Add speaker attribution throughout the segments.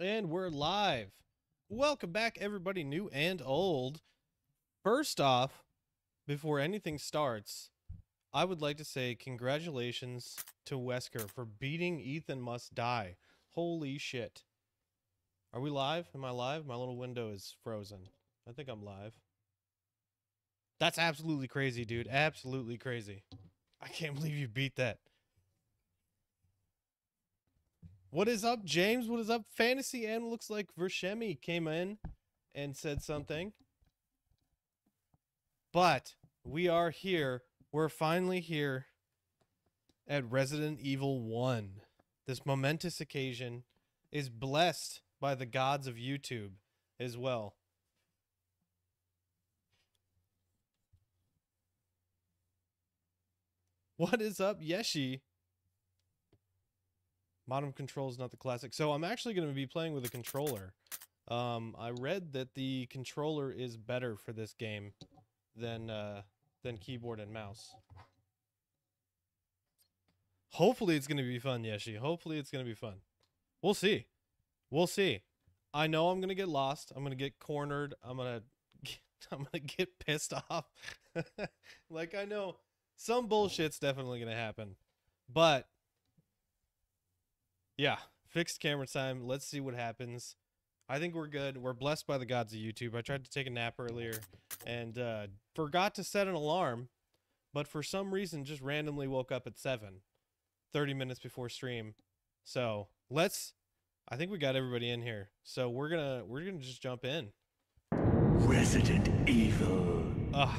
Speaker 1: And we're live. Welcome back, everybody, new and old. First off, before anything starts, I would like to say congratulations to Wesker for beating Ethan Must Die. Holy shit. Are we live? Am I live? My little window is frozen. I think I'm live. That's absolutely crazy, dude. Absolutely crazy. I can't believe you beat that. What is up, James? What is up? Fantasy and looks like Vershemi came in and said something. But we are here. We're finally here at Resident Evil 1. This momentous occasion is blessed by the gods of YouTube as well. What is up, Yeshi? Modern controls, not the classic. So I'm actually going to be playing with a controller. Um, I read that the controller is better for this game than uh, than keyboard and mouse. Hopefully it's going to be fun, Yeshi. Hopefully it's going to be fun. We'll see. We'll see. I know I'm going to get lost. I'm going to get cornered. I'm going to I'm going to get pissed off. like I know some bullshit's definitely going to happen. But yeah, fixed camera time. Let's see what happens. I think we're good. We're blessed by the gods of YouTube. I tried to take a nap earlier and uh, forgot to set an alarm, but for some reason just randomly woke up at 7, 30 minutes before stream. So let's. I think we got everybody in here. So we're gonna we're gonna just jump in.
Speaker 2: Resident Evil.
Speaker 1: Ugh,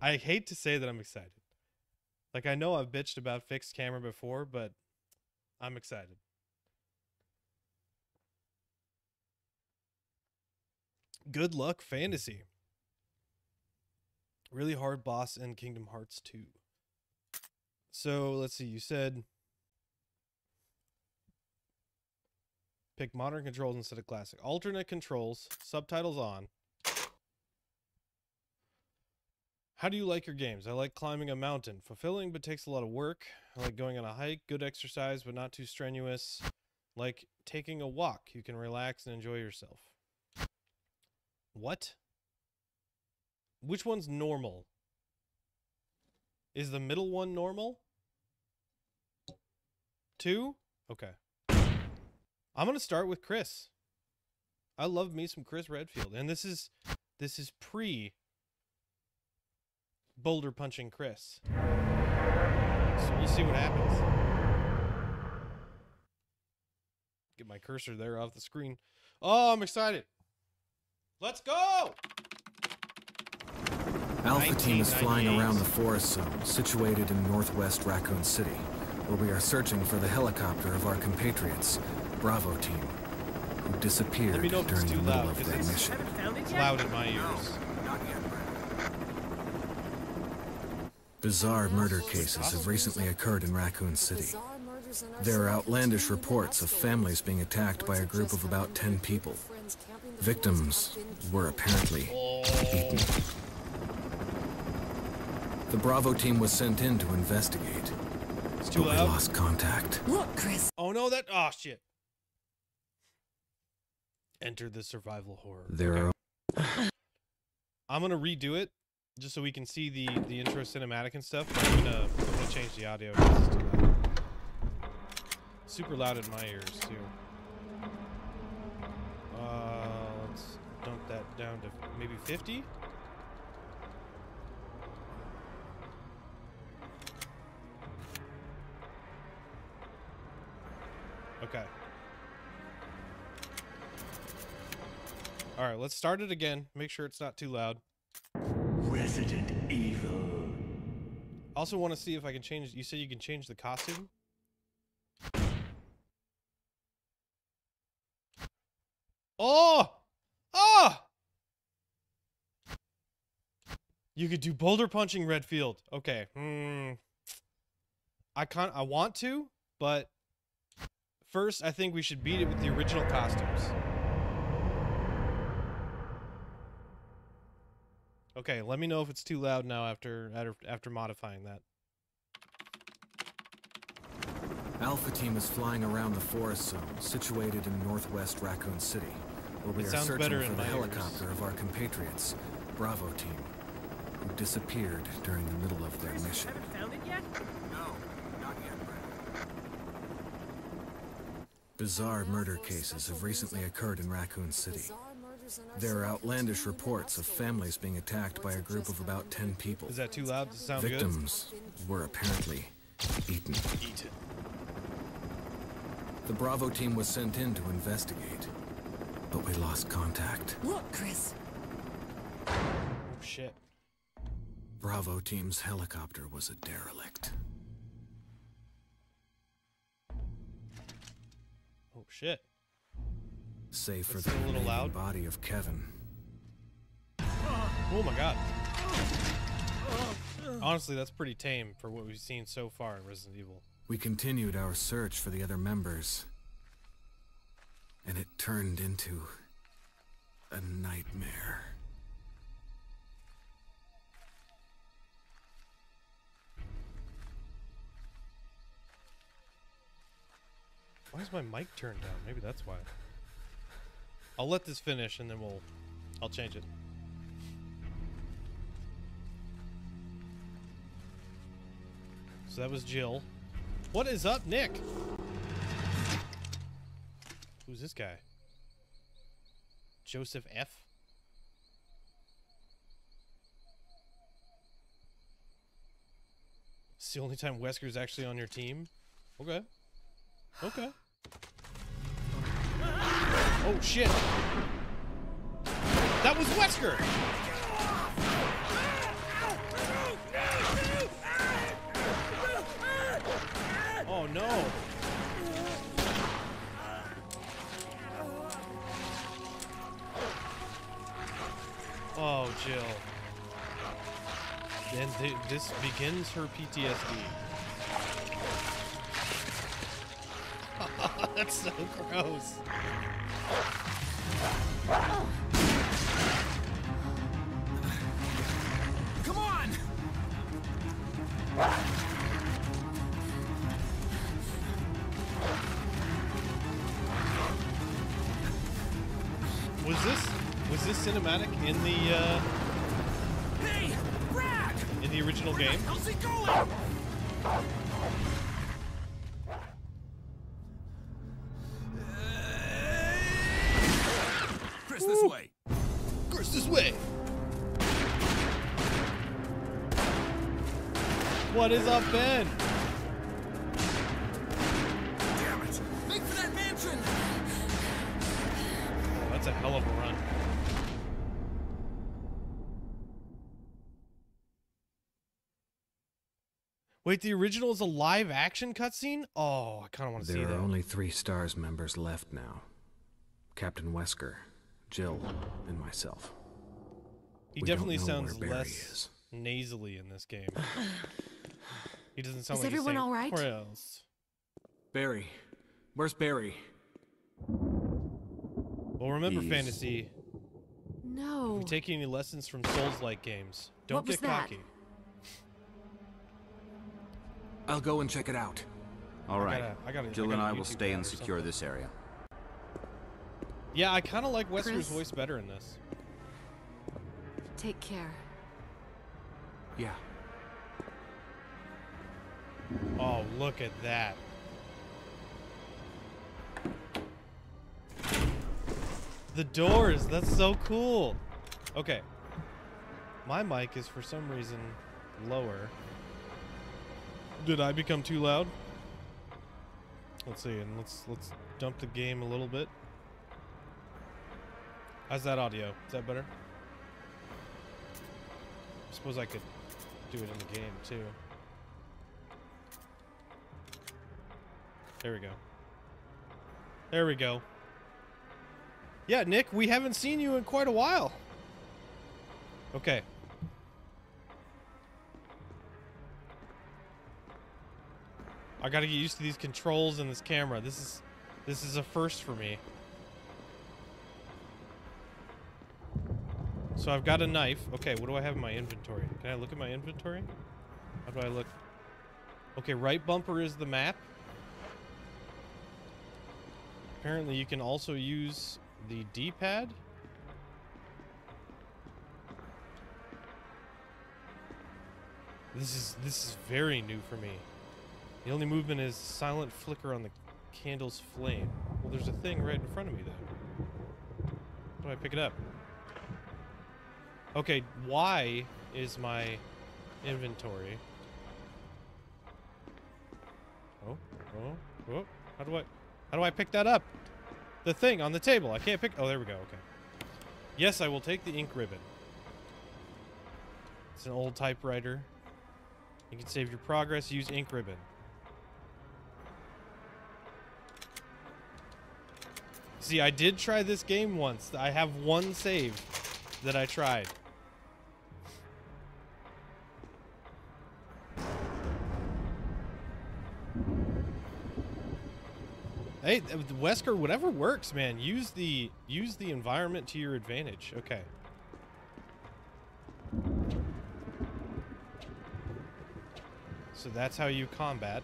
Speaker 1: I hate to say that I'm excited. Like I know I've bitched about fixed camera before, but I'm excited. Good luck fantasy. Really hard boss in Kingdom Hearts 2. So let's see, you said pick modern controls instead of classic. Alternate controls, subtitles on. How do you like your games? I like climbing a mountain. Fulfilling but takes a lot of work. I like going on a hike, good exercise but not too strenuous. Like taking a walk. You can relax and enjoy yourself. What? Which one's normal? Is the middle one normal? Two? Okay. I'm gonna start with Chris. I love me some Chris Redfield, and this is this is pre boulder punching Chris. So we'll see what happens. Get my cursor there off the screen. Oh, I'm excited. Let's go!
Speaker 3: Alpha Team is flying around the forest zone situated in northwest Raccoon City, where we are searching for the helicopter of our compatriots, Bravo Team, who disappeared
Speaker 1: Let me know if it's
Speaker 3: during the
Speaker 1: too
Speaker 3: middle
Speaker 1: loud,
Speaker 3: of
Speaker 1: 'cause
Speaker 3: their
Speaker 1: it's-
Speaker 3: mission.
Speaker 1: It's loud in my ears.
Speaker 3: Bizarre murder cases have recently occurred in Raccoon City. There are outlandish reports of families being attacked by a group of about 10 people. Victims were apparently eaten. The Bravo team was sent in to investigate,
Speaker 1: It's too
Speaker 3: but we
Speaker 1: loud.
Speaker 3: lost contact.
Speaker 4: Look, Chris,
Speaker 1: Oh no, that oh shit. Enter the survival horror.
Speaker 3: There
Speaker 1: Okay.
Speaker 3: are
Speaker 1: I'm gonna redo it just so we can see the the intro cinematic and stuff. I'm gonna I'm gonna change the audio. 'cause it's too loud. Uh, super loud in my ears too. That down to maybe 50. Okay. All right, let's start it again. Make sure it's not too loud.
Speaker 2: Resident Evil.
Speaker 1: Also want to see if I can change. You said you can change the costume. Oh, oh! You could do boulder punching Redfield. Okay. Hmm. I can't. I want to, but first, I think we should beat it with the original costumes. Okay, let me know if it's too loud now after after, after modifying that.
Speaker 3: Alpha Team is flying around the forest zone situated in northwest Raccoon City, where we
Speaker 1: It
Speaker 3: are searching for the
Speaker 1: my ears.
Speaker 3: helicopter of our compatriots, Bravo Team, who disappeared during the middle of their mission.
Speaker 4: Found it yet?
Speaker 3: No, not yet, Bizarre murder cases have recently occurred in Raccoon City. There are outlandish reports of families being attacked by a group of about 10 people.
Speaker 1: Is that too loud to sound good?
Speaker 3: Victims were apparently eaten.
Speaker 1: Eat it.
Speaker 3: The Bravo team was sent in to investigate, but we lost contact.
Speaker 5: Look, Chris.
Speaker 1: Oh shit.
Speaker 3: Bravo team's helicopter was a derelict.
Speaker 1: Oh shit.
Speaker 3: Save for
Speaker 1: That's
Speaker 3: the
Speaker 1: a little loud.
Speaker 3: body of Kevin.
Speaker 1: Oh my god. Honestly, that's pretty tame for what we've seen so far in Resident Evil.
Speaker 3: We continued our search for the other members, and it turned into a nightmare.
Speaker 1: Why is my mic turned down? Maybe that's why. I'll let this finish and then we'll I'll change it. So that was Jill. What is up, Nick? Who's this guy? Joseph F. It's the only time Wesker's actually on your team. Okay. Okay. Oh shit! That was Wesker! Oh no! Oh, Jill. And th this begins her PTSD. That's so gross.
Speaker 3: Come on!
Speaker 1: Was this was this cinematic in the uh,
Speaker 4: Hey, Brad!
Speaker 1: in the original game?
Speaker 4: How's going?
Speaker 1: The original is a live action cutscene? Oh, I kind of want to see that.
Speaker 3: There are only three STARS members left now. Captain Wesker, Jill, and myself.
Speaker 1: He
Speaker 3: we
Speaker 1: definitely sounds less
Speaker 3: is.
Speaker 1: nasally in this game. he doesn't sound
Speaker 5: Is
Speaker 1: like he's
Speaker 5: everyone all right?
Speaker 1: Else?"
Speaker 3: Barry. Where's Barry?
Speaker 1: Well, remember,
Speaker 2: He's-
Speaker 1: fantasy.
Speaker 5: No.
Speaker 1: If you take any lessons from Souls-like games, don't
Speaker 5: What was
Speaker 1: get
Speaker 5: that?
Speaker 1: Cocky.
Speaker 3: I'll go and check it out.
Speaker 6: All right.
Speaker 1: I gotta- I gotta-
Speaker 6: Jill
Speaker 1: gotta
Speaker 6: and I will stay and secure
Speaker 1: something.
Speaker 6: this area.
Speaker 1: Yeah, I kind of like Wesker's
Speaker 5: Chris?
Speaker 1: voice better in this.
Speaker 5: Take care.
Speaker 3: Yeah.
Speaker 1: Oh, look at that. The doors, that's so cool. Okay. My mic is for some reason lower. Did I become too loud? Let's see, and let's let's dump the game a little bit. How's that audio? Is that better? I suppose I could do it in the game too. There we go. There we go. Yeah, Nick, we haven't seen you in quite a while. Okay. I gotta get used to these controls and this camera. This is this is a first for me. So I've got a knife. Okay, what do I have in my inventory? Can I look at my inventory? How do I look? Okay, right bumper is the map. Apparently you can also use the D-pad. This is this is very new for me. The only movement is silent flicker on the candle's flame. Well, there's a thing right in front of me though. How do I pick it up? Okay, Y is my inventory. Oh, oh, oh. How do I how do I pick that up? The thing on the table. I can't pick Oh, there we go. Okay. Yes, I will take the ink ribbon. It's an old typewriter. You can save your progress, use ink ribbon. See, I did try this game once. I have one save that I tried. Hey, Wesker, whatever works, man. Use the use the environment to your advantage. Okay. So that's how you combat.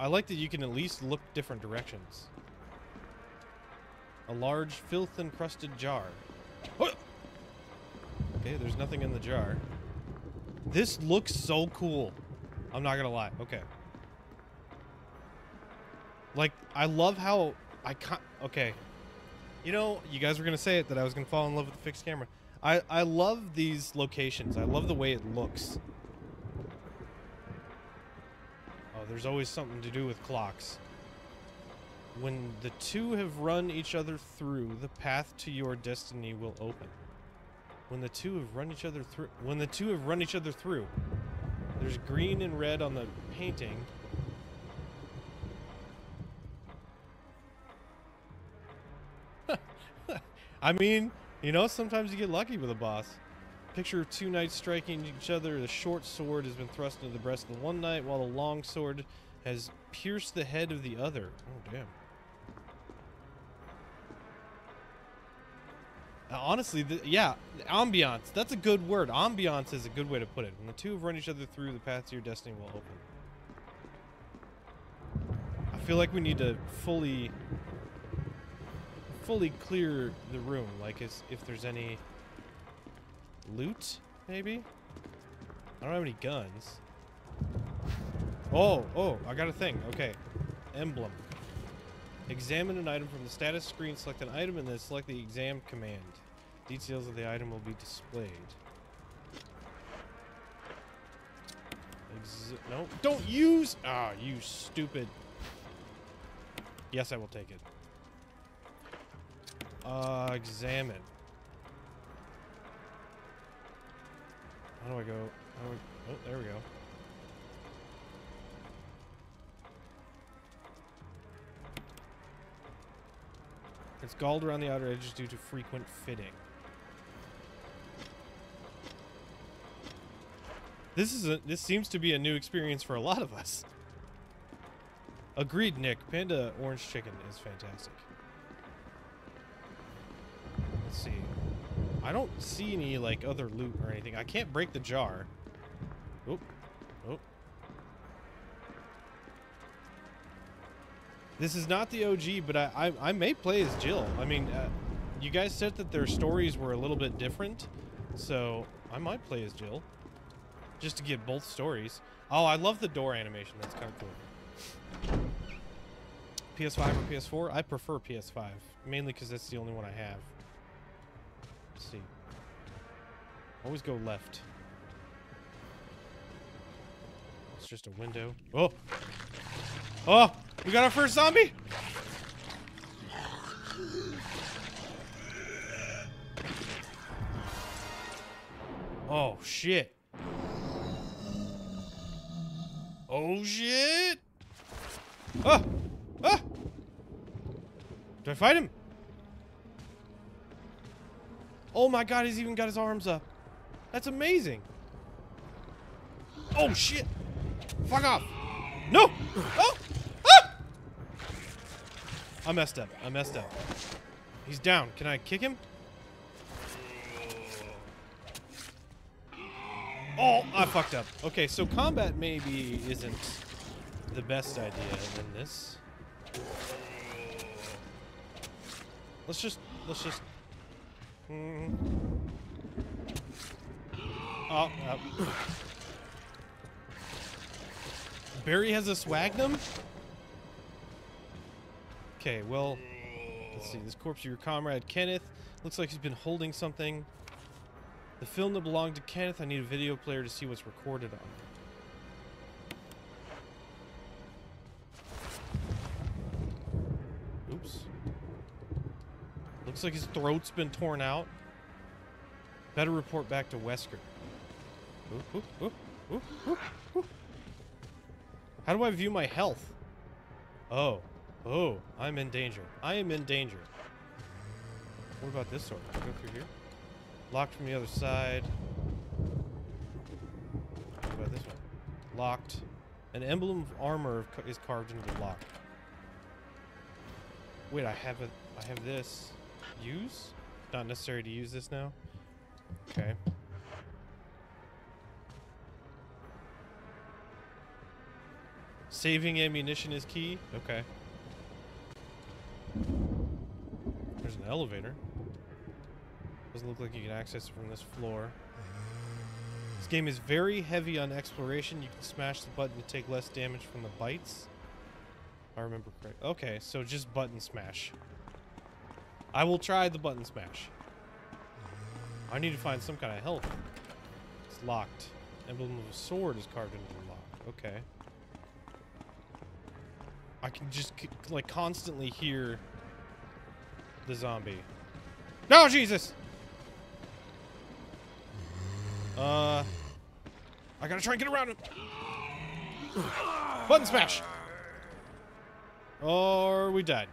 Speaker 1: I like that you can at least look different directions. A large, filth-encrusted jar. Okay, there's nothing in the jar. This looks so cool. I'm not gonna lie. Okay. Like, I love how I can't. Okay. You know, you guys were gonna say it that I was gonna fall in love with the fixed camera. I I love these locations. I love the way it looks. Oh, there's always something to do with clocks. When the two have run each other through, the path to your destiny will open. When the two have run each other through, when the two have run each other through, there's green and red on the painting. I mean, you know, sometimes you get lucky with a boss. Picture of two knights striking each other. The short sword has been thrust into the breast of the one knight, while the long sword has pierced the head of the other. Oh, damn. Honestly, th yeah, ambiance. That's a good word. Ambiance is a good way to put it. When the two have run each other through, the path to your destiny will open. I feel like we need to fully, fully clear the room. Like, if there's any loot, maybe? I don't have any guns. Oh, oh, I got a thing. Okay. Emblem. Examine an item from the status screen, select an item, and then select the exam command. Details of the item will be displayed. No, don't use! Ah, you stupid. Yes, I will take it. Uh, examine. How do I go? How do I, oh, there we go. It's galled around the outer edges due to frequent fitting. This is a this seems to be a new experience for a lot of us. Agreed, Nick. Panda orange chicken is fantastic. Let's see. I don't see any like other loot or anything. I can't break the jar. Oop. Oop. This is not the OG, but I, I, I may play as Jill. I mean, uh, you guys said that their stories were a little bit different, so I might play as Jill. Just to get both stories. Oh, I love the door animation. That's kind of cool. PS5 or PS4? I prefer PS5, mainly because that's the only one I have. Let's see. Always go left. It's just a window. Oh! Oh! We got our first zombie! Oh, shit. Oh, shit! Ah! Ah! Do I fight him? Oh my god, he's even got his arms up. That's amazing. Oh, shit! Fuck off! No! Oh! Ah! I messed up. I messed up. He's down. Can I kick him? Oh, I fucked up. Okay, so combat maybe isn't the best idea in this. Let's just let's just. Mm. Oh, oh. Barry has a swagnum. Okay, well, let's see. This corpse of your comrade Kenneth looks like he's been holding something. The film that belonged to Kenneth. I need a video player to see what's recorded on it. Looks like his throat's been torn out. Better report back to Wesker. Ooh, ooh, ooh. How do I view my health? Oh. Oh, I'm in danger. I am in danger. What about this sword? Go through here? Locked from the other side. What about this one? Locked. An emblem of armor is carved into the lock. Wait, I have a, I have this. Use? Not necessary to use this now. Okay. Saving ammunition is key. Okay. There's an elevator. Doesn't look like you can access it from this floor. This game is very heavy on exploration. You can smash the button to take less damage from the bites. I remember correct. Okay, so just button smash. I will try the button smash. I need to find some kind of help. It's locked. Emblem of a sword is carved into the lock. Okay. I can just like constantly hear the zombie. No, Jesus! Uh, I gotta try and get around him. Button smash. Or we died.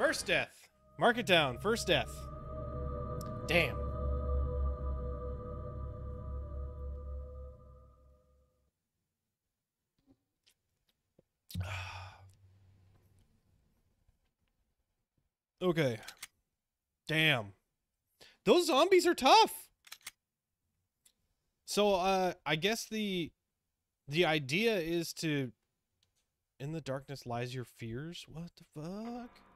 Speaker 1: First death. Mark it down. First death. Damn. Okay. Damn. Those zombies are tough. So uh I guess the the idea is to in the darkness lies your fears. What the fuck?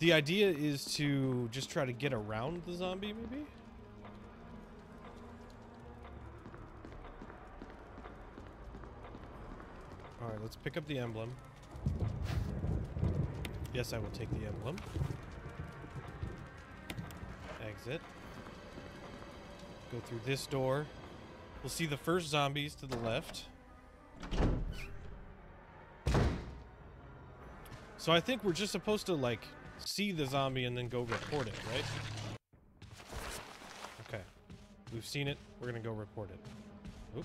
Speaker 1: The idea is to just try to get around the zombie maybe? All right, let's pick up the emblem. Yes, I will take the emblem. Exit. Go through this door. We'll see the first zombies to the left. So I think we're just supposed to, like, see the zombie and then go report it, right? Okay. We've seen it. We're gonna go report it. Nope.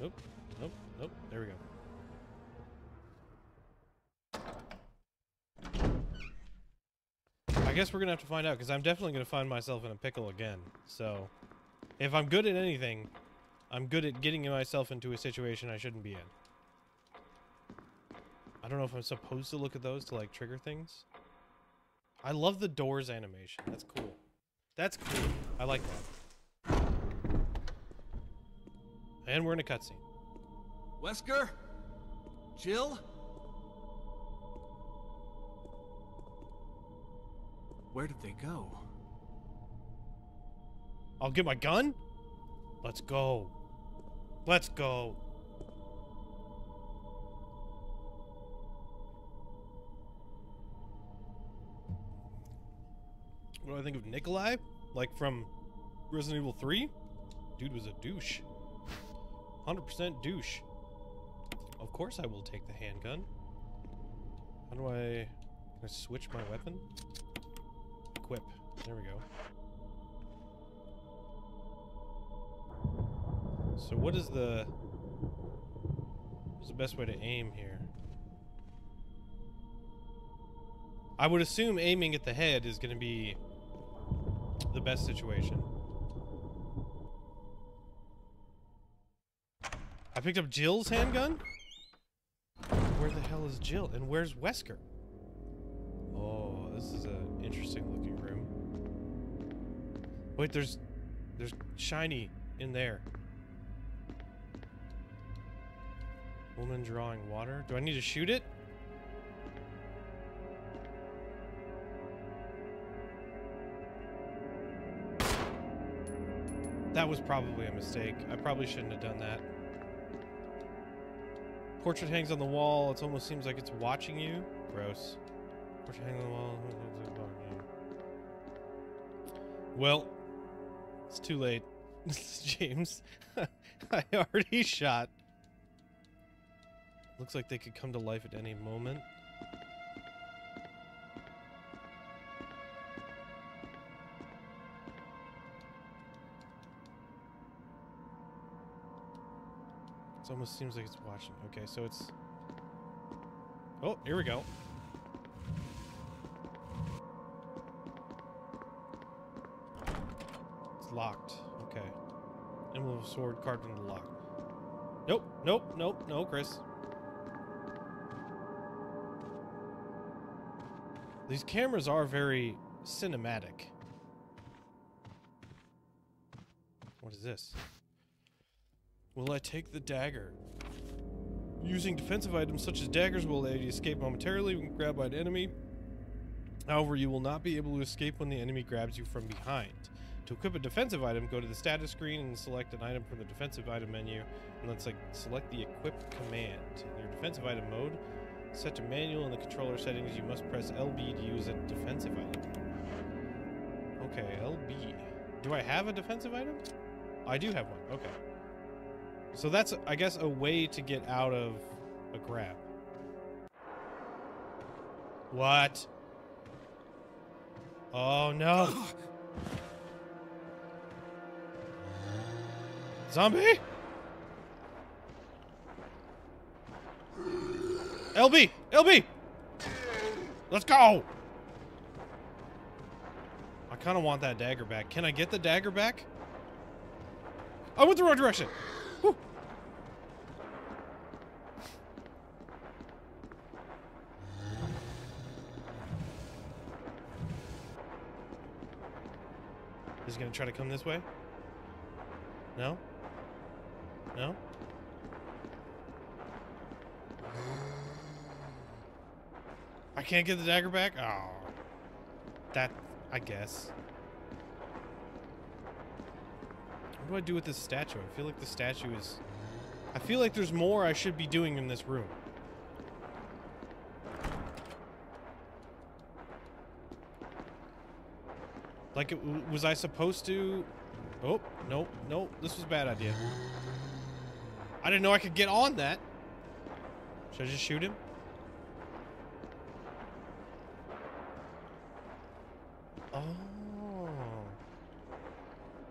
Speaker 1: Nope. Nope. Nope. There we go. I guess we're gonna have to find out because I'm definitely gonna find myself in a pickle again. So, if I'm good at anything, I'm good at getting myself into a situation I shouldn't be in. I don't know if I'm supposed to look at those to like trigger things. I love the doors animation. That's cool. That's cool. I like that. And we're in a cutscene.
Speaker 4: Wesker? Jill? Where did they go?
Speaker 1: I'll get my gun. Let's go. Let's go. What do I think of Nikolai? Like from Resident Evil 3? Dude was a douche. 100% douche. Of course I will take the handgun. How do I... Can I switch my weapon? Equip. There we go. So what is the... What's the best way to aim here? I would assume aiming at the head is going to be the best situation. I picked up Jill's handgun? Where the hell is Jill? And where's Wesker? Oh, this is an interesting looking room. Wait, there's there's shiny in there. Woman drawing water. Do I need to shoot it? That was probably a mistake. I probably shouldn't have done that. Portrait hangs on the wall. It almost seems like it's watching you. Gross. Portrait hangs on the wall. Well, it's too late. James. I already shot. Looks like they could come to life at any moment. Almost seems like it's watching. Okay, so it's... Oh, here we go. It's locked. Okay. Emblem of sword carved into the lock. Nope, nope, nope, no, Chris. These cameras are very cinematic. What is this? Will I take the dagger? Using defensive items such as daggers will allow you to escape momentarily when grabbed by an enemy. However, you will not be able to escape when the enemy grabs you from behind. To equip a defensive item, go to the status screen and select an item from the defensive item menu, and like select the equip command. In your defensive item mode, set to manual in the controller settings, you must press LB to use a defensive item. Okay, LB. Do I have a defensive item? I do have one. Okay. So that's, I guess, a way to get out of a grab. What? Oh no. Zombie? LB! LB! Let's go! I kind of want that dagger back. Can I get the dagger back? I went the wrong direction. He gonna try to come this way? No? No? I can't get the dagger back? Oh. That, I guess. What do I do with this statue? I feel like the statue is... I feel like there's more I should be doing in this room. Like, it, was I supposed to... Oh, nope, nope. This was a bad idea. I didn't know I could get on that. Should I just shoot him? Oh.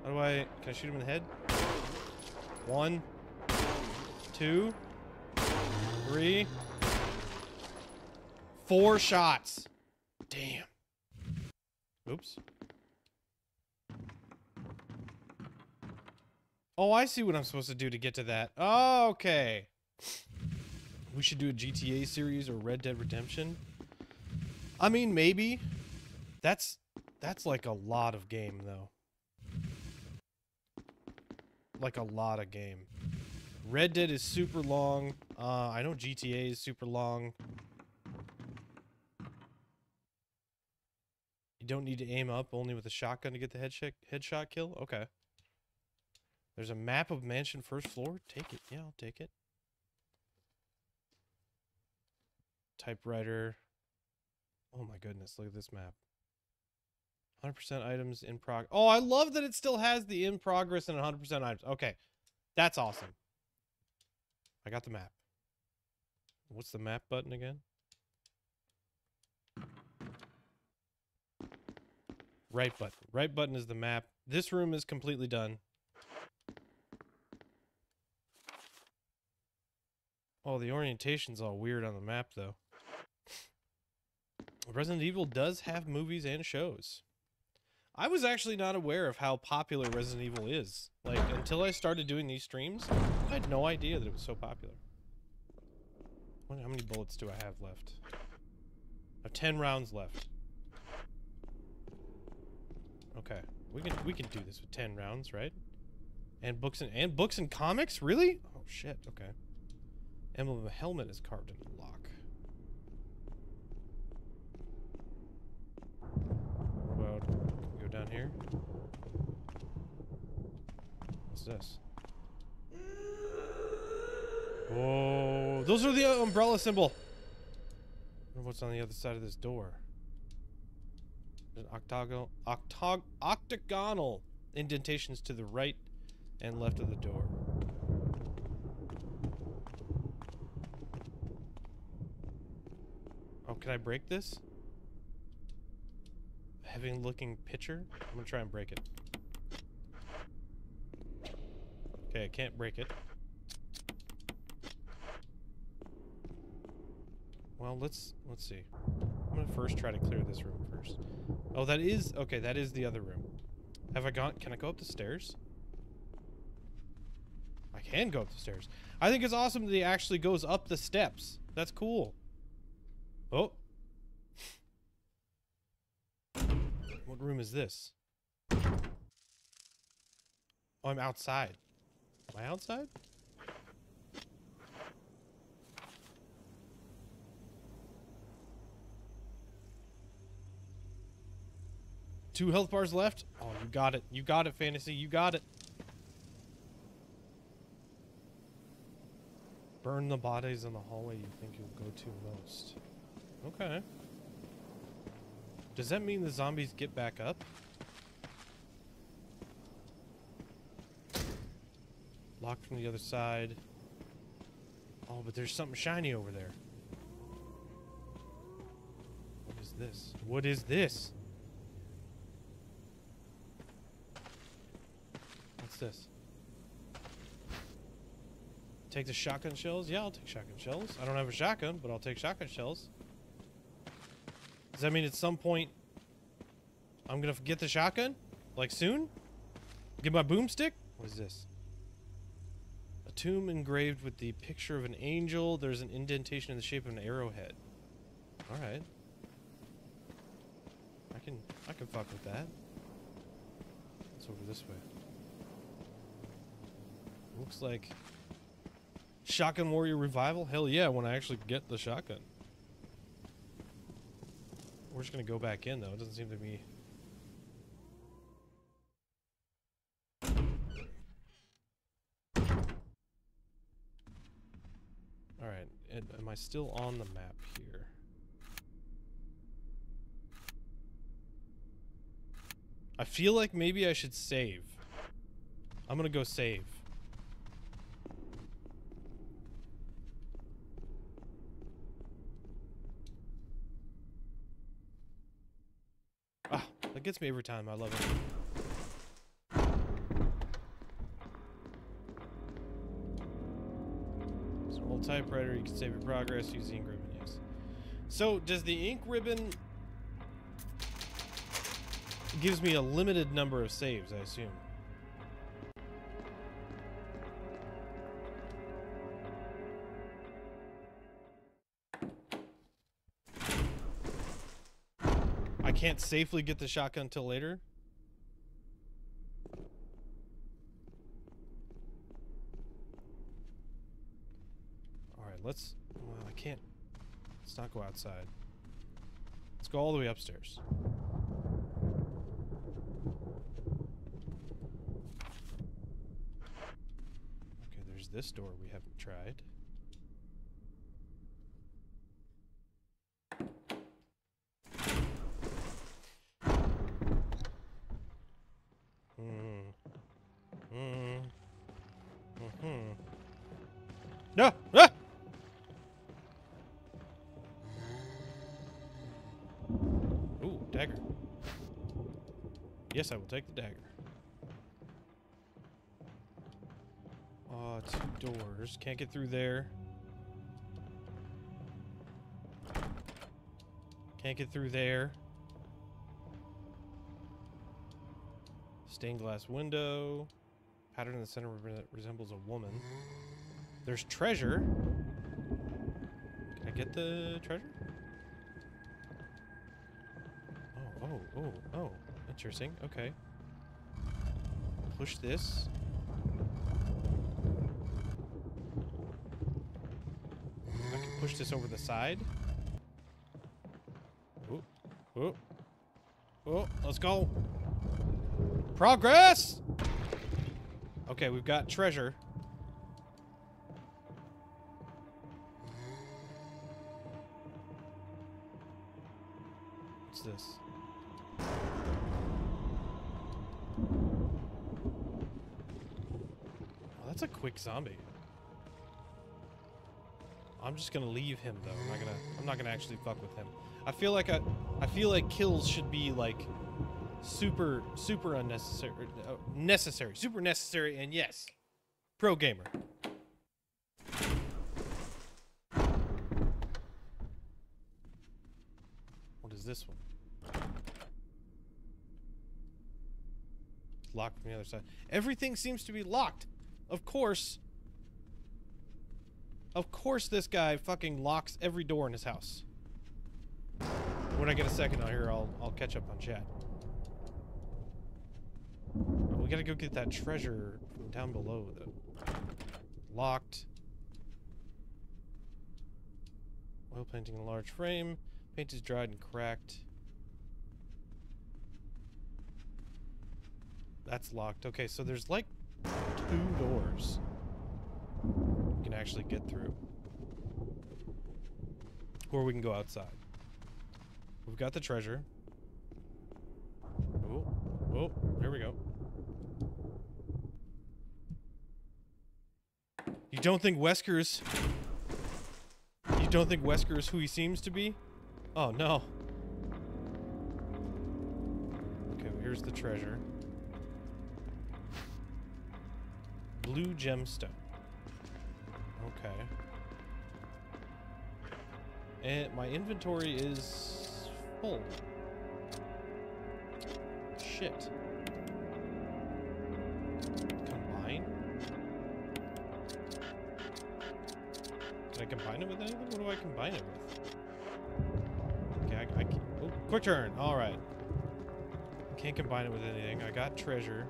Speaker 1: How do I... Can I shoot him in the head? One. Two. Three. Four shots. Damn. Oops. Oh, I see what I'm supposed to do to get to that. Oh, okay. We should do a GTA series or Red Dead Redemption. I mean, maybe. That's that's like a lot of game though. Like a lot of game. Red Dead is super long. Uh, I know GTA is super long. You don't need to aim up, only with a shotgun to get the headshot headshot kill. Okay. There's a map of mansion first floor. Take it. Yeah, I'll take it. Typewriter. Oh my goodness, look at this map. 100% items in prog. Oh, I love that it still has the in progress and 100% items. Okay. That's awesome. I got the map. What's the map button again? Right button. Right button is the map. This room is completely done. Oh, the orientation's all weird on the map, though. Resident Evil does have movies and shows. I was actually not aware of how popular Resident Evil is. Like, until I started doing these streams, I had no idea that it was so popular. How many bullets do I have left? I have 10 rounds left. Okay. We can we can do this with 10 rounds, right? And books and and books and comics? Really? Oh shit, okay. Emblem of a helmet is carved into the lock. What about go down here? What's this? Whoa! Those are the uh, umbrella symbol. What's on the other side of this door? There's an octagonal, octog, octagonal indentations to the right and left of the door. Can I break this? Heavy looking pitcher? I'm gonna try and break it. Okay, I can't break it. Well, let's let's see. I'm gonna first try to clear this room first. Oh, that is okay. That is the other room. Have I gone? Can I go up the stairs? I can go up the stairs. I think it's awesome that he actually goes up the steps. That's cool. Oh. What room is this? Oh, I'm outside. Am I outside? Two health bars left. Oh, you got it. You got it, fantasy. You got it. Burn the bodies in the hallway you think you'll go to most. Okay. Does that mean the zombies get back up? Locked from the other side. Oh, but there's something shiny over there. What is this? What is this? What's this? Take the shotgun shells? Yeah, I'll take shotgun shells. I don't have a shotgun, but I'll take shotgun shells. Does that mean at some point I'm gonna get the shotgun? Like soon? Get my boomstick? What is this? A tomb engraved with the picture of an angel. There's an indentation in the shape of an arrowhead. Alright. I can I can fuck with that. It's over this way. Looks like Shotgun Warrior Revival? Hell yeah, when I actually get the shotgun. We're just gonna go back in though. It doesn't seem to be. Alright, am I still on the map here? I feel like maybe I should save. I'm gonna go save. That gets me every time. I love it. Old typewriter. You can save your progress using ink ribbon. Yes. So, does the ink ribbon gives me a limited number of saves? I assume. Can't safely get the shotgun until later. All right, let's. Well, I can't. Let's not go outside. Let's go all the way upstairs. Okay, there's this door we haven't tried. Hmm. Hmm. Hmm. No! Ah! Ooh, dagger. Yes, I will take the dagger. Uh, two doors. Can't get through there. Can't get through there. Stained glass window. Pattern in the center re- resembles a woman. There's treasure. Can I get the treasure? Oh, oh, oh, oh. Interesting. Okay. Push this. push this over the side. Oh, oh, oh, let's go. Progress! Okay, we've got treasure. Zombie. I'm just gonna leave him though. I'm not gonna. I'm not gonna actually fuck with him. I feel like I. I feel like kills should be like super, super unnecessary, uh, necessary, super necessary, and yes, pro gamer. What is this one? Locked from the other side. Everything seems to be locked. Of course. Of course this guy fucking locks every door in his house. When I get a second on here, I'll I'll catch up on chat. We gotta go get that treasure from down below though. Locked. Oil painting in a large frame. Paint is dried and cracked. That's locked. Okay, so there's like two doors we can actually get through. Or we can go outside. We've got the treasure. Oh, oh, here we go. You don't think Wesker's... You don't think Wesker's who he seems to be? Oh, no. Okay, well, here's the treasure. Blue gemstone. Okay. And my inventory is full. Shit. Combine? Can I combine it with anything? What do I combine it with? Okay, I, I oh, quick turn. All right. Can't combine it with anything. I got treasure.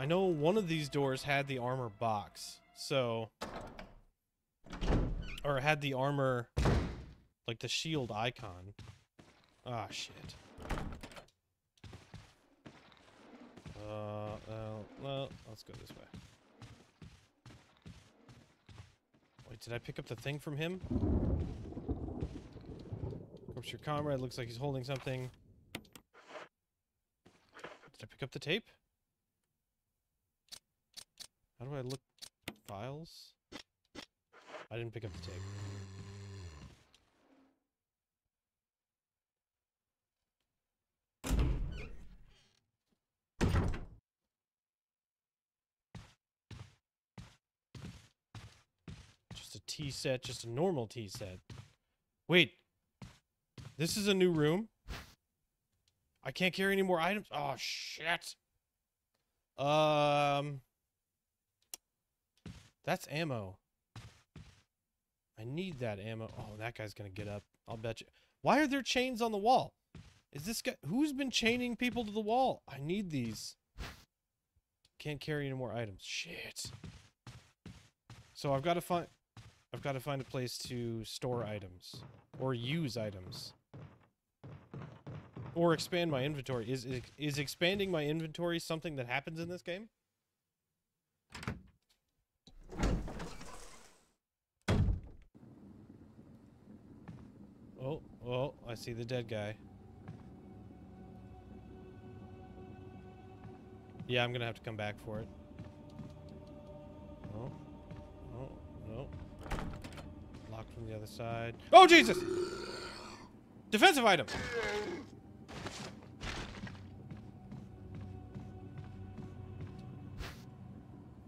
Speaker 1: I know one of these doors had the armor box, so... Or had the armor, like the shield icon. Ah, shit. Uh, well, let's go this way. Wait, did I pick up the thing from him? Your comrade, looks like he's holding something. Did I pick up the tape? How do I look? Files? I didn't pick up the tape. Just a tea set, just a normal tea set. Wait. This is a new room? I can't carry any more items. Oh, shit. Um... That's ammo. I need that ammo. Oh, that guy's gonna get up. I'll bet you. Why are there chains on the wall? Is this guy... Who's been chaining people to the wall? I need these. Can't carry any more items. Shit. So I've got to find... I've got to find a place to store items. Or use items. Or expand my inventory. Is, is, is expanding my inventory something that happens in this game? Oh, oh, I see the dead guy. Yeah, I'm gonna have to come back for it. Oh, oh, no. Locked from the other side. Oh, Jesus! Defensive item!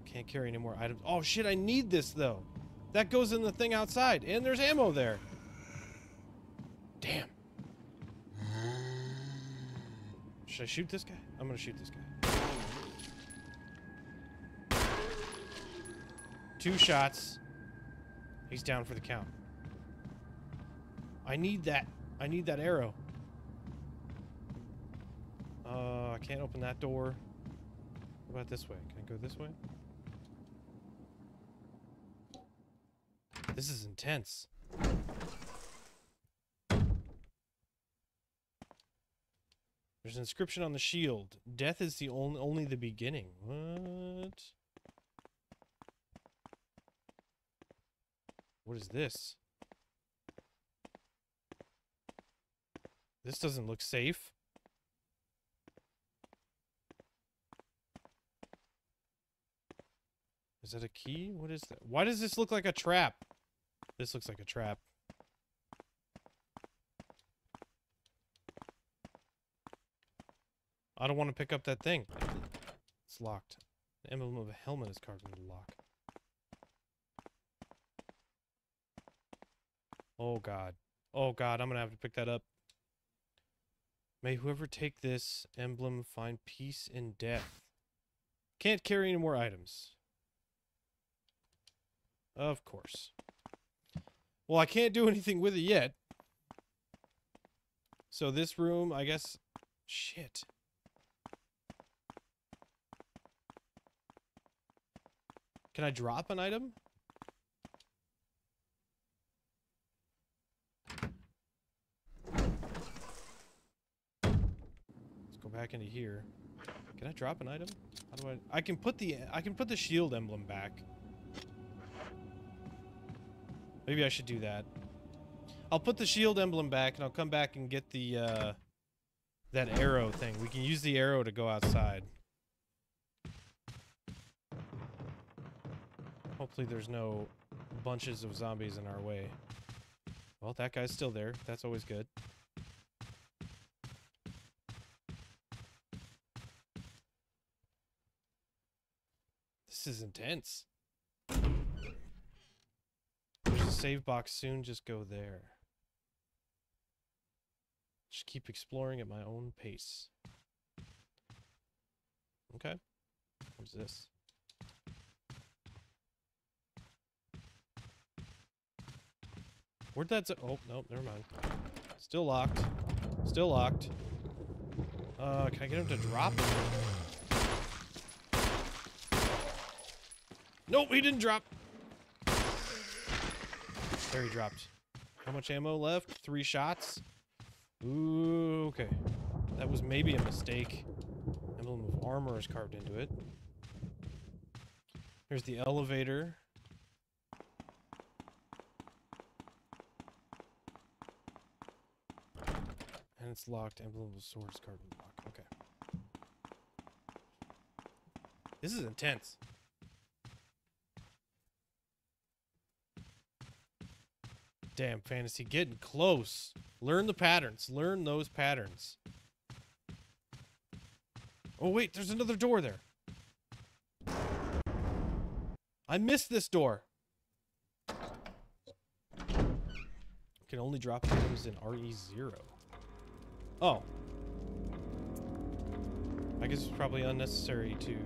Speaker 1: Can't carry any more items. Oh, shit, I need this, though. That goes in the thing outside, and there's ammo there. Should I shoot this guy? I'm gonna shoot this guy. Two shots. He's down for the count. I need that. I need that arrow. Uh, I can't open that door. What about this way? Can I go this way? This is intense. There's an inscription on the shield. Death is the only only the beginning. What? What is this? This doesn't look safe. Is that a key? What is that? Why does this look like a trap? This looks like a trap. I don't want to pick up that thing. It's locked. The emblem of a helmet is carved into the lock. Oh god. Oh god, I'm gonna have to pick that up. May whoever take this emblem find peace in death. Can't carry any more items. Of course. Well, I can't do anything with it yet. So this room, I guess... Shit. Can I drop an item? Let's go back into here. Can I drop an item? How do I I can put the I can put the shield emblem back. Maybe I should do that. I'll put the shield emblem back and I'll come back and get the uh that arrow thing. We can use the arrow to go outside. Hopefully there's no bunches of zombies in our way. Well, that guy's still there. That's always good. This is intense. There's a save box soon. Just go there. Just keep exploring at my own pace. Okay. What's this? Where'd that... Oh, no, never mind. Still locked. Still locked. Uh, can I get him to drop? Nope, he didn't drop. There he dropped. How much ammo left? Three shots? Ooh, okay. That was maybe a mistake. Emblem of armor is carved into it. Here's the elevator. And it's locked. Emblem of sword is carved in the lock. Okay. This is intense. Damn, fantasy, getting close. Learn the patterns. Learn those patterns. Oh, wait, there's another door there. I missed this door. Can only drop items in RE0. Oh. I guess it's probably unnecessary to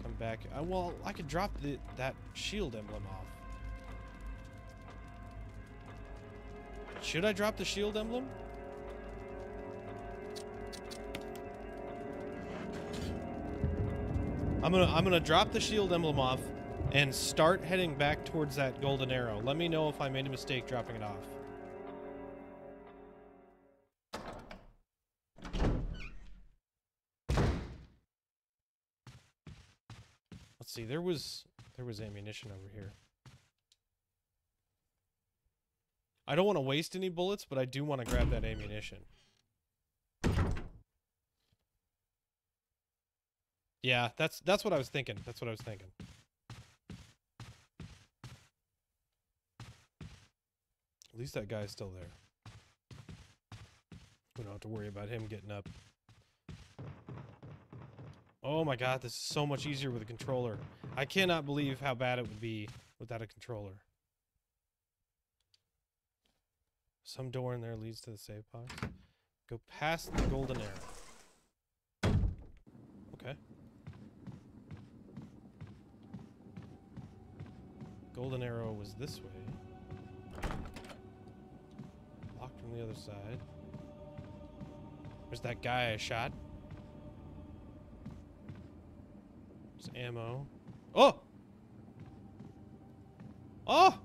Speaker 1: come back. Uh, well, I could drop the, that shield emblem off. Should I drop the shield emblem? I'm gonna I'm gonna drop the shield emblem off and start heading back towards that golden arrow. Let me know if I made a mistake dropping it off. See. There was there was ammunition over here. I don't want to waste any bullets, but I do want to grab that ammunition. Yeah, that's that's what I was thinking. That's what I was thinking. At least that guy's still there. We don't have to worry about him getting up. Oh my god, this is so much easier with a controller. I cannot believe how bad it would be without a controller. Some door in there leads to the save box. Go past the golden arrow. Okay. Golden arrow was this way. Locked from the other side. There's that guy I shot. Ammo. Oh! Oh!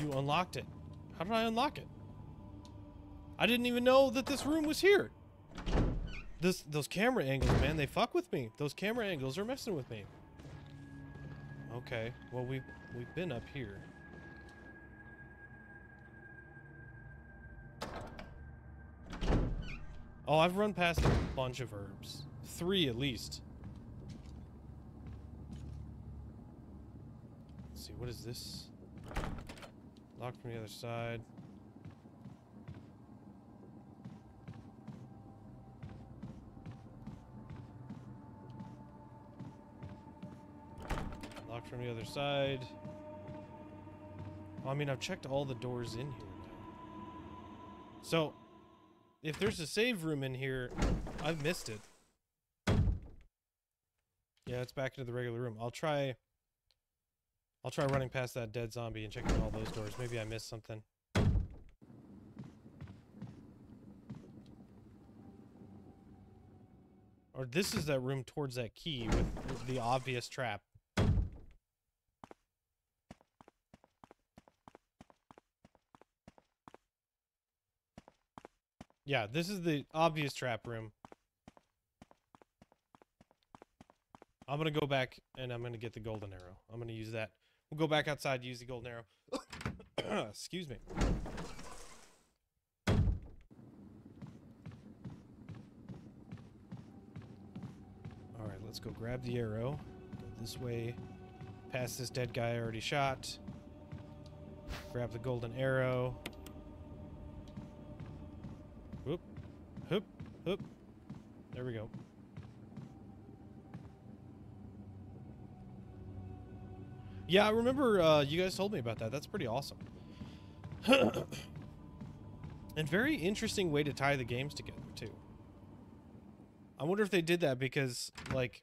Speaker 1: You unlocked it. How did I unlock it? I didn't even know that this room was here. This those camera angles, man, they fuck with me. Those camera angles are messing with me. Okay, well we we've been up here. Oh, I've run past a bunch of herbs. Three at least. Let's see, what is this? Locked from the other side. Locked from the other side. I mean, I've checked all the doors in here. So, if there's a save room in here, I've missed it. Yeah, it's back into the regular room. I'll try... I'll try running past that dead zombie and checking all those doors. Maybe I missed something. Or this is that room towards that key with the obvious trap. Yeah, this is the obvious trap room. I'm gonna go back and I'm gonna get the golden arrow. I'm gonna use that. We'll go back outside, use the golden arrow. Excuse me. Alright, let's go grab the arrow. Go this way. Past this dead guy I already shot. Grab the golden arrow. Hoop. There we go. Yeah, I remember uh, you guys told me about that. That's pretty awesome. and very interesting way to tie the games together, too. I wonder if they did that because, like...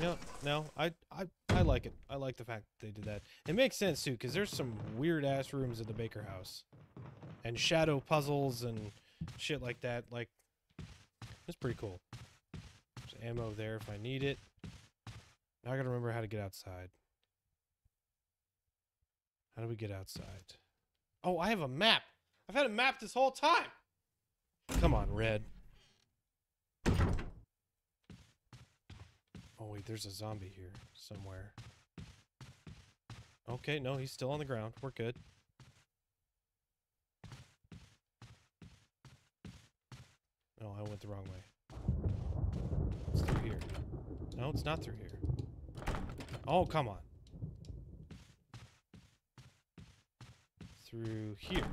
Speaker 1: No, no, I, I, I like it. I like the fact they did that. It makes sense, too, because there's some weird-ass rooms in the Baker house. And shadow puzzles and shit like that. Like, it's pretty cool. There's ammo there if I need it. Now I gotta remember how to get outside. How do we get outside? Oh, I have a map. I've had a map this whole time. Come on, Red. Oh, wait, there's a zombie here somewhere. Okay, no, he's still on the ground. We're good. No, I went the wrong way. It's through here. No, it's not through here. Oh, come on. Through here.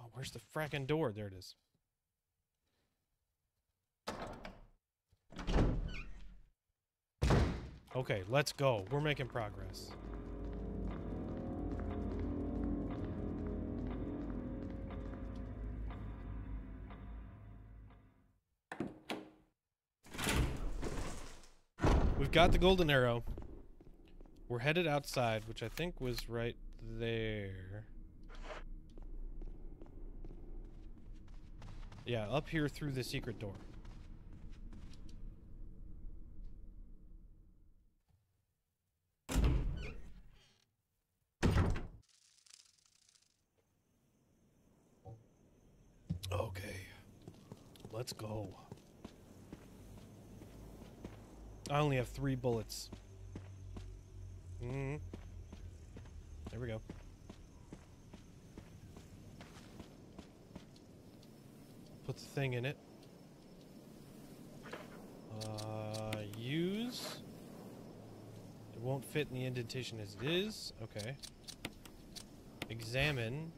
Speaker 1: Oh, where's the fracking door? There it is. Okay, let's go. We're making progress. Got the golden arrow. We're headed outside, which I think was right there. Yeah, up here through the secret door. Okay. Let's go. I only have three bullets. Mm. There we go. Put the thing in it. Uh, use. It won't fit in the indentation as it is. Okay. Examine.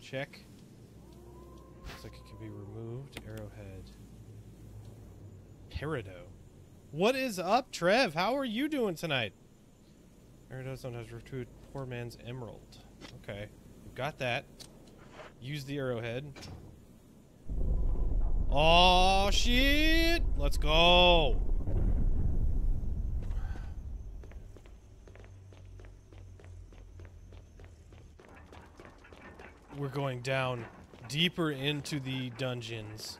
Speaker 1: Check. Looks like it can Arrowhead. Peridot. What is up, Trev? How are you doing tonight? Peridot sometimes retrieve poor man's emerald. Okay. We've got that. Use the arrowhead. Oh shit! Let's go! We're going down deeper into the dungeons.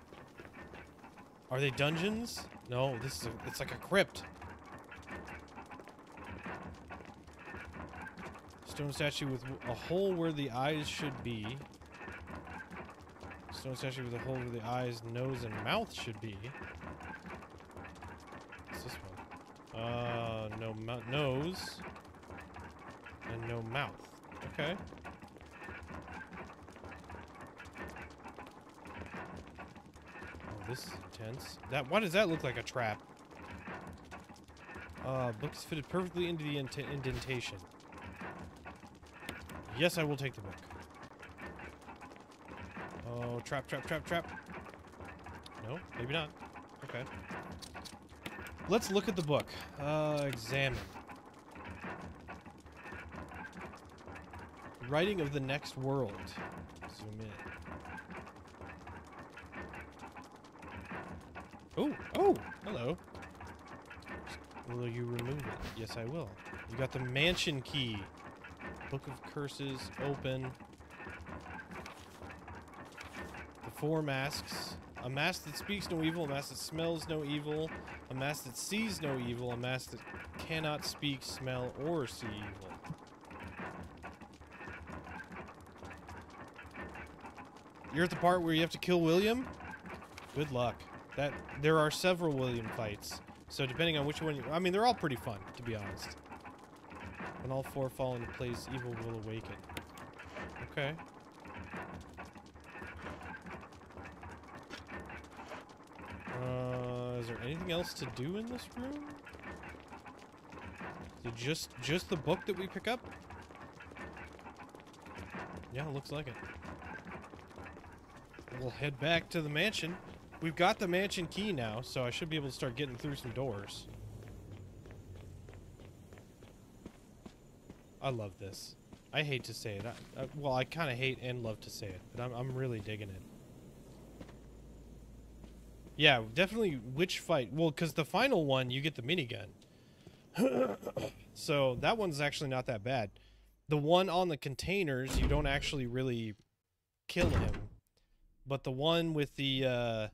Speaker 1: Are they dungeons? No, this is a, it's like a crypt. Stone statue with a hole where the eyes should be. Stone statue with a hole where the eyes, nose, and mouth should be. What's this one? Uh, no nose. And no mouth. Okay. This is intense. That why does that look like a trap? Uh, book is fitted perfectly into the indentation. Yes, I will take the book. Oh, trap, trap, trap, trap. No, maybe not. Okay. Let's look at the book. Uh, examine. Writing of the next world. Zoom in. Oh, hello. Will you remove it? Yes, I will. You got the mansion key. Book of Curses, open. The four masks. A mask that speaks no evil, a mask that smells no evil, a mask that sees no evil, a mask that cannot speak, smell, or see evil. You're at the part where you have to kill William? Good luck. That there are several William fights. So depending on which one you, I mean they're all pretty fun, to be honest. When all four fall into place, evil will awaken. Okay. Uh, is there anything else to do in this room? Just just the book that we pick up? Yeah, looks like it. We'll head back to the mansion. We've got the mansion key now, so I should be able to start getting through some doors. I love this. I hate to say it. I, I, well, I kind of hate and love to say it, but I'm, I'm really digging it. Yeah, definitely which fight. Well, because the final one, you get the minigun. so that one's actually not that bad. The one on the containers, you don't actually really kill him. But the one with the, uh,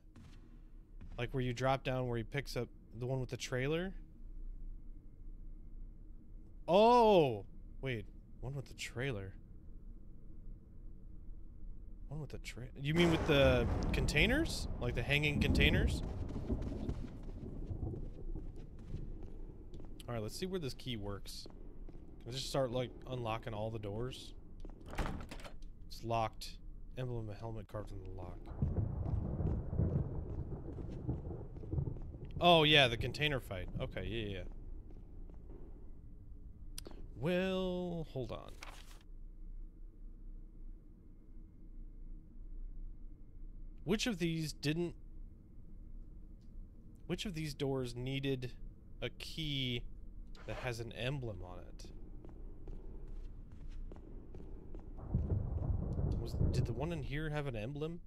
Speaker 1: like where you drop down where he picks up the one with the trailer. Oh! Wait, one with the trailer. One with the trailer. You mean with the containers? Like the hanging containers? Alright, let's see where this key works. I just start, like, unlocking all the doors? It's locked. Emblem of a helmet carved in the lock. Oh, yeah, the container fight. Okay, yeah, yeah. Well, hold on. Which of these didn't... Which of these doors needed a key that has an emblem on it? Was, did the one in here have an emblem?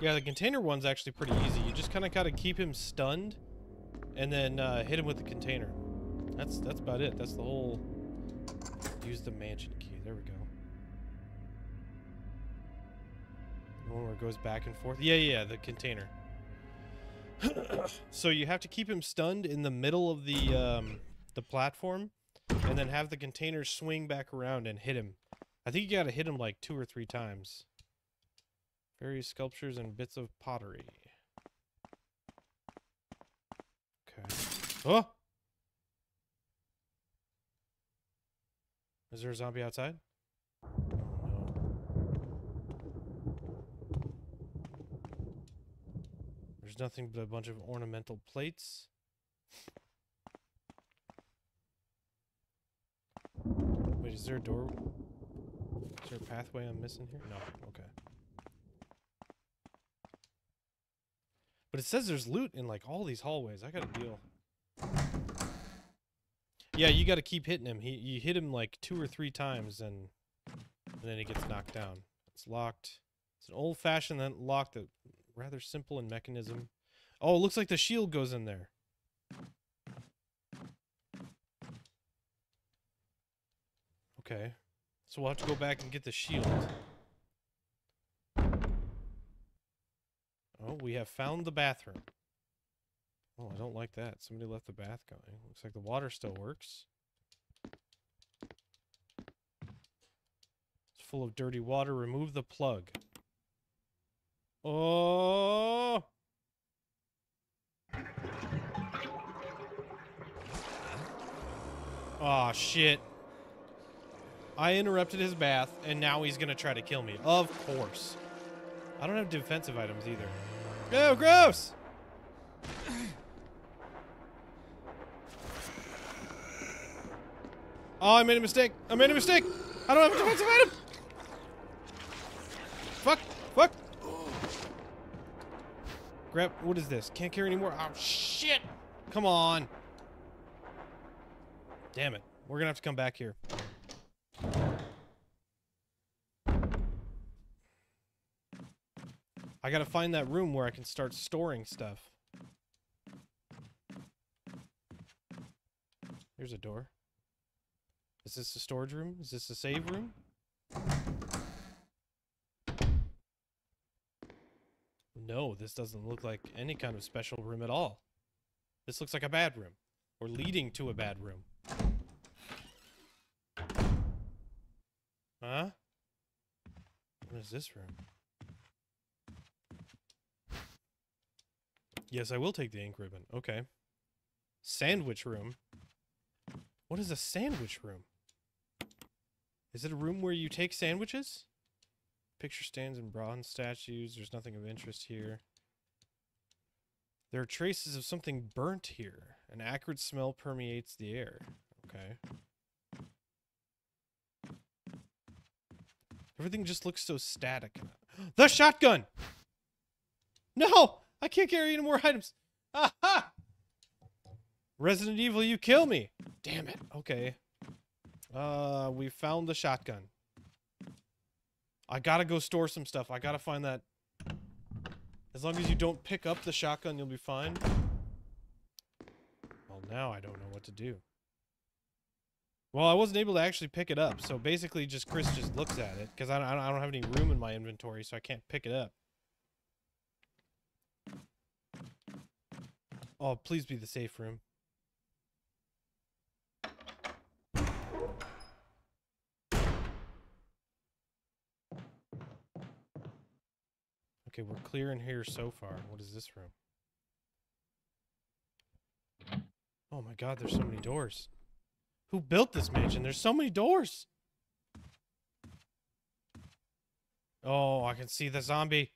Speaker 1: Yeah, the container one's actually pretty easy. You just kind of gotta keep him stunned, and then uh, hit him with the container. That's that's about it. That's the whole. Use the mansion key. There we go. The one where it goes back and forth. Yeah, yeah, the container. so you have to keep him stunned in the middle of the um, the platform, and then have the container swing back around and hit him. I think you gotta hit him like two or three times. Various sculptures and bits of pottery. Okay. Oh! Is there a zombie outside? Oh no. There's nothing but a bunch of ornamental plates. Wait, is there a door? Is there a pathway I'm missing here? No. Okay. But it says there's loot in like all these hallways. I got a deal. Yeah, you got to keep hitting him. He you hit him like two or three times and and then he gets knocked down. It's locked. It's an old-fashioned then lock that rather simple in mechanism. Oh, it looks like the shield goes in there. Okay. So we'll have to go back and get the shield. Oh, we have found the bathroom. Oh, I don't like that. Somebody left the bath going. Looks like the water still works. It's full of dirty water. Remove the plug. Oh! Oh shit. I interrupted his bath, and now he's gonna try to kill me. Of course. I don't have defensive items either. Oh, gross! Oh, I made a mistake. I made a mistake. I don't have a defensive item. Fuck. Fuck. Grab. What is this? Can't carry anymore. Oh, shit. Come on. Damn it. We're going to have to come back here. I got to find that room where I can start storing stuff. Here's a door. Is this a storage room? Is this a save room? No, this doesn't look like any kind of special room at all. This looks like a bad room. Or leading to a bad room. Huh? What is this room? Yes, I will take the ink ribbon. Okay. Sandwich room. What is a sandwich room? Is it a room where you take sandwiches? Picture stands and bronze statues. There's nothing of interest here. There are traces of something burnt here. An acrid smell permeates the air. Okay. Everything just looks so static. The shotgun! No! I can't carry any more items. Aha! Resident Evil, you kill me. Damn it. Okay. Uh, we found the shotgun. I gotta go store some stuff. I gotta find that. As long as you don't pick up the shotgun, you'll be fine. Well, now I don't know what to do. Well, I wasn't able to actually pick it up, so basically just Chris just looks at it, because I, don't- I don't have any room in my inventory, so I can't pick it up. Oh, please be the safe room. Okay, we're clear in here so far. What is this room? Oh my god, there's so many doors. Who built this mansion? There's so many doors. Oh, I can see the zombie.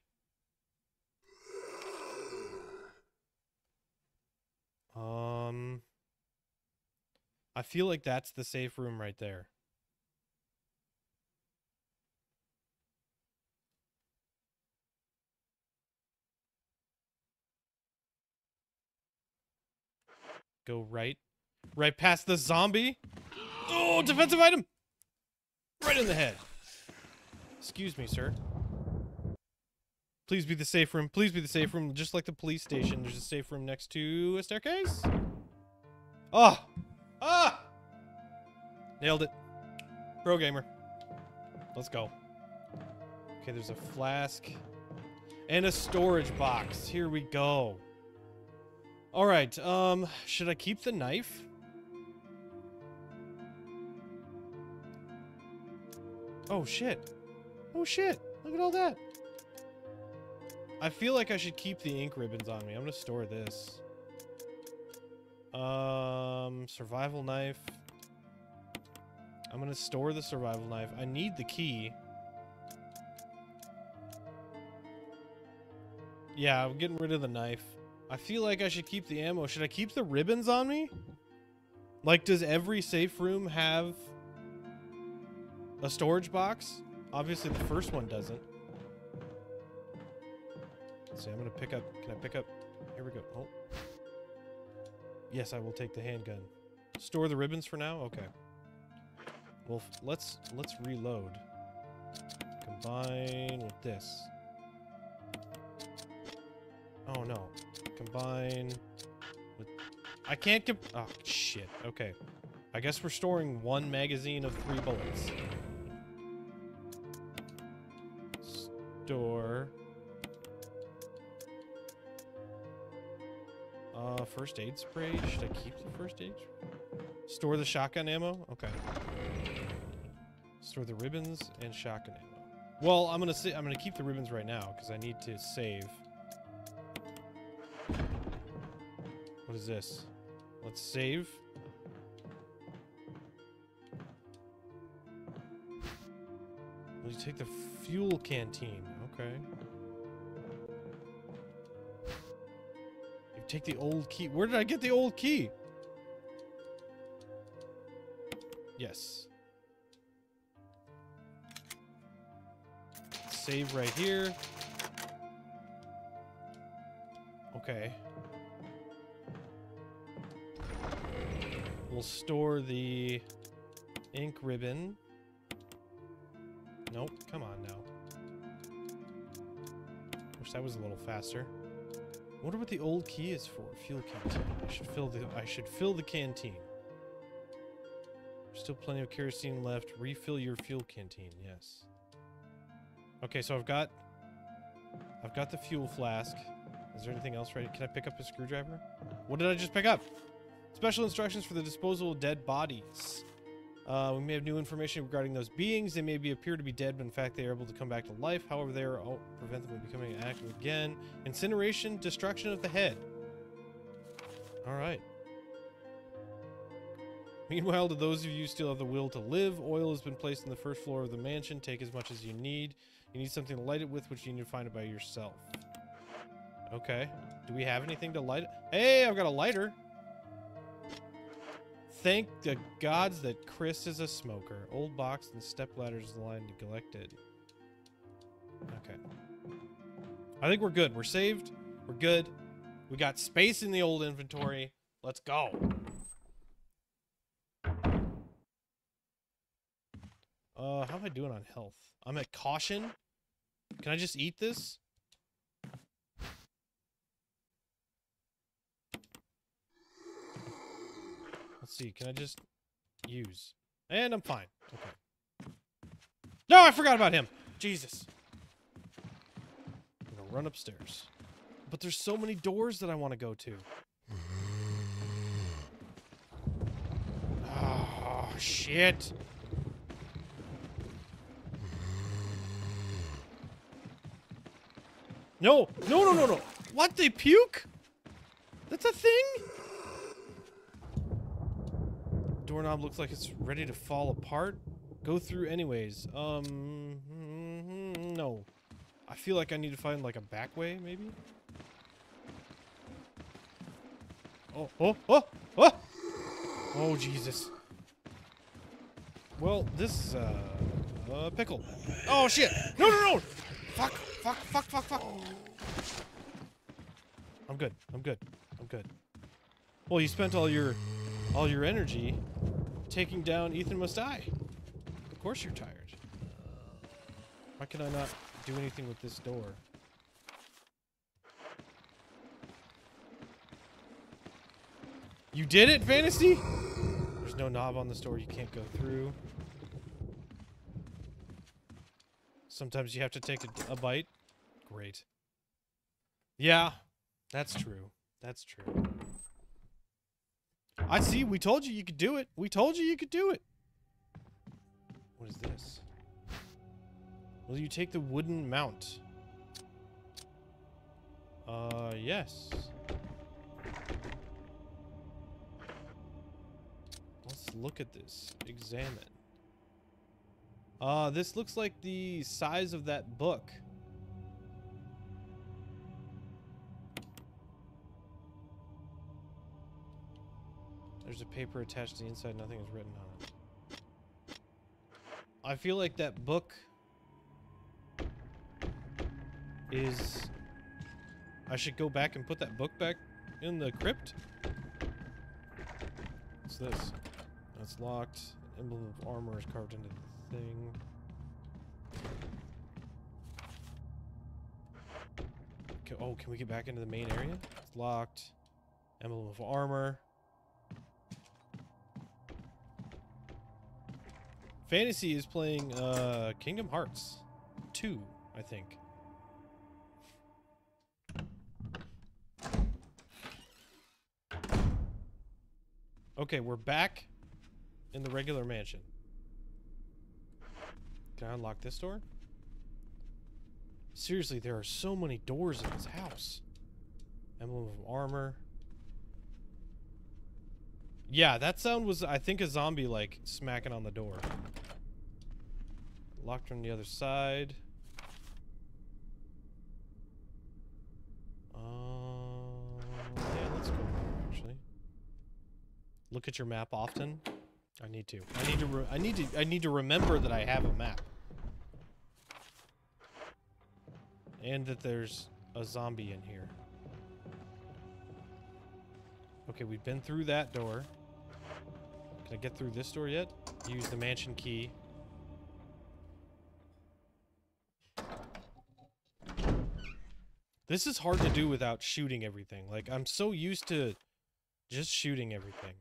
Speaker 1: Um I feel like that's the safe room right there. Go right. Right past the zombie. Oh, defensive item. Right in the head. Excuse me, sir. Please be the safe room. Please be the safe room. Just like the police station, there's a safe room next to a staircase. Oh. Ah. Nailed it. Pro gamer. Let's go. Okay, there's a flask and a storage box. Here we go. All right. Um, should I keep the knife? Oh shit. Oh shit. Look at all that. I feel like I should keep the ink ribbons on me. I'm gonna store this. Um, survival knife. I'm gonna store the survival knife. I need the key. Yeah, I'm getting rid of the knife. I feel like I should keep the ammo. Should I keep the ribbons on me? Like, does every safe room have a storage box? Obviously, the first one doesn't. Let's see, I'm gonna pick up, can I pick up, here we go, oh. Yes, I will take the handgun. Store the ribbons for now? Okay. Well, let's, let's reload. Combine with this. Oh no. Combine with, I can't get, oh shit, okay. I guess we're storing one magazine of three bullets. Store Uh, first aid spray. Should I keep the first aid? Store the shotgun ammo? Okay. Store the ribbons and shotgun ammo. Well, I'm gonna I'm gonna keep the ribbons right now because I need to save. What is this? Let's save. Will you take the fuel canteen? Okay. Take the old key. Where did I get the old key? Yes. Save right here. Okay. We'll store the ink ribbon. Nope, come on now. Wish that was a little faster. Wonder what the old key is for. Fuel canteen. I should fill the I should fill the canteen. There's still plenty of kerosene left. Refill your fuel canteen. Yes. Okay, so I've got I've got the fuel flask. Is there anything else ready? Can I pick up a screwdriver? What did I just pick up? Special instructions for the disposal of dead bodies. Uh, we may have new information regarding those beings. They may be appear to be dead, but in fact they are able to come back to life. However, they are all prevent them from becoming active again. Incineration, destruction of the head. All right. Meanwhile, to those of you still have the will to live, oil has been placed on the first floor of the mansion. Take as much as you need. You need something to light it with, which you need to find it by yourself. Okay. Do we have anything to light? Hey, I've got a lighter. Thank the gods that Chris is a smoker. Old box and step ladders line neglected. Okay. I think we're good. We're saved. We're good. We got space in the old inventory. Let's go. Uh, how am I doing on health? I'm at caution. Can I just eat this? Let's see. Can I just use? And I'm fine. Okay. No, I forgot about him. Jesus. I'm gonna run upstairs. But there's so many doors that I want to go to. Oh, shit. No, no, no, no, no. What? They puke? That's a thing? Doorknob looks like it's ready to fall apart. Go through anyways. Um, no. I feel like I need to find like a back way, maybe? Oh, oh, oh, oh! Oh, Jesus. Well, this is, uh, a pickle. Oh, shit! No, no, no! Fuck, fuck, fuck, fuck, fuck. I'm good. I'm good. I'm good. Well, you spent all your all your energy taking down Ethan Must Die. Of course you're tired. Why can I not do anything with this door? You did it, Fantasy? There's no knob on this door you can't go through. Sometimes you have to take a, a bite. Great. Yeah, that's true. That's true. I see. We told you you could do it. We told you you could do it. What is this? Will you take the wooden mount? Uh, yes. Let's look at this. Examine. Uh, this looks like the size of that book. There's a paper attached to the inside, nothing is written on it. I feel like that book is... I should go back and put that book back in the crypt? What's this? That's locked. Emblem of armor is carved into the thing. Oh, can we get back into the main area? It's locked. Emblem of armor. Fantasy is playing uh, Kingdom Hearts 2, I think. Okay, we're back in the regular mansion. Can I unlock this door? Seriously, there are so many doors in this house. Emblem of armor. Yeah, that sound was, I think, a zombie, like, smacking on the door. Locked from the other side. Um, yeah, let's go actually. Look at your map often. I need to. I need to. I need to. I need to remember that I have a map, and that there's a zombie in here. Okay, we've been through that door. Can I get through this door yet? Use the mansion key. This is hard to do without shooting everything. Like, I'm so used to just shooting everything.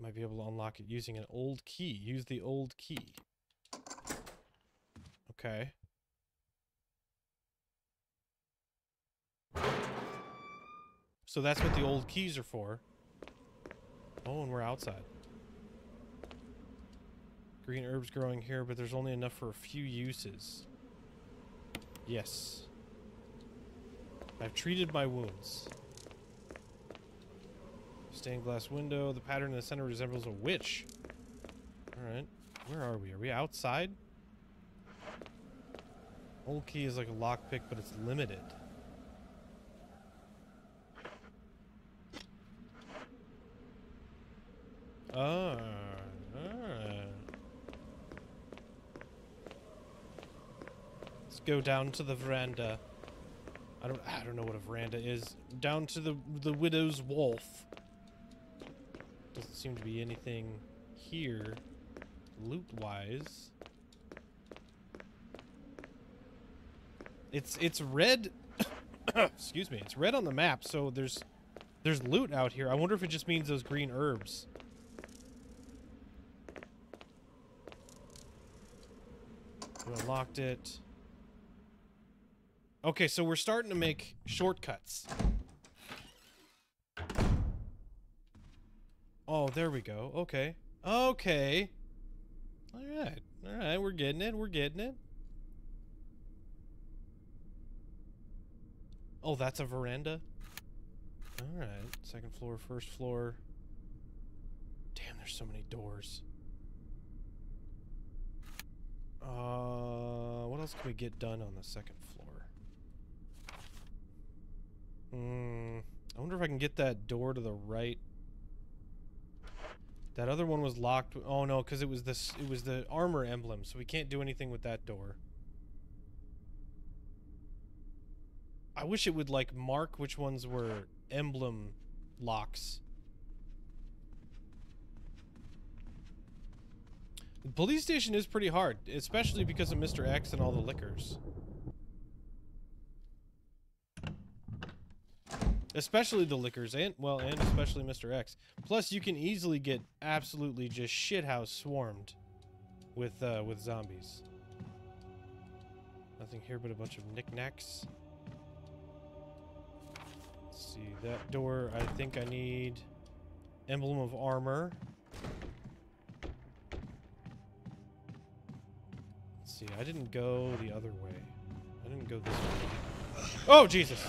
Speaker 1: Might be able to unlock it using an old key. Use the old key. Okay. So that's what the old keys are for. Oh, and we're outside. Green herbs growing here, but there's only enough for a few uses. Yes. I've treated my wounds. Stained glass window. The pattern in the center resembles a witch. Alright. Where are we? Are we outside? Old key is like a lockpick, but it's limited. Ah. alright. Let's go down to the veranda. I don't I don't know what a veranda is. Down to the the widow's walk. Doesn't seem to be anything here loot wise. It's it's red excuse me, it's red on the map, so there's there's loot out here. I wonder if it just means those green herbs. We unlocked it. Okay, so we're starting to make shortcuts. Oh, there we go. Okay. Okay. Alright. Alright, we're getting it. We're getting it. Oh, that's a veranda? Alright. Second floor, first floor. Damn, there's so many doors. Uh, what else can we get done on the second floor? Hmm. I wonder if I can get that door to the right. That other one was locked. Oh no, because it was this. It was the armor emblem, so we can't do anything with that door. I wish it would like mark which ones were emblem locks. The police station is pretty hard, especially because of Mr. X and all the lickers. Especially the lickers, and, well, and especially Mr. X. Plus, you can easily get absolutely just shithouse swarmed with, uh, with zombies. Nothing here but a bunch of knickknacks. Let's see, that door, I think I need emblem of armor. See, I didn't go the other way. I didn't go this way. Oh, Jesus!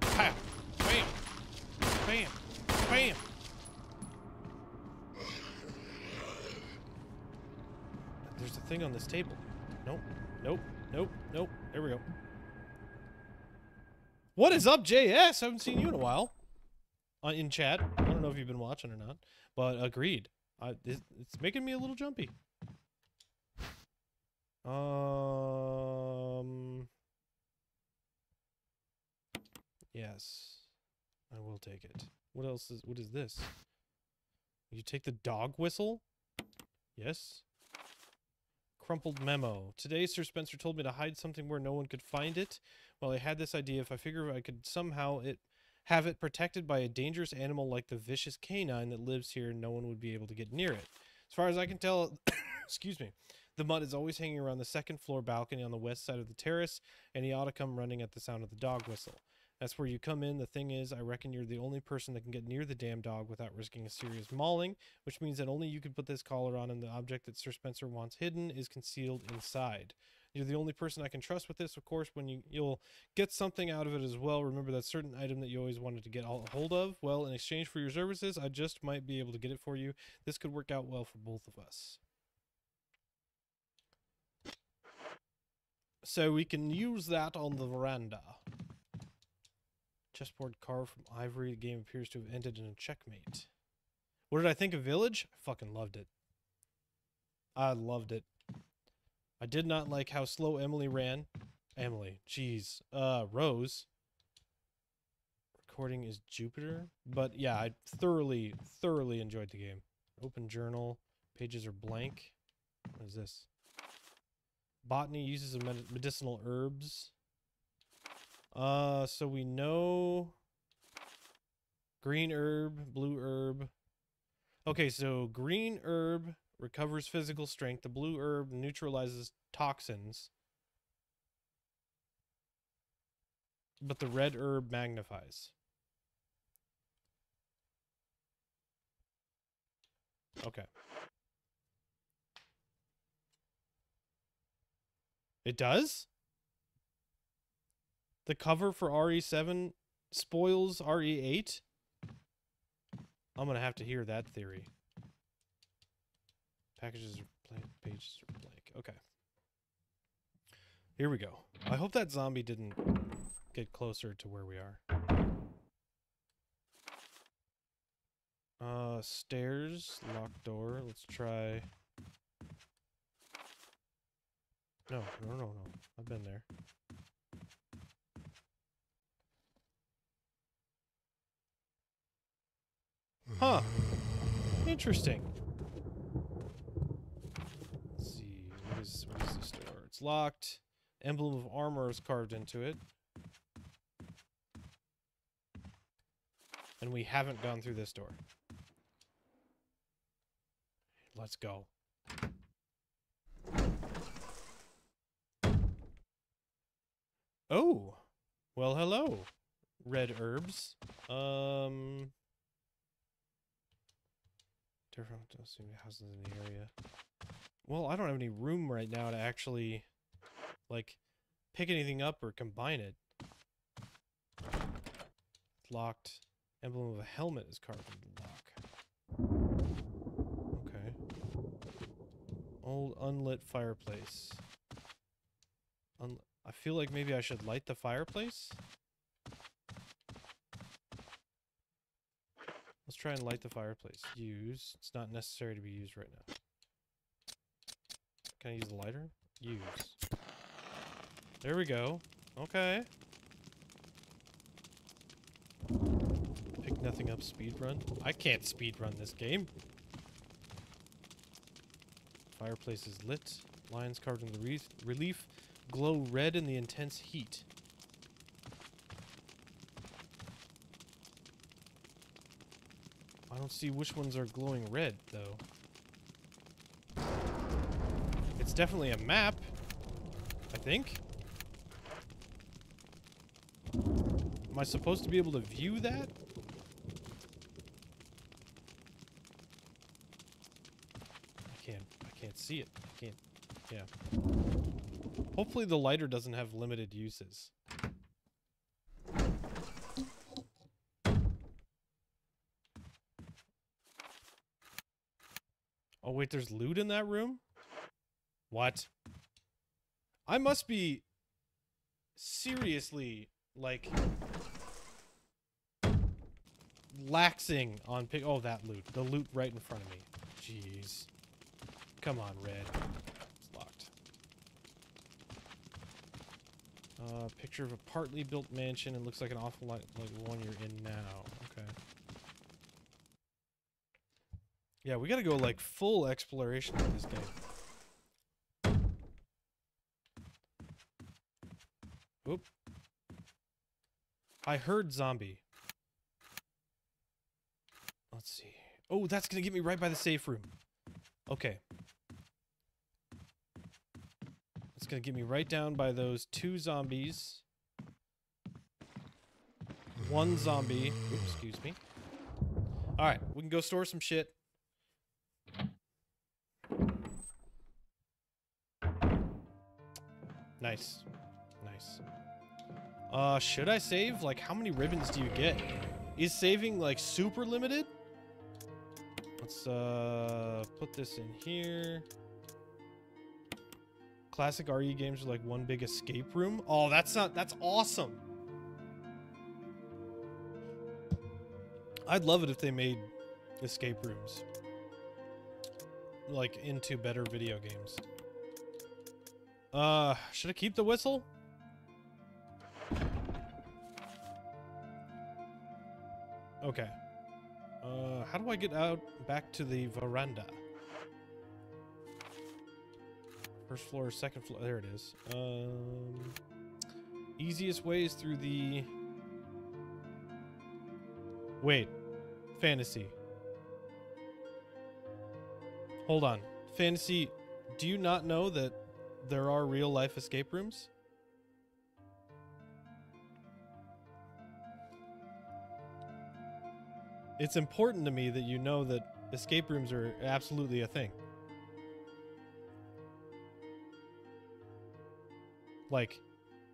Speaker 1: Bam! Bam! Bam! There's a thing on this table. Nope. Nope. Nope. Nope. There we go. What is up, JS? I haven't seen you in a while. Uh, in chat. I don't know if you've been watching or not, but agreed. It's making me a little jumpy. Um. Yes, I will take it. What else is? What is this? You take the dog whistle? Yes. Crumpled memo. Today, Sir Spencer told me to hide something where no one could find it. Well, I had this idea. If I figure I could somehow it have it protected by a dangerous animal like the vicious canine that lives here, and no one would be able to get near it. As far as I can tell, excuse me, the mud is always hanging around the second floor balcony on the west side of the terrace, and he ought to come running at the sound of the dog whistle. That's where you come in. The thing is, I reckon you're the only person that can get near the damn dog without risking a serious mauling, which means that only you can put this collar on and the object that Sir Spencer wants hidden is concealed inside. You're the only person I can trust with this, of course, when you, you'll get something out of it as well. Remember that certain item that you always wanted to get a hold of? Well, in exchange for your services, I just might be able to get it for you. This could work out well for both of us. So we can use that on the veranda. Chessboard carved from ivory. The game appears to have ended in a checkmate. What did I think of Village? I fucking loved it. I loved it. I did not like how slow Emily ran. Emily, jeez. Uh, Rose. Recording is Jupiter. But yeah, I thoroughly, thoroughly enjoyed the game. Open journal. Pages are blank. What is this? Botany uses of med medicinal herbs. Uh, so we know green herb, blue herb. Okay, so green herb recovers physical strength. The blue herb neutralizes toxins. But the red herb magnifies. Okay. It does? The cover for RE7 spoils RE8? I'm going to have to hear that theory. Packages are blank, pages are blank. Okay. Here we go. I hope that zombie didn't get closer to where we are. Uh, stairs, locked door. Let's try... No, no, no, no. I've been there. Huh. Interesting. Let's see. What is, what is this door? It's locked. Emblem of armor is carved into it. And we haven't gone through this door. Let's go. Oh. Well, hello. Red herbs. Um Different houses in the area. Well, I don't have any room right now to actually like pick anything up or combine it. It's locked. Emblem of a helmet is carved the lock. Okay. Old unlit fireplace. Un I feel like maybe I should light the fireplace? Let's try and light the fireplace. Use. It's not necessary to be used right now. Can I use the lighter? Use. There we go. Okay. Pick nothing up speed run. I can't speed run this game. Fireplace is lit. Lions carved in the relief glow red in the intense heat. I don't see which ones are glowing red, though. It's definitely a map, I think. Am I supposed to be able to view that? I can't, I can't see it. I can't, yeah. Hopefully the lighter doesn't have limited uses. Oh, wait, there's loot in that room? What? I must be seriously, like, laxing on pick. Oh, that loot. The loot right in front of me. Jeez. Come on, Red. It's locked. Uh, picture of a partly built mansion. It looks like an awful lot like the one you're in now. Okay. Yeah, we gotta go like full exploration of this game. Oop. I heard zombie. Let's see. Oh, that's gonna get me right by the safe room. Okay. It's gonna get me right down by those two zombies. One zombie. Oops, excuse me. All right, we can go store some shit. Nice. Nice. Uh, should I save? Like, how many ribbons do you get? Is saving, like, super limited? Let's, uh, put this in here. Classic RE games are like one big escape room. Oh, that's not, that's awesome. I'd love it if they made escape rooms. Like, into better video games. Uh, should I keep the whistle? Okay. Uh, how do I get out back to the veranda? First floor, second floor. There it is. Um, easiest way is through the. Wait, fantasy. Hold on, fantasy. Do you not know that there are real life escape rooms? It's important to me that you know that escape rooms are absolutely a thing. Like,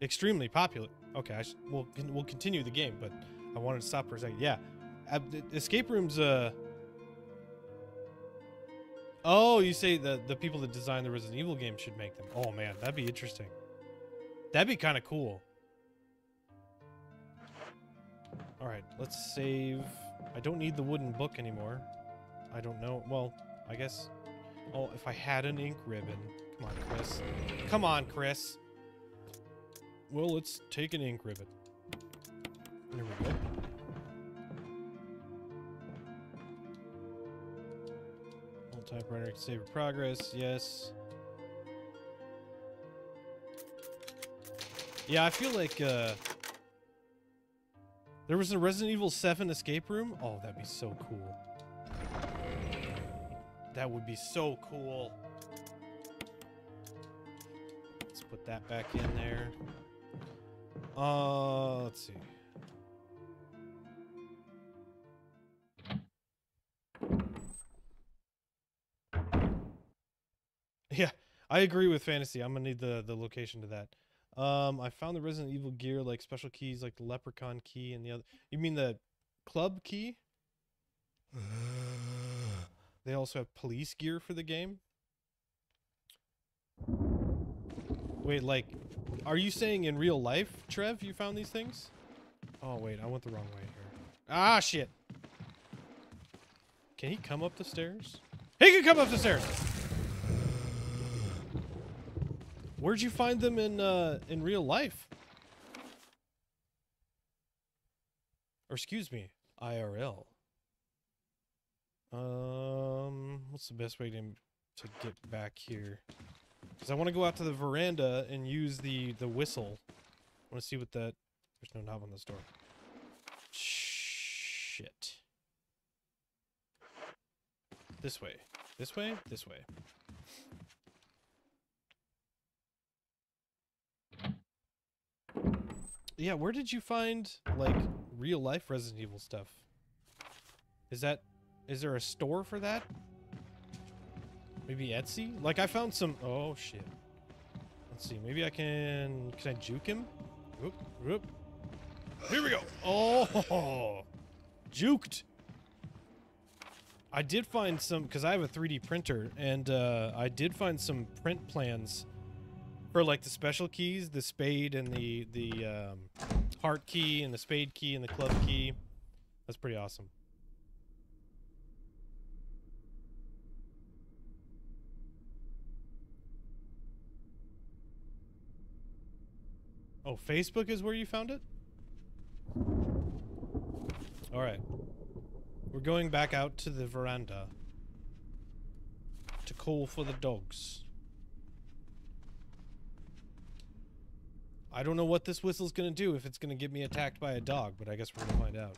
Speaker 1: extremely popular. Okay, I sh- we'll we'll continue the game, but I wanted to stop for a second. Yeah, escape rooms. Uh. Oh, you say the the people that designed the Resident Evil game should make them. Oh man, that'd be interesting. That'd be kind of cool. All right, let's save. I don't need the wooden book anymore. I don't know. Well, I guess. Oh, if I had an ink ribbon. Come on, Chris. Come on, Chris. Well, let's take an ink ribbon. There we go. Old typewriter can save progress. Yes. Yeah, I feel like uh, there was a Resident Evil 7 escape room. Oh, that'd be so cool. That would be so cool. Let's put that back in there. Uh, let's see. Yeah, I agree with fantasy. I'm gonna need the the location to that. Um, I found the Resident Evil gear, like special keys, like the Leprechaun key and the other. You mean the club key? they also have police gear for the game. Wait, like, are you saying in real life, Trev, you found these things? Oh wait, I went the wrong way here. Ah shit! Can he come up the stairs? He can come up the stairs. Where'd you find them in uh in real life? Or excuse me, IRL. Um, what's the best way to to get back here? Because I want to go out to the veranda and use the the whistle. I want to see what that. There's no knob on this door. Shit. This way. This way. This way. Yeah, where did you find like real life Resident Evil stuff? Is that is there a store for that? Maybe Etsy? Like I found some Oh shit. Let's see. Maybe I can can I juke him? Whoop, whoop. Here we go. Oh. Juked. I did find some cuz I have a 3D printer and uh I did find some print plans like the special keys, the spade and the the um, heart key and the spade key and the club key. That's pretty awesome. Oh, Facebook is where you found it? All right. We're going back out to the veranda to call for the dogs. I don't know what this whistle's gonna do, if it's gonna get me attacked by a dog, but I guess we're gonna find out.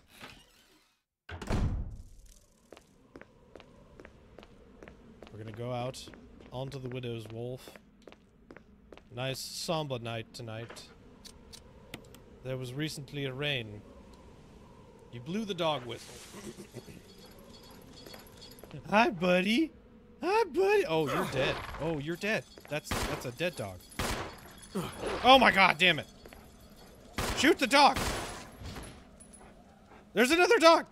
Speaker 1: We're gonna go out onto the Widow's Walk. Nice somber night tonight. There was recently a rain. You blew the dog whistle. Hi, buddy. Hi, buddy. Oh, you're dead. Oh, you're dead. That's that's a dead dog. Oh my god, damn it. Shoot the dog. There's another dog.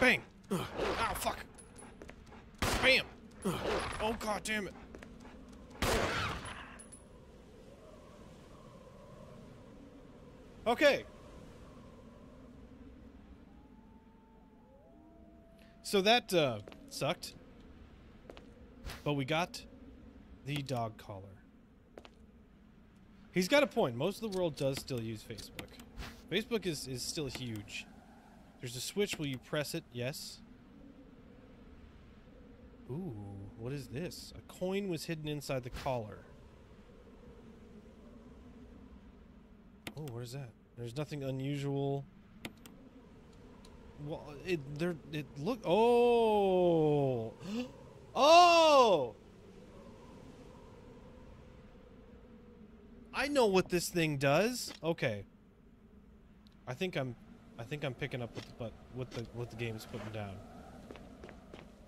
Speaker 1: Bang. Oh, fuck. Bam. Oh, god damn it. Okay. So that uh, sucked. But we got the dog collar. He's got a point. Most of the world does still use Facebook. Facebook is, is still huge. There's a switch. Will you press it? Yes. Ooh, what is this? A coin was hidden inside the collar. Oh, what is that? There's nothing unusual. Well, it there it look. Oh, oh! I know what this thing does. Okay. I think I'm, I think I'm picking up with the what the what the game's putting down.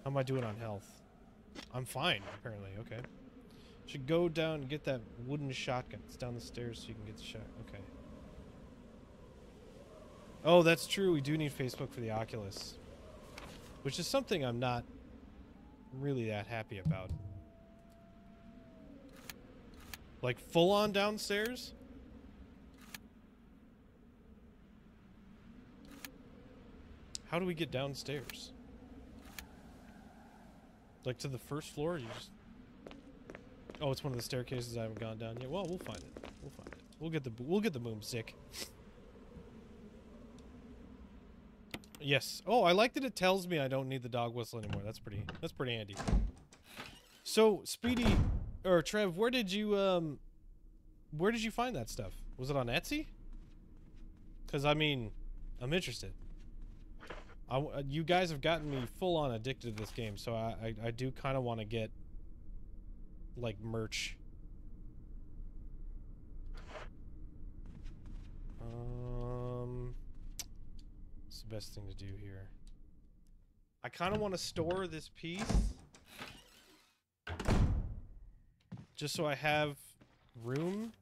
Speaker 1: How am I doing on health? I'm fine, apparently. Okay. Should go down and get that wooden shotgun. It's down the stairs so you can get the shot. Okay. Oh, that's true. We do need Facebook for the Oculus. Which is something I'm not really that happy about. Like, full on downstairs? How do we get downstairs? Like to the first floor? You just... Oh, it's one of the staircases I haven't gone down yet. Well, we'll find it. We'll find it. We'll get the we'll get the boomstick. yes. Oh, I like that it tells me I don't need the dog whistle anymore. That's pretty that's pretty handy. So, Speedy or Trev, where did you um where did you find that stuff? Was it on Etsy? Cuz I mean, I'm interested. I, you guys have gotten me full on addicted to this game, so I, I, I do kind of want to get like merch. Um, what's the best thing to do here? I kind of want to store this piece just so I have room.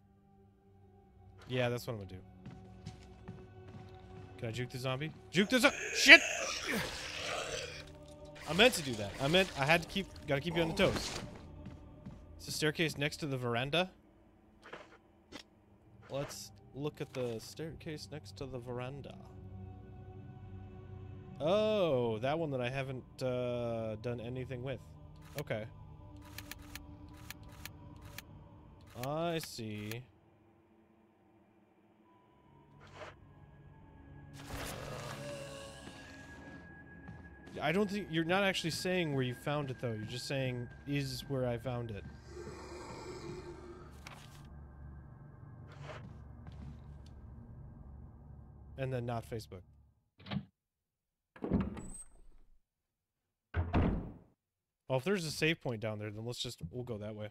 Speaker 1: Yeah, that's what I'm gonna do. Can I juke the zombie? Juke the zo- Shit! I meant to do that. I meant I had to keep gotta keep you on the toes. It's a staircase next to the veranda. Let's look at the staircase next to the veranda. Oh, that one that I haven't uh, done anything with. Okay. I see. I don't think you're not actually saying where you found it though. You're just saying is where I found it. And then not Facebook. Well, if there's a save point down there, then let's just we'll go that way.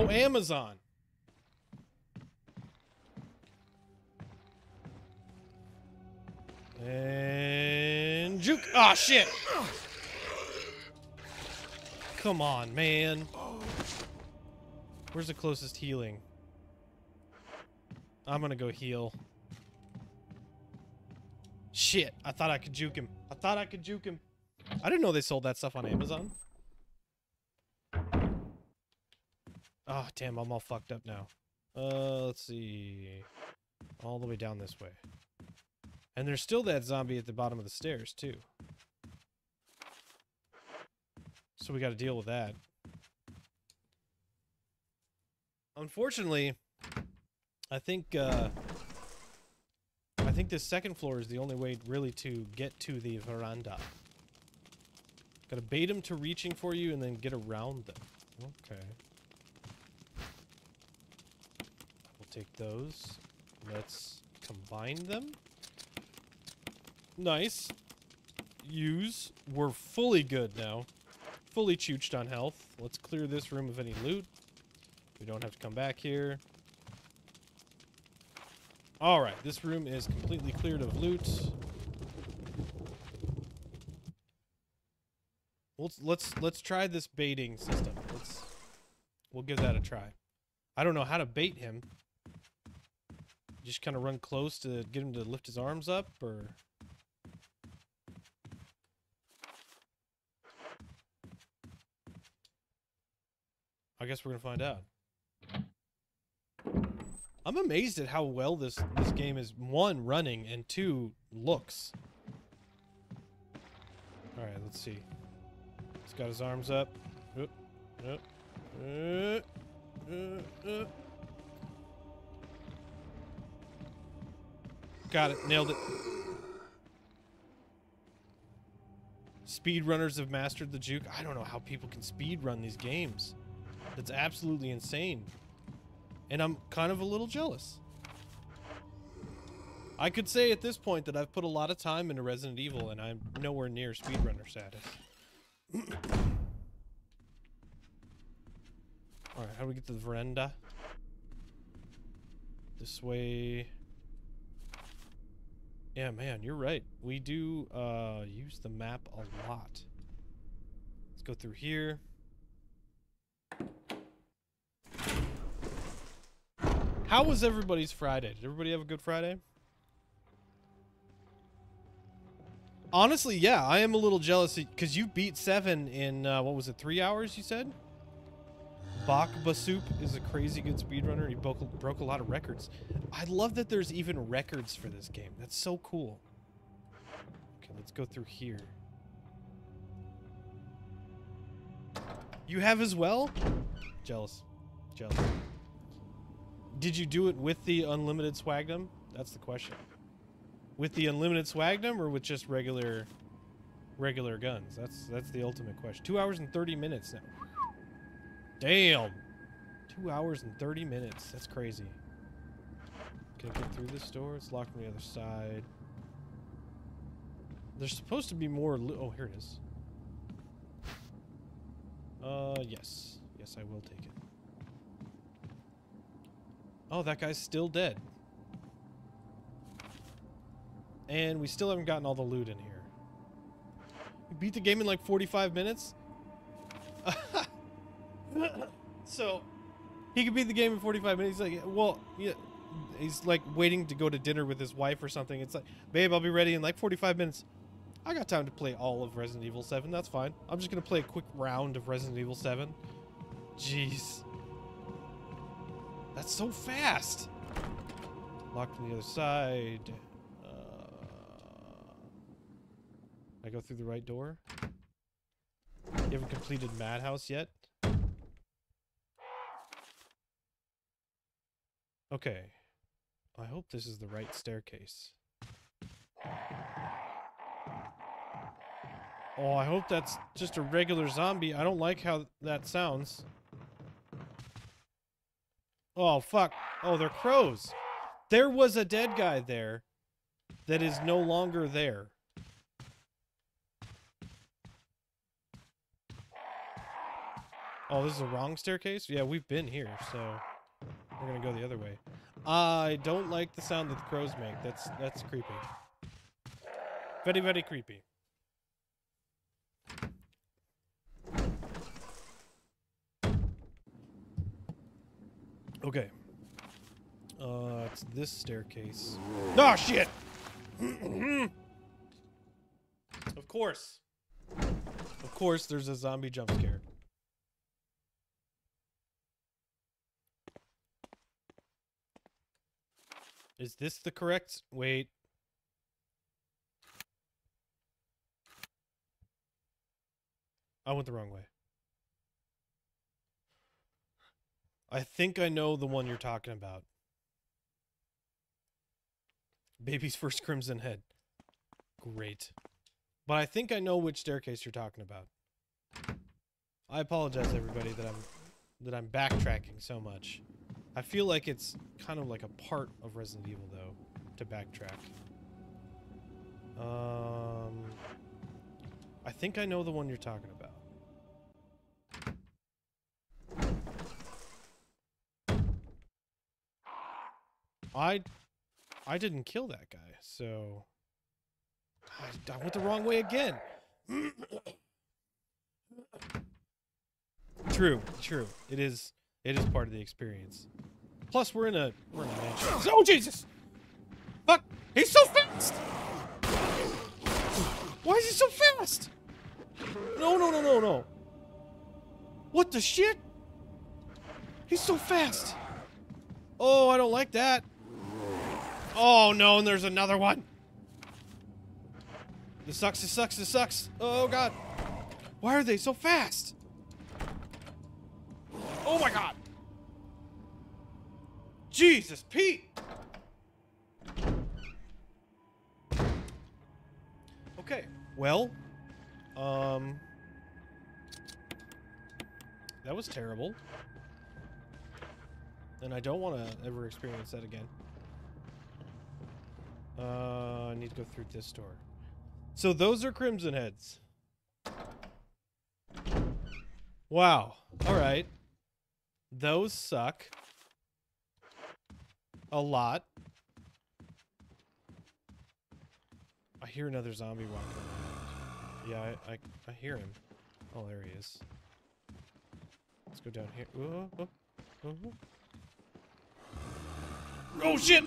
Speaker 1: Oh, Amazon. And juke. Ah, shit. Come on, man. Where's the closest healing? I'm gonna go heal. Shit, I thought I could juke him. I thought I could juke him. I didn't know they sold that stuff on Amazon. Oh, damn, I'm all fucked up now. Uh, let's see. All the way down this way. And there's still that zombie at the bottom of the stairs, too. So we gotta deal with that. Unfortunately, I think, uh... I think this second floor is the only way really to get to the veranda. Gotta bait them to reaching for you and then get around them. Okay. We'll take those. Let's combine them. Nice. Use. We're fully good now. Fully chooched on health. Let's clear this room of any loot. We don't have to come back here. All right, this room is completely cleared of loot. Let's let's let's try this baiting system. Let's we'll give that a try. I don't know how to bait him. Just kind of run close to get him to lift his arms up, or I guess we're gonna find out. I'm amazed at how well this this game is one running and two looks. All right, let's see. He's got his arms up. Oop, oop. Got it. Nailed it. Speedrunners have mastered the juke. I don't know how people can speedrun these games. It's absolutely insane. And I'm kind of a little jealous. I could say at this point that I've put a lot of time into Resident Evil and I'm nowhere near speedrunner status. Alright, how do we get to the veranda? This way. Yeah, man, you're right. We do uh, use the map a lot. Let's go through here. How was everybody's Friday? Did everybody have a good Friday? Honestly, yeah, I am a little jealous because you beat seven in uh, what was it, three hours? You said. Bak Basoup is a crazy good speedrunner. He broke, broke a lot of records. I love that there's even records for this game. That's so cool. Okay, let's go through here. You have as well? Jealous. Jealous. Did you do it with the unlimited swagdom? That's the question. With the unlimited swagdom or with just regular regular guns? That's that's the ultimate question. 2 hours and 30 minutes now. Damn. 2 hours and 30 minutes. That's crazy. Can I get through this door? It's locked on the other side. There's supposed to be more Oh, here it is. Uh, yes. Yes, I will take it. Oh, that guy's still dead. And we still haven't gotten all the loot in here. We beat the game in like 45 minutes? so, he could beat the game in 45 minutes. He's like, well, yeah. He's like waiting to go to dinner with his wife or something. It's like, babe, I'll be ready in like 45 minutes. I got time to play all of Resident Evil 7. That's fine. I'm just going to play a quick round of Resident Evil 7. Jeez. That's so fast. Locked on the other side. Uh, I go through the right door. You haven't completed Madhouse yet? Okay. I hope this is the right staircase. Oh, I hope that's just a regular zombie. I don't like how that sounds. Oh, fuck. Oh, they're crows. There was a dead guy there that is no longer there. Oh, this is the wrong staircase? Yeah, we've been here, so we're gonna go the other way. I don't like the sound that the crows make. That's that's creepy. Very, very creepy. Okay. Uh, it's this staircase. Oh, shit! of course. Of course, there's a zombie jump scare. Is this the correct? Wait. I went the wrong way. I think I know the one you're talking about. Baby's first crimson head. Great. But I think I know which staircase you're talking about. I apologize everybody that I'm that I'm backtracking so much. I feel like it's kind of like a part of Resident Evil though to backtrack. Um I think I know the one you're talking about. I I didn't kill that guy, so I, I went the wrong way again. true, true. It is. It is part of the experience. Plus, we're in a we're in a mansion. Oh Jesus! Fuck! He's so fast! Why is he so fast? No, no, no, no, no. What the shit? He's so fast. Oh, I don't like that. Oh no, and there's another one. This sucks, this sucks, this sucks. Oh god. Why are they so fast? Oh my god. Jesus, Pete. Okay, well, um, that was terrible. And I don't want to ever experience that again. Uh, I need to go through this door. So those are Crimson Heads. Wow. All right. Those suck. A lot. I hear another zombie walking around. Yeah, I, I, I hear him. Oh, there he is. Let's go down here. Oh, oh, oh, oh. oh shit!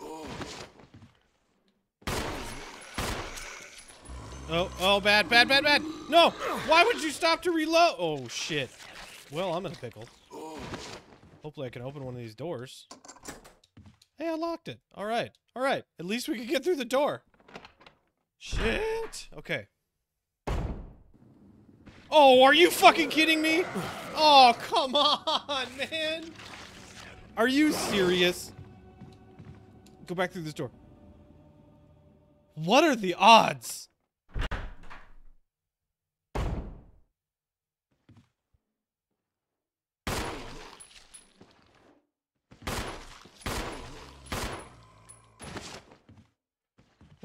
Speaker 1: Oh, oh, oh, bad, bad, bad, bad! No! Why would you stop to reload? Oh, shit. Well, I'm in a pickle. Hopefully I can open one of these doors. Hey, I locked it. All right. All right. At least we can get through the door. Shit. Okay. Oh, are you fucking kidding me? Oh, come on, man. Are you serious? Go back through this door. What are the odds?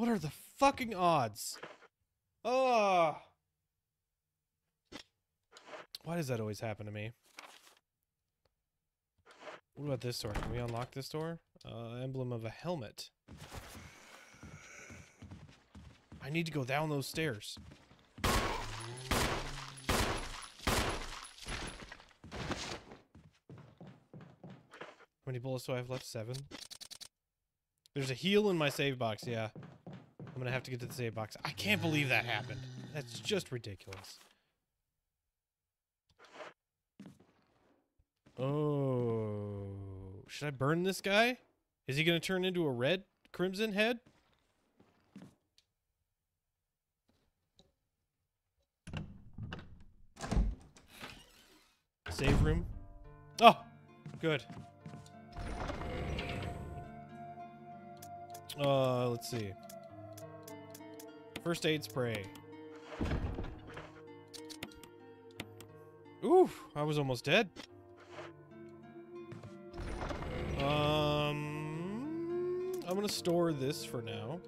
Speaker 1: What are the fucking odds? Oh. Why does that always happen to me? What about this door? Can we unlock this door? Uh, emblem of a helmet. I need to go down those stairs. How many bullets do I have left? Seven? There's a heal in my save box, yeah. I'm gonna have to get to the save box. I can't believe that happened. That's just ridiculous. Oh. Should I burn this guy? Is he gonna turn into a red crimson head? Save room. Oh, good. Uh, let's see. First aid spray. Oof, I was almost dead. Um, I'm gonna store this for now.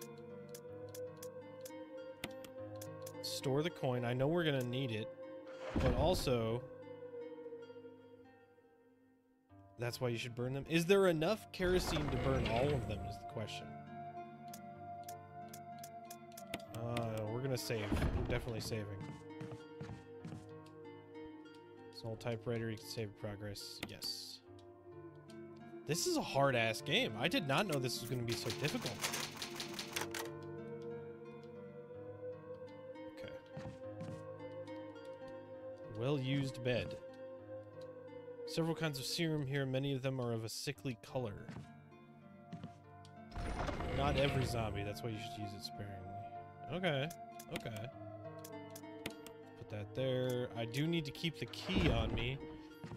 Speaker 1: Store the coin. I know we're gonna need it, but also that's why you should burn them. Is there enough kerosene to burn all of them is the question. Gonna save. We're definitely saving. Small typewriter, you can save progress. Yes. This is a hard-ass game. I did not know this was going to be so difficult. Okay. Well-used bed. Several kinds of serum here. Many of them are of a sickly color. Not every zombie. That's why you should use it sparingly. Okay. Okay. Put that there. I do need to keep the key on me.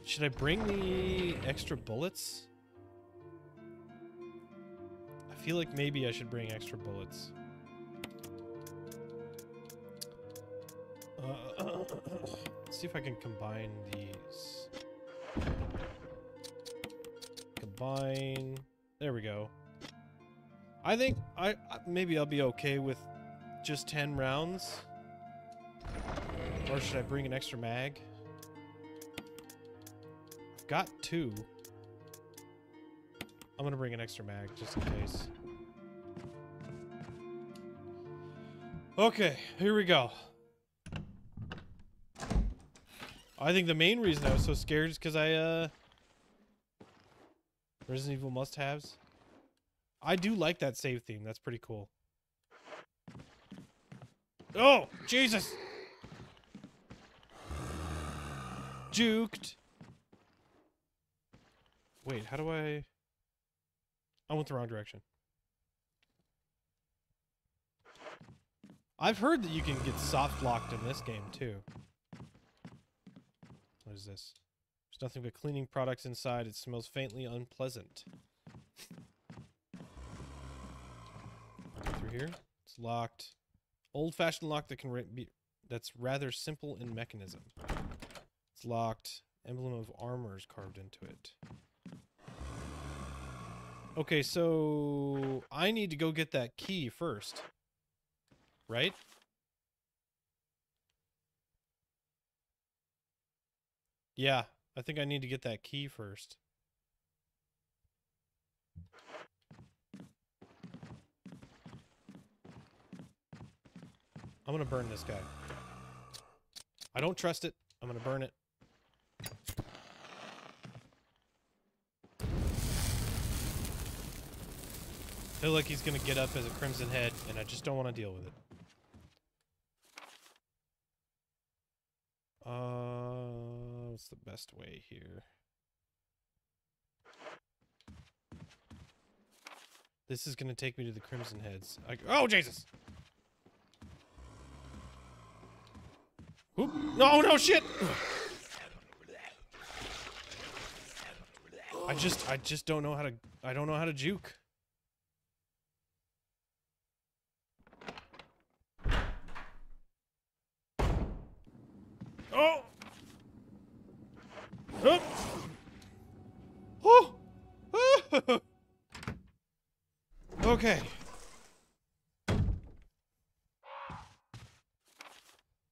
Speaker 1: Should I bring the extra bullets? I feel like maybe I should bring extra bullets. Uh, let's see if I can combine these. Combine. There we go. I think I maybe I'll be okay with just 10 rounds. Or should I bring an extra mag? I've got two. I'm gonna bring an extra mag just in case. Okay, here we go. I think the main reason I was so scared is because I, uh... Resident Evil must-haves. I do like that save theme. That's pretty cool. Oh, Jesus! Juked. Wait, how do I... I went the wrong direction. I've heard that you can get soft locked in this game too. What is this? There's nothing but cleaning products inside. It smells faintly unpleasant. Through here. It's locked. Old-fashioned lock that can be that's rather simple in mechanism. It's locked. Emblem of armor is carved into it. Okay, so I need to go get that key first. Right? Yeah, I think I need to get that key first. I'm gonna burn this guy. I don't trust it. I'm gonna burn it. I feel like he's gonna get up as a Crimson Head, and I just don't want to deal with it. Uh, what's the best way here? This is gonna take me to the Crimson Heads. I, oh Jesus! Oop. No, no, shit! I just, I just don't know how to, I don't know how to juke. Oh! Hup. Oh! okay.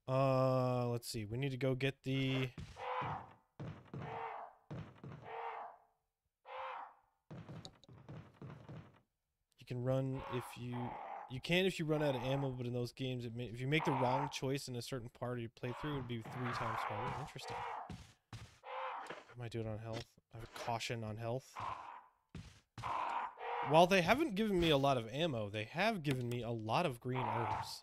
Speaker 1: Uh, let's see. We need to go get the... You can run if you... You can if you run out of ammo, but in those games, it may, if you make the wrong choice in a certain part of your playthrough, it would be three times harder. Interesting. I might do it on health? I have a caution on health. While they haven't given me a lot of ammo, they have given me a lot of green herbs.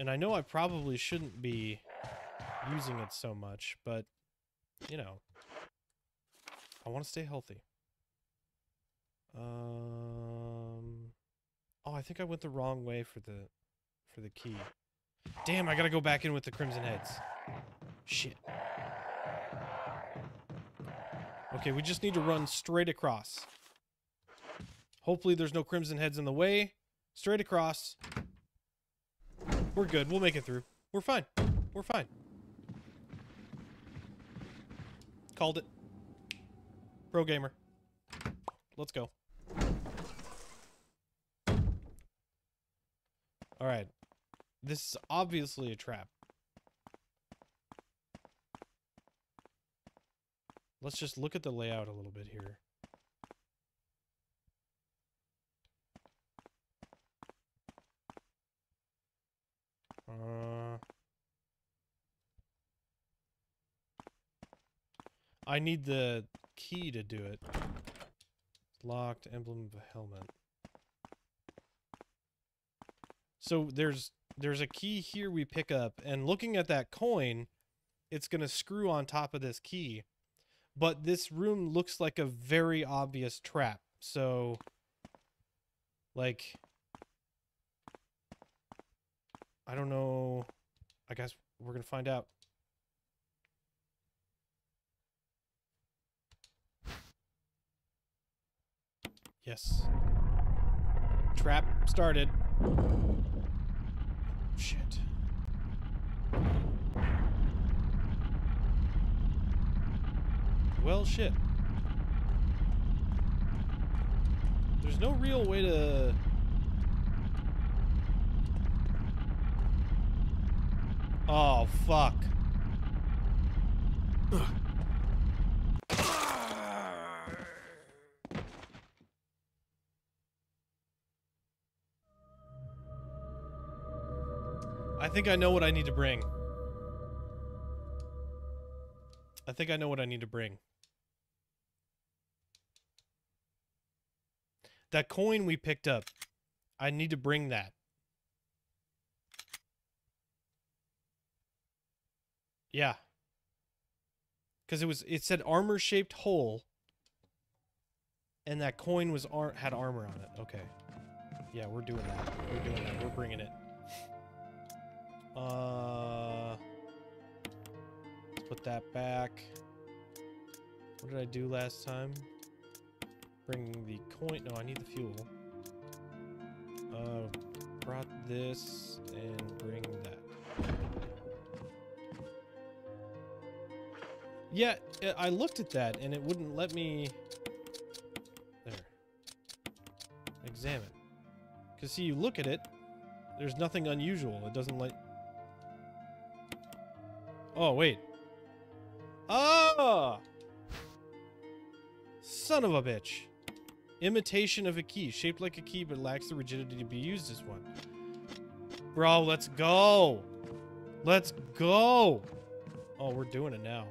Speaker 1: And I know I probably shouldn't be using it so much, but, you know, I want to stay healthy. Um, oh, I think I went the wrong way for the, for the key. Damn, I gotta go back in with the Crimson Heads. Shit. Okay, we just need to run straight across. Hopefully there's no Crimson Heads in the way. Straight across. We're good. We'll make it through. We're fine. We're fine. Called it. Pro gamer. Let's go. Alright. This is obviously a trap. Let's just look at the layout a little bit here. Uh, I need the key to do it. Locked emblem of a helmet. So there's there's a key here we pick up, and looking at that coin, it's gonna screw on top of this key. But this room looks like a very obvious trap. So, like, I don't know. I guess we're gonna find out. Yes. Trap started. Shit. Well, shit. There's no real way to... Oh, fuck. I think I know what I need to bring. I think I know what I need to bring. That coin we picked up, I need to bring that. Yeah. Cuz it was it said armor shaped hole and that coin was ar- had armor on it. Okay. Yeah, we're doing that. We're doing that. We're bringing it. Uh put that back. What did I do last time? Bring the coin. No, I need the fuel. Uh, brought this and bring Yeah, I- looked at that and it wouldn't let me. There. Examine. Because, see, you look at it, there's nothing unusual. It doesn't like. Oh, wait. Ah! Son of a bitch. Imitation of a key. Shaped like a key, but lacks the rigidity to be used as one. Bro, let's go. Let's go. Oh, we're doing it now.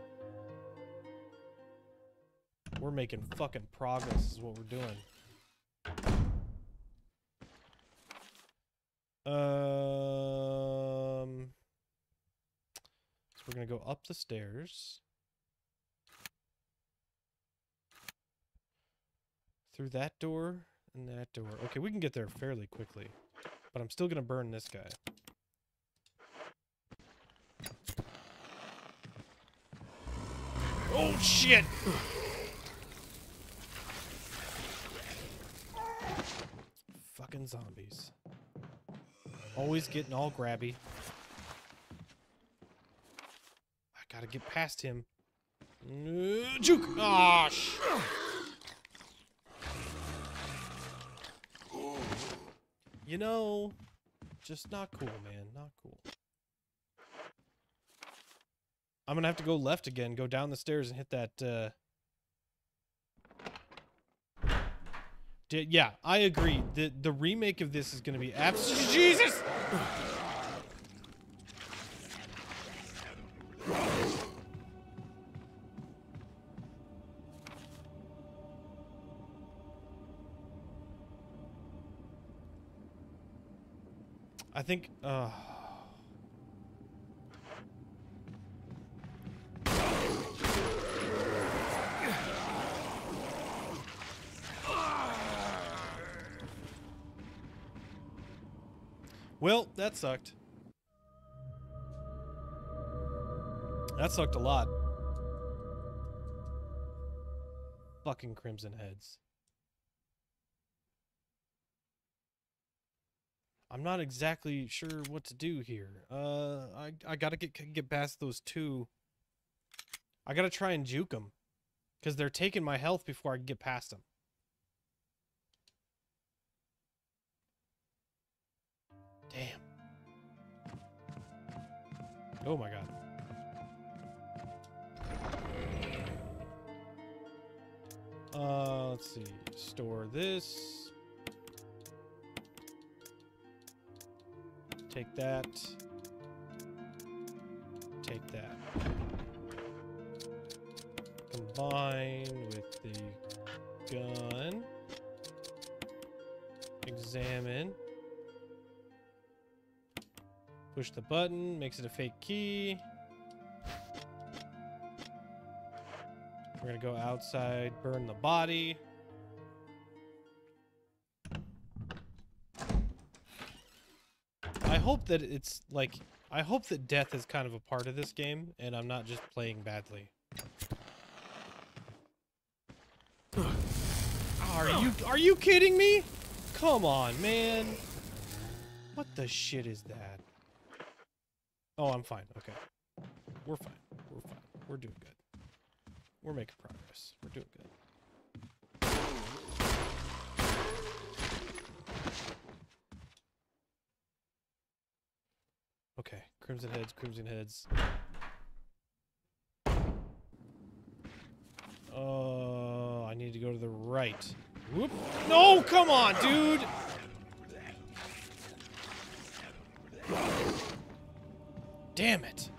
Speaker 1: We're making fucking progress is what we're doing. Um, so we're gonna go up the stairs. Through that door and that door. Okay, we can get there fairly quickly. But I'm still gonna burn this guy. Oh shit! Fucking zombies. Always getting all grabby. I gotta get past him. Uh, juke! Ah, sh- You know, just not cool, man. Not cool. I'm gonna have to go left again, go down the stairs and hit that, uh... yeah, I agree. The the remake of this is gonna be abs- Jesus! I think, uh... Well, that sucked. That sucked a lot. Fucking Crimson Heads. I'm not exactly sure what to do here. Uh, I I gotta get get past those two. I gotta try and juke them, cause they're taking my health before I can get past them. Oh my god. Uh, let's see. Store this. Take that. Take that. Combine with the gun. Examine. Push the button, makes it a fake key. We're gonna go outside, burn the body. I hope that it's like I hope that death is kind of a part of this game and I'm not just playing badly. Are you are you kidding me? Come on, man. What the shit is that? Oh, I'm fine. Okay. We're fine. We're fine. We're doing good. We're making progress. We're doing good. Okay. Crimson heads, crimson heads. Oh, I need to go to the right. Whoop. No, come on, dude. Damn it.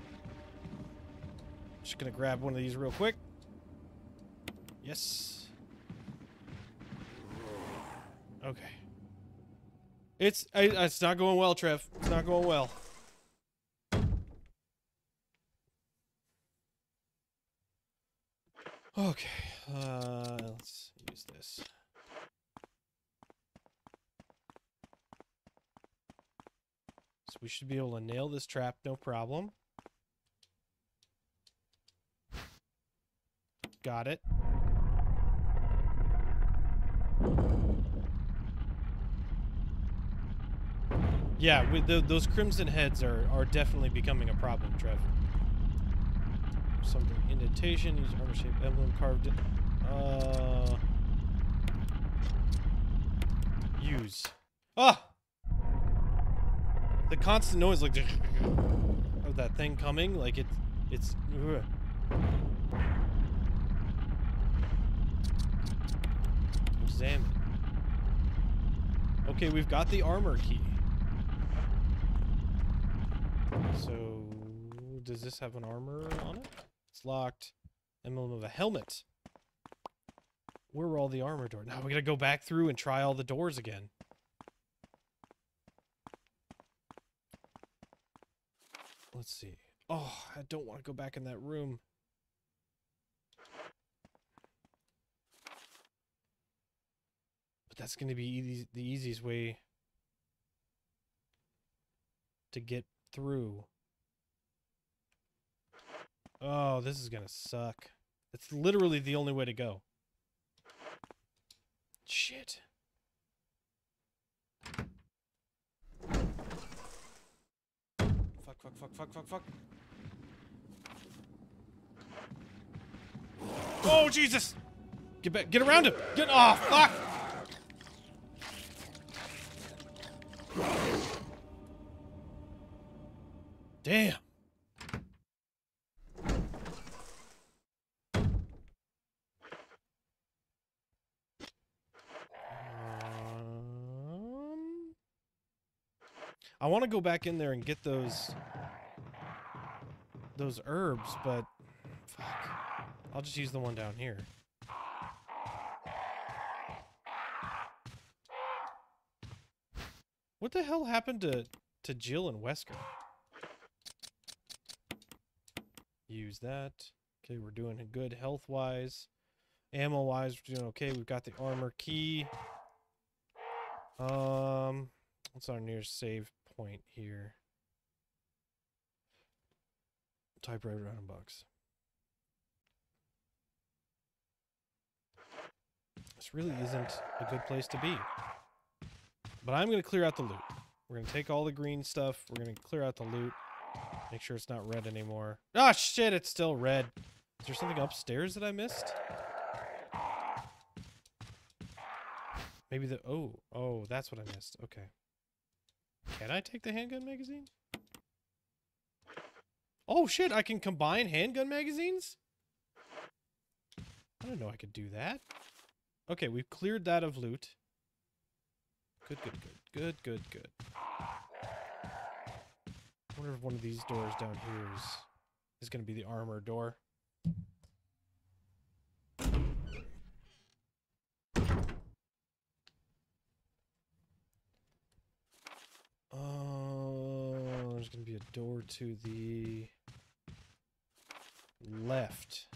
Speaker 1: Just gonna grab one of these real quick. Yes. Okay. It's I, it's not going well, Trev. It's not going well. Okay. Uh, let's use this. We should be able to nail this trap, no problem. Got it. Yeah, with the, those crimson heads are, are definitely becoming a problem, Trev. Something indentation, use armor shaped emblem carved in. Uh, use. Ah! The constant noise, like, of that thing coming, like it, it's. ugh. Examine. Okay, we've got the armor key. So, does this have an armor on it? It's locked. Emblem of a helmet. Where were all the armor doors? Now we gotta go back through and try all the doors again. Let's see. Oh, I don't want to go back in that room. But that's going to be easy, the easiest way to get through. Oh, this is going to suck. It's literally the only way to go. Shit. Fuck, fuck, fuck, fuck, fuck. Oh, Jesus! Get back, get around him! Get, oh, fuck! Damn. Want to go back in there and get those those herbs, but fuck. I'll just use the one down here. What the hell happened to to Jill and Wesker? Use that. Okay, we're doing good health wise. Ammo wise, we're doing okay. We've got the armor key. Um, what's our nearest save point here? Typewriter item box. This really isn't a good place to be. But I'm going to clear out the loot. We're going to take all the green stuff. We're going to clear out the loot. Make sure it's not red anymore. Ah, shit, it's still red. Is there something upstairs that I missed? Maybe the... Oh, oh, that's what I missed. Okay. Can I take the handgun magazine? Oh, shit, I can combine handgun magazines? I didn't know I could do that. Okay, we've cleared that of loot. Good, good, good. Good, good, good. I wonder if one of these doors down here is, is going to be the armor door. Oh, there's going to be a door to the left.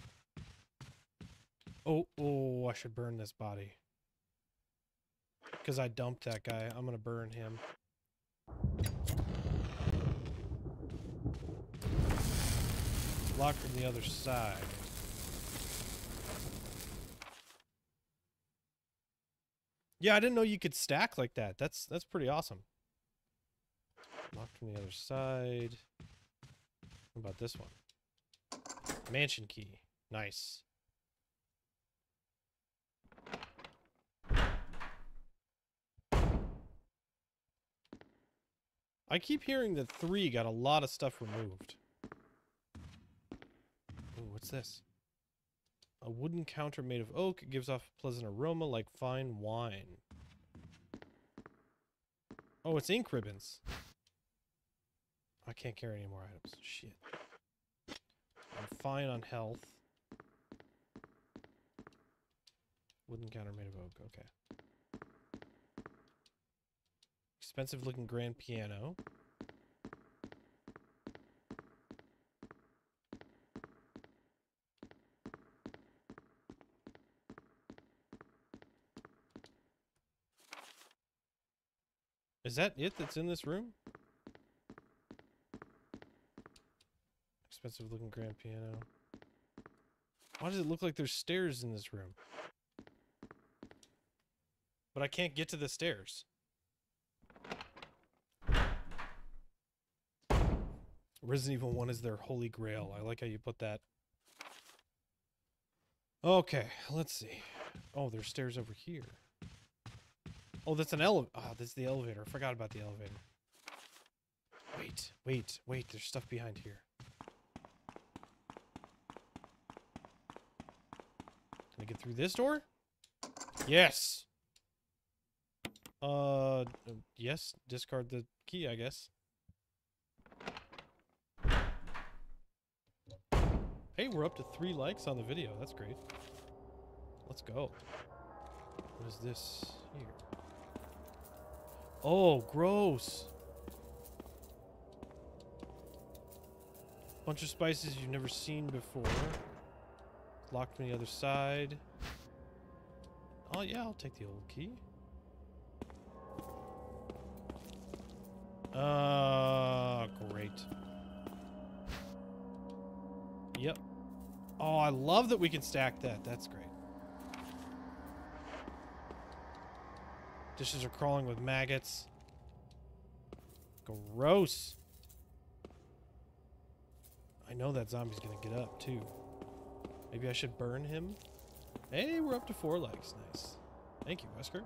Speaker 1: Oh, oh, I should burn this body. Because I dumped that guy. I'm going to burn him. Locked from the other side. Yeah, I didn't know you could stack like that. That's that's pretty awesome. Locked from the other side. What about this one? Mansion key. Nice. I keep hearing that 3 got a lot of stuff removed. Ooh, what's this? A wooden counter made of oak. Gives off a pleasant aroma like fine wine. Oh, it's ink ribbons. I can't carry any more items. Shit. I'm fine on health. Wooden counter made of oak. Okay. Expensive looking grand piano. Is that it that's in this room? Expensive looking grand piano. Why does it look like there's stairs in this room? But I can't get to the stairs. Resident Evil 1 is their holy grail. I like how you put that. Okay, let's see. Oh, there's stairs over here. Oh, that's an elevator. Oh, that's the elevator. I forgot about the elevator. Wait, wait, wait. There's stuff behind here. Can I get through this door? Yes. Uh, yes. Discard the key, I guess. Hey, we're up to three likes on the video. That's great. Let's go. What is this here? Oh, gross. Bunch of spices you've never seen before. Locked on the other side. Oh, yeah, I'll take the old key. Uh, great. Yep. Oh, I love that we can stack that. That's great. Dishes are crawling with maggots. Gross. I know that zombie's gonna get up too. Maybe I should burn him? Hey, we're up to four likes. Nice. Thank you, Wesker.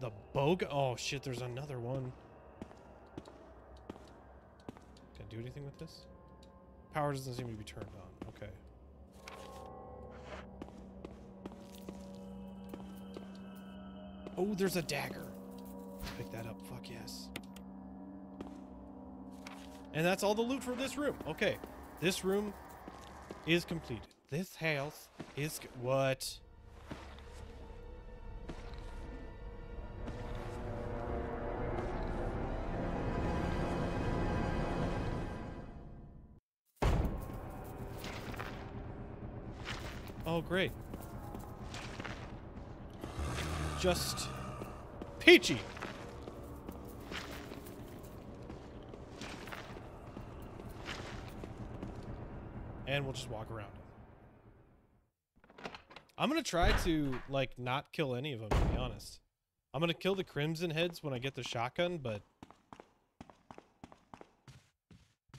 Speaker 1: The boga. Oh shit, there's another one. Can I do anything with this? Power doesn't seem to be turned on. Okay. Oh, there's a dagger. Pick that up. Fuck yes. And that's all the loot for this room. Okay. This room is completed. This house is... What? Oh, great. Just peachy. And we'll just walk around. I'm gonna try to like not kill any of them. To be honest, I'm gonna kill the crimson heads when I get the shotgun, but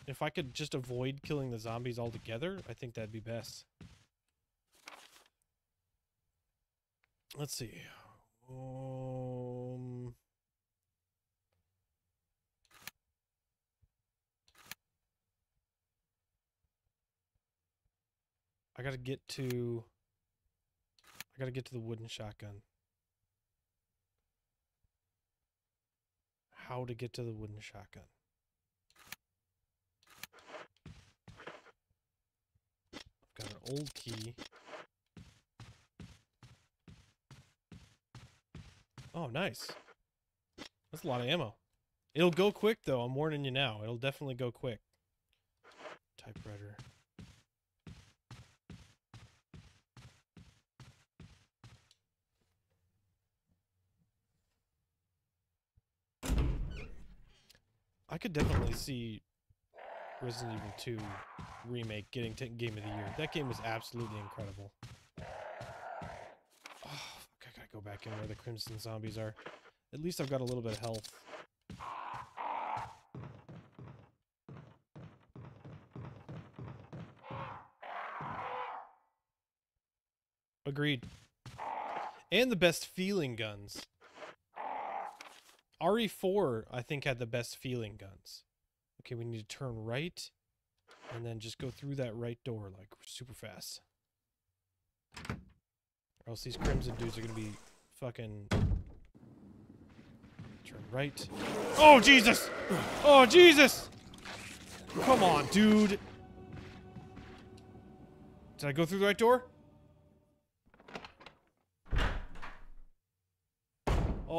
Speaker 1: if I could just avoid killing the zombies altogether, I think that'd be best. Let's see. Um, I gotta get to. I gotta get to the wooden shotgun. How to get to the wooden shotgun? I've got an old key. Oh, nice. That's a lot of ammo. It'll go quick, though. I'm warning you now. It'll definitely go quick. Typewriter. I could definitely see Resident Evil 2 remake getting game of the year. That game was absolutely incredible. Oh, fuck, I gotta go back in where the Crimson Zombies are. At least I've got a little bit of health. Agreed. And the best feeling guns. RE4, I think, had the best feeling guns. Okay, we need to turn right and then just go through that right door like super fast. Or else these crimson dudes are gonna be fucking Turn right. Oh, Jesus! Oh, Jesus! Come on, dude. Did I go through the right door?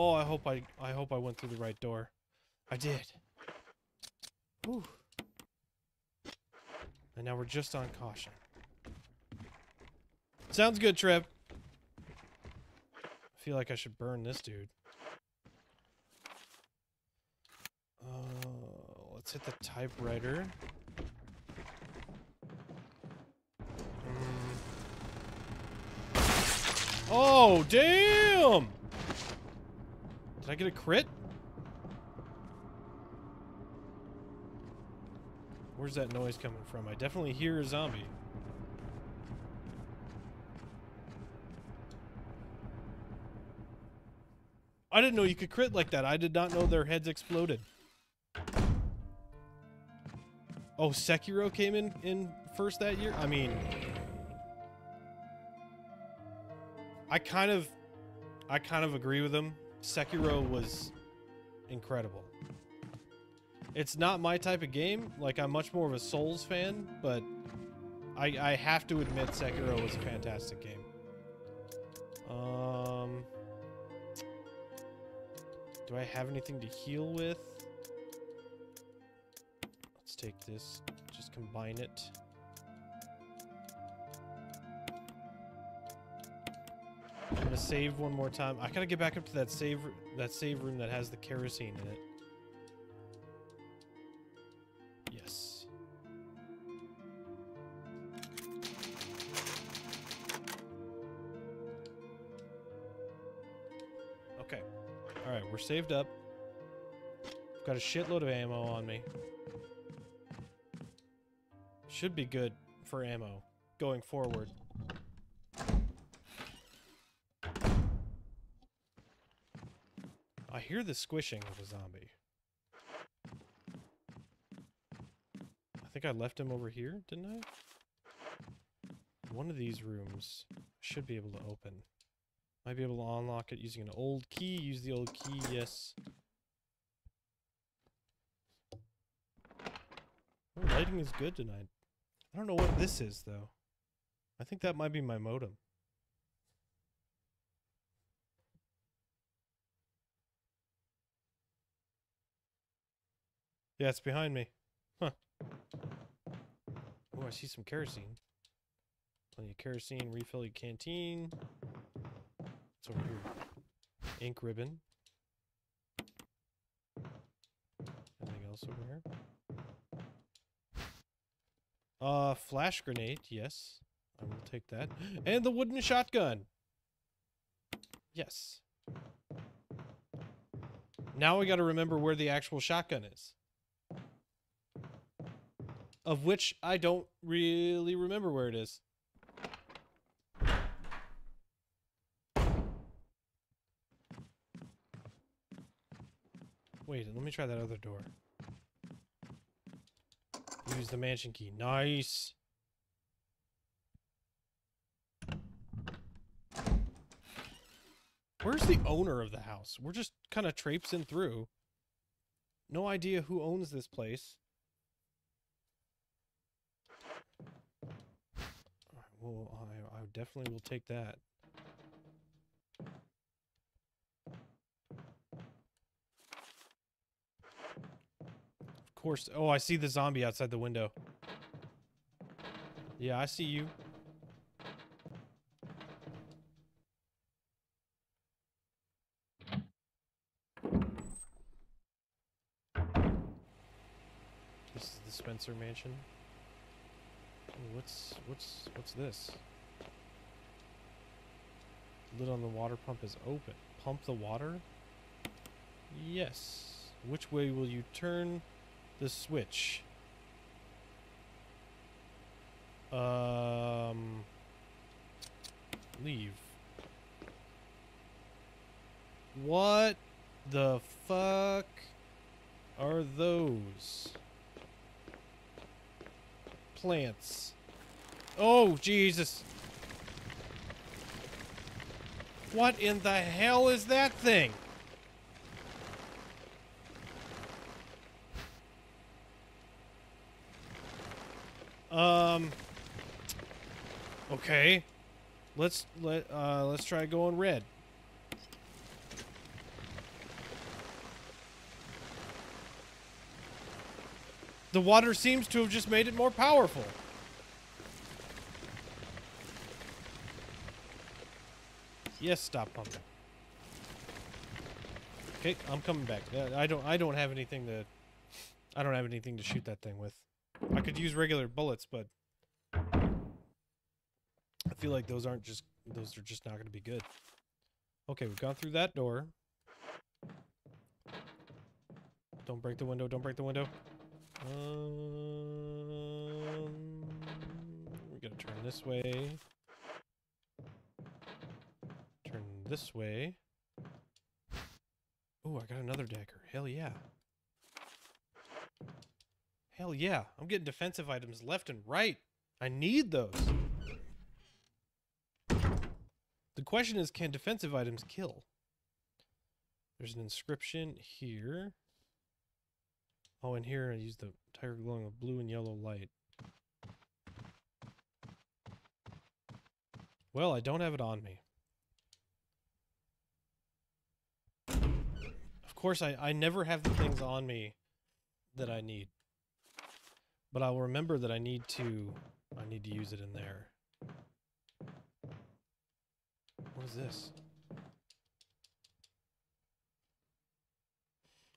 Speaker 1: Oh, I hope I I hope I went through the right door. I did. Whew. And now we're just on caution. Sounds good, Trip. I feel like I should burn this dude. Uh, let's hit the typewriter. Mm. Oh, damn! Did I get a crit? Where's that noise coming from? I definitely hear a zombie. I didn't know you could crit like that. I did not know their heads exploded. Oh, Sekiro came in in first that year? I mean... I kind of... I kind of agree with him. Sekiro was incredible. It's not my type of game. Like, I'm much more of a Souls fan, but I, I have to admit Sekiro was a fantastic game. Um... Do I have anything to heal with? Let's take this, just combine it. I'm gonna save one more time. I gotta get back up to that save that save room that has the kerosene in it. Yes. Okay. Alright, we're saved up. I've got a shitload of ammo on me. Should be good for ammo going forward. Hear the squishing of a zombie. I think I left him over here, didn't I? One of these rooms should be able to open. Might be able to unlock it using an old key. Use the old key, yes. Lighting is good tonight. I don't know what this is, though. I think that might be my modem. Yeah, it's behind me. Huh. Oh, I see some kerosene. Plenty of kerosene. Refill your canteen. It's over here? Ink ribbon. Anything else over here? Uh, flash grenade. Yes, I will take that. And the wooden shotgun. Yes. Now we got to remember where the actual shotgun is. Of which I don't really remember where it is. Wait, let me try that other door. Use the mansion key. Nice. Where's the owner of the house? We're just kind of traipsing through. No idea who owns this place. Well, I, I definitely will take that. Of course. Oh, I see the zombie outside the window. Yeah, I see you. This is the Spencer Mansion. What's what's what's this? Lid on the water pump is open. Pump the water? Yes. Which way will you turn the switch? Um leave. What the fuck are those? plants. Oh, Jesus. What in the hell is that thing? Um. Okay. Let's let uh, let's try going red. The water seems to have just made it more powerful. Yes, stop pumping. Okay, I'm coming back. Uh, I don't I don't have anything to I don't have anything to shoot that thing with. I could use regular bullets, but I feel like those aren't just those are just not going to be good. Okay, we've gone through that door. Don't break the window, don't break the window. Um, we're to turn this way. Turn this way. Oh, I got another dagger. Hell yeah. Hell yeah. I'm getting defensive items left and right. I need those. The question is, can defensive items kill? There's an inscription here. Oh, and here I use the tiger glowing with blue and yellow light. Well, I don't have it on me. Of course, I, I never have the things on me that I need. But I'll remember that I need to I need to use it in there. What is this?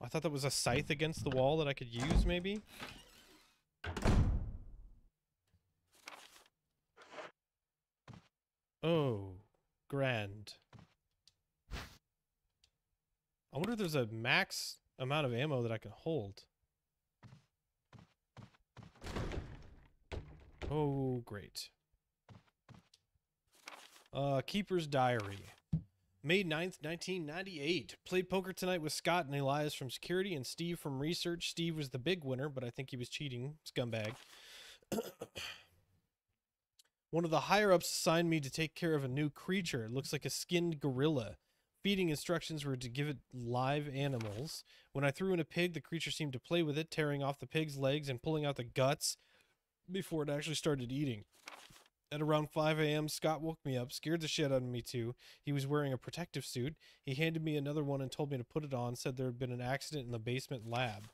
Speaker 1: I thought that was a scythe against the wall that I could use, maybe? Oh, grand. I wonder if there's a max amount of ammo that I can hold. Oh, great. Uh, Keeper's Diary. May 9th, 1998. Played poker tonight with Scott and Elias from security and Steve from research. Steve was the big winner, but I think he was cheating. Scumbag. One of the higher ups assigned me to take care of a new creature. It looks like a skinned gorilla. Feeding instructions were to give it live animals. When I threw in a pig, the creature seemed to play with it, tearing off the pig's legs and pulling out the guts before it actually started eating. At around 5 a.m., Scott woke me up, scared the shit out of me too. He was wearing a protective suit. He handed me another one and told me to put it on, said there had been an accident in the basement lab.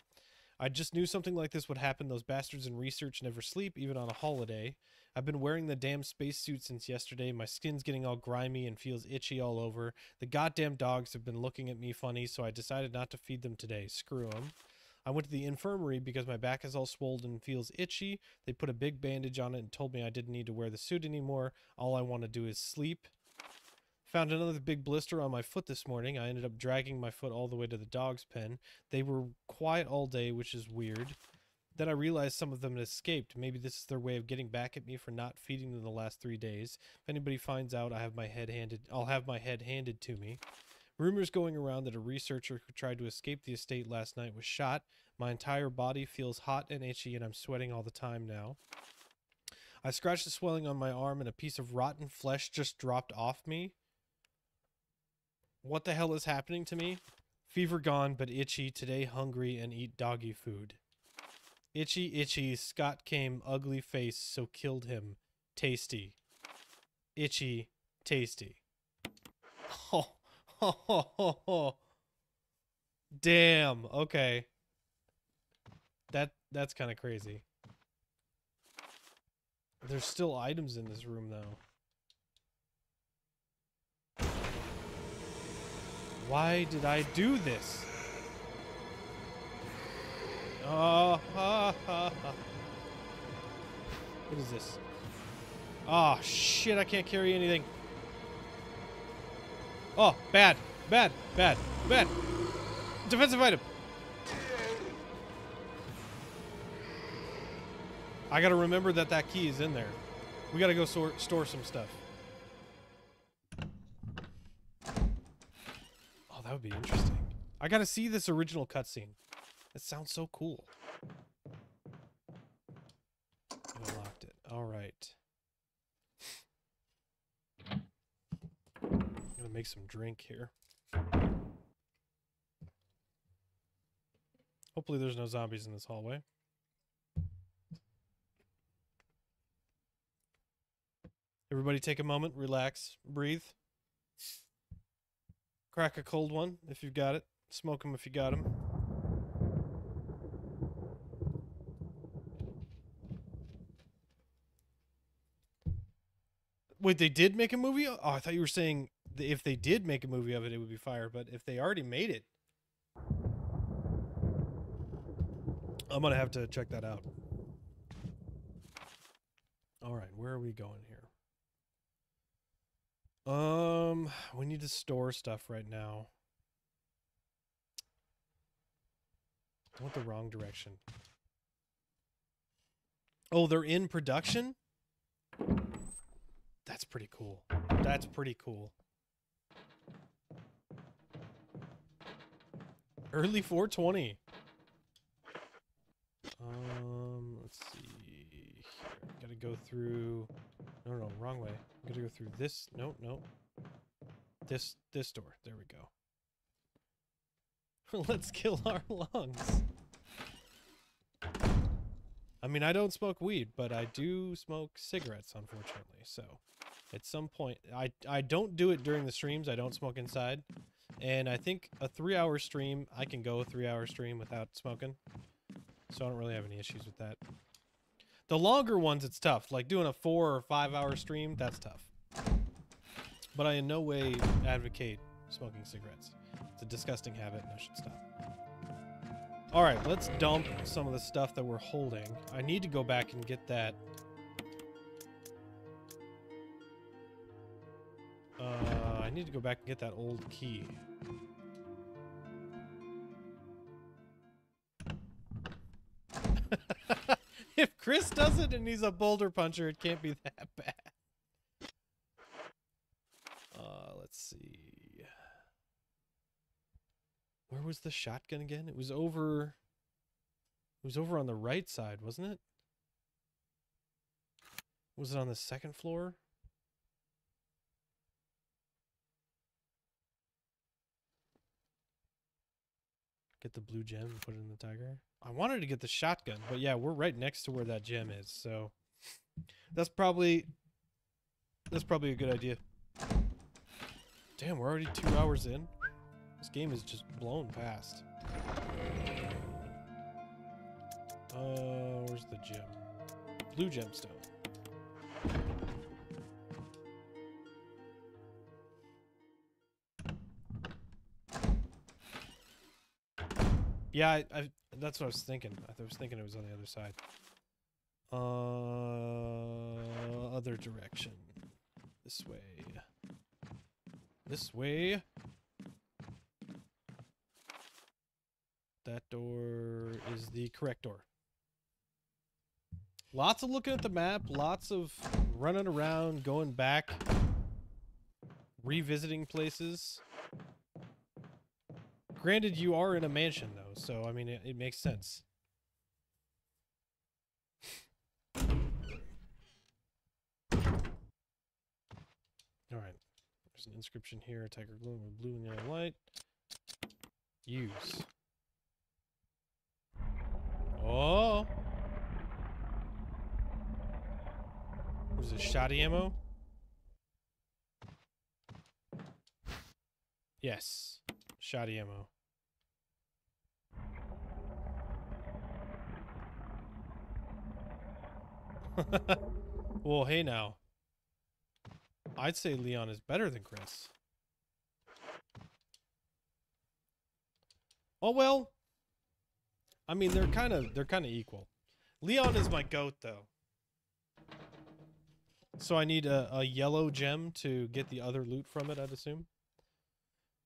Speaker 1: I just knew something like this would happen. Those bastards in research never sleep, even on a holiday. I've been wearing the damn spacesuit since yesterday. My skin's getting all grimy and feels itchy all over. The goddamn dogs have been looking at me funny, so I decided not to feed them today. Screw them. I went to the infirmary because my back is all swollen and feels itchy. They put a big bandage on it and told me I didn't need to wear the suit anymore. All I want to do is sleep. Found another big blister on my foot this morning. I ended up dragging my foot all the way to the dog's pen. They were quiet all day, which is weird. Then I realized some of them had escaped. Maybe this is their way of getting back at me for not feeding them the last three days. If anybody finds out, I have my head handed. I'll have my head handed to me. Rumors going around that a researcher who tried to escape the estate last night was shot. My entire body feels hot and itchy, and I'm sweating all the time now. I scratched the swelling on my arm, and a piece of rotten flesh just dropped off me. What the hell is happening to me? Fever gone, but itchy. Today hungry and eat doggy food. Itchy, itchy. Scott came ugly face, so killed him. Tasty. Itchy, tasty. Oh. Damn. Okay. That that's kind of crazy. There's still items in this room though. Why did I do this? Oh, ha, ha, ha. What is this? Oh, shit, I can't carry anything. Oh, bad, bad, bad, bad. Defensive item. I gotta remember that that key is in there. We gotta go store, store some stuff. Oh, that would be interesting. I gotta see this original cutscene. It sounds so cool. I it. All right. I'm gonna make some drink here. Hopefully there's no zombies in this hallway. Everybody take a moment, relax, breathe. Crack a cold one if you've got it. Smoke them if you got them. Wait, they did make a movie? Oh, I thought you were saying if they did make a movie of it, it would be fire. But if they already made it, I'm gonna have to check that out. All right, where are we going here? Um, we need to store stuff right now. I went the wrong direction. Oh, they're in production? That's pretty cool. That's pretty cool. Early 420. Um, let's see. Here. Gotta go through. No, no, wrong way. Gotta go through this. No, no. This this door. There we go. Let's kill our lungs. I mean, I don't smoke weed, but I do smoke cigarettes, unfortunately. So, at some point, I I don't do it during the streams. I don't smoke inside, and I think a three-hour stream, I can go a three-hour stream without smoking. So I don't really have any issues with that. The longer ones, it's tough. Like doing a four or five-hour stream, that's tough. But I in no way advocate smoking cigarettes. It's a disgusting habit, and I should stop. All right, let's dump some of the stuff that we're holding. I need to go back and get that. Need to go back and get that old key. if Chris does it and he's a boulder puncher, it can't be that bad. Uh, let's see. Where was the shotgun again? It was over. It was over on the right side, wasn't it? Was it on the second floor? Get the blue gem and put it in the tiger. I wanted to get the shotgun, but yeah, we're right next to where that gem is, so that's probably that's probably a good idea. Damn, we're already two hours in. This game is just blown past. Uh, where's the gem? Blue gemstone. Yeah, I, I that's what I was thinking. I was thinking it was on the other side. Uh, other direction. This way. This way. That door is the correct door. Lots of looking at the map, lots of running around, going back, revisiting places. Granted, you are in a mansion, though, so I mean, it, it makes sense. All right. There's an inscription here: tiger gloom with blue and yellow light. Use. Oh. Was it shoddy ammo? Yes. Shoddy ammo. well, hey now. I'd say Leon is better than Chris. Oh well. I mean, they're kind of they're kind of equal. Leon is my goat though. So I need a, a yellow gem to get the other loot from it, I'd assume.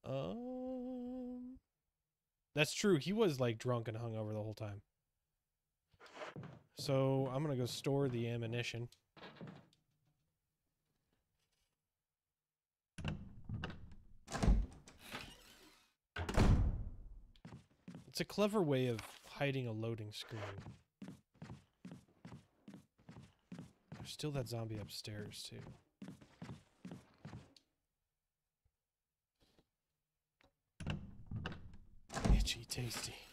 Speaker 1: Um That's true. He was like drunk and hungover the whole time. So I'm gonna go store the ammunition. It's a clever way of hiding a loading screen. There's still that zombie upstairs too. Itchy tasty.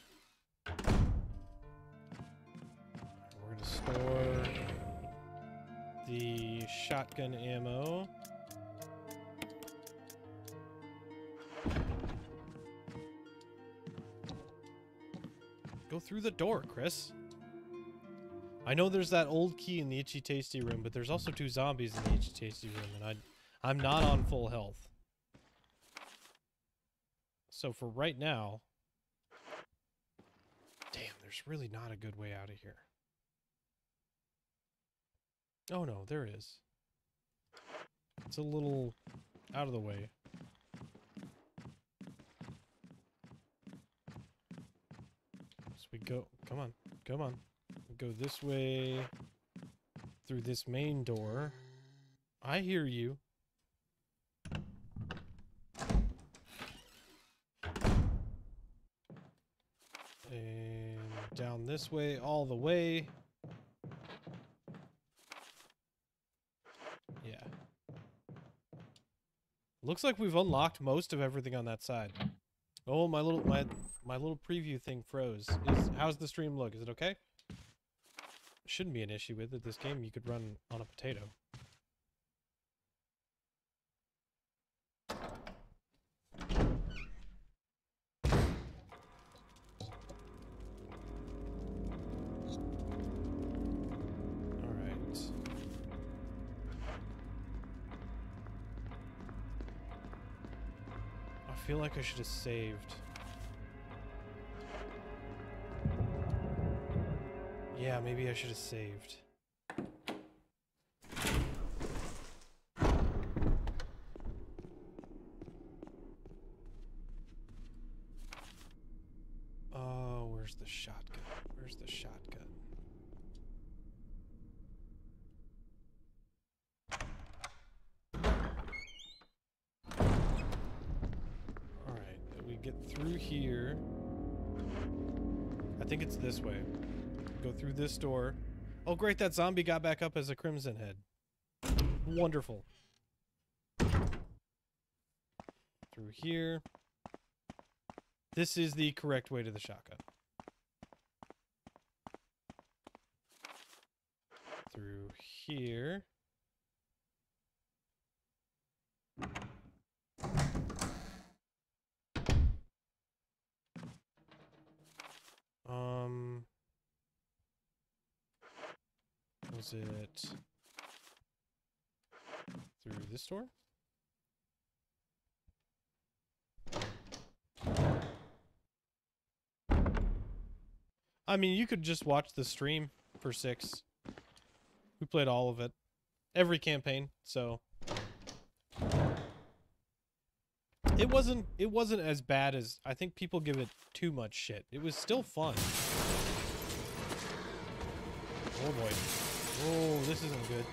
Speaker 1: Gonna store the shotgun ammo. Go through the door, Chris. I know there's that old key in the itchy tasty room, but there's also two zombies in the itchy tasty room, and I, I'm not on full health. So for right now, damn, there's really not a good way out of here. Oh no, there is. It's a little out of the way. So we go, come on, come on. Go this way through this main door. I hear you. And down this way, all the way. Yeah. Looks like we've unlocked most of everything on that side. Oh, my little my my little preview thing froze. Is how's the stream look? Is it okay? Shouldn't be an issue with it. This game you could run on a potato. Like I should have saved. Yeah, maybe I should have saved. This door. Oh, great, that zombie got back up as a Crimson Head. Wonderful. Through here. This is the correct way to the shotgun. Through here. Um... Was it through this door? I mean, you could just watch the stream for six. We played all of it, every campaign. So it wasn't it wasn't as bad as I think people give it too much shit. It was still fun. Oh boy. Oh, this isn't good.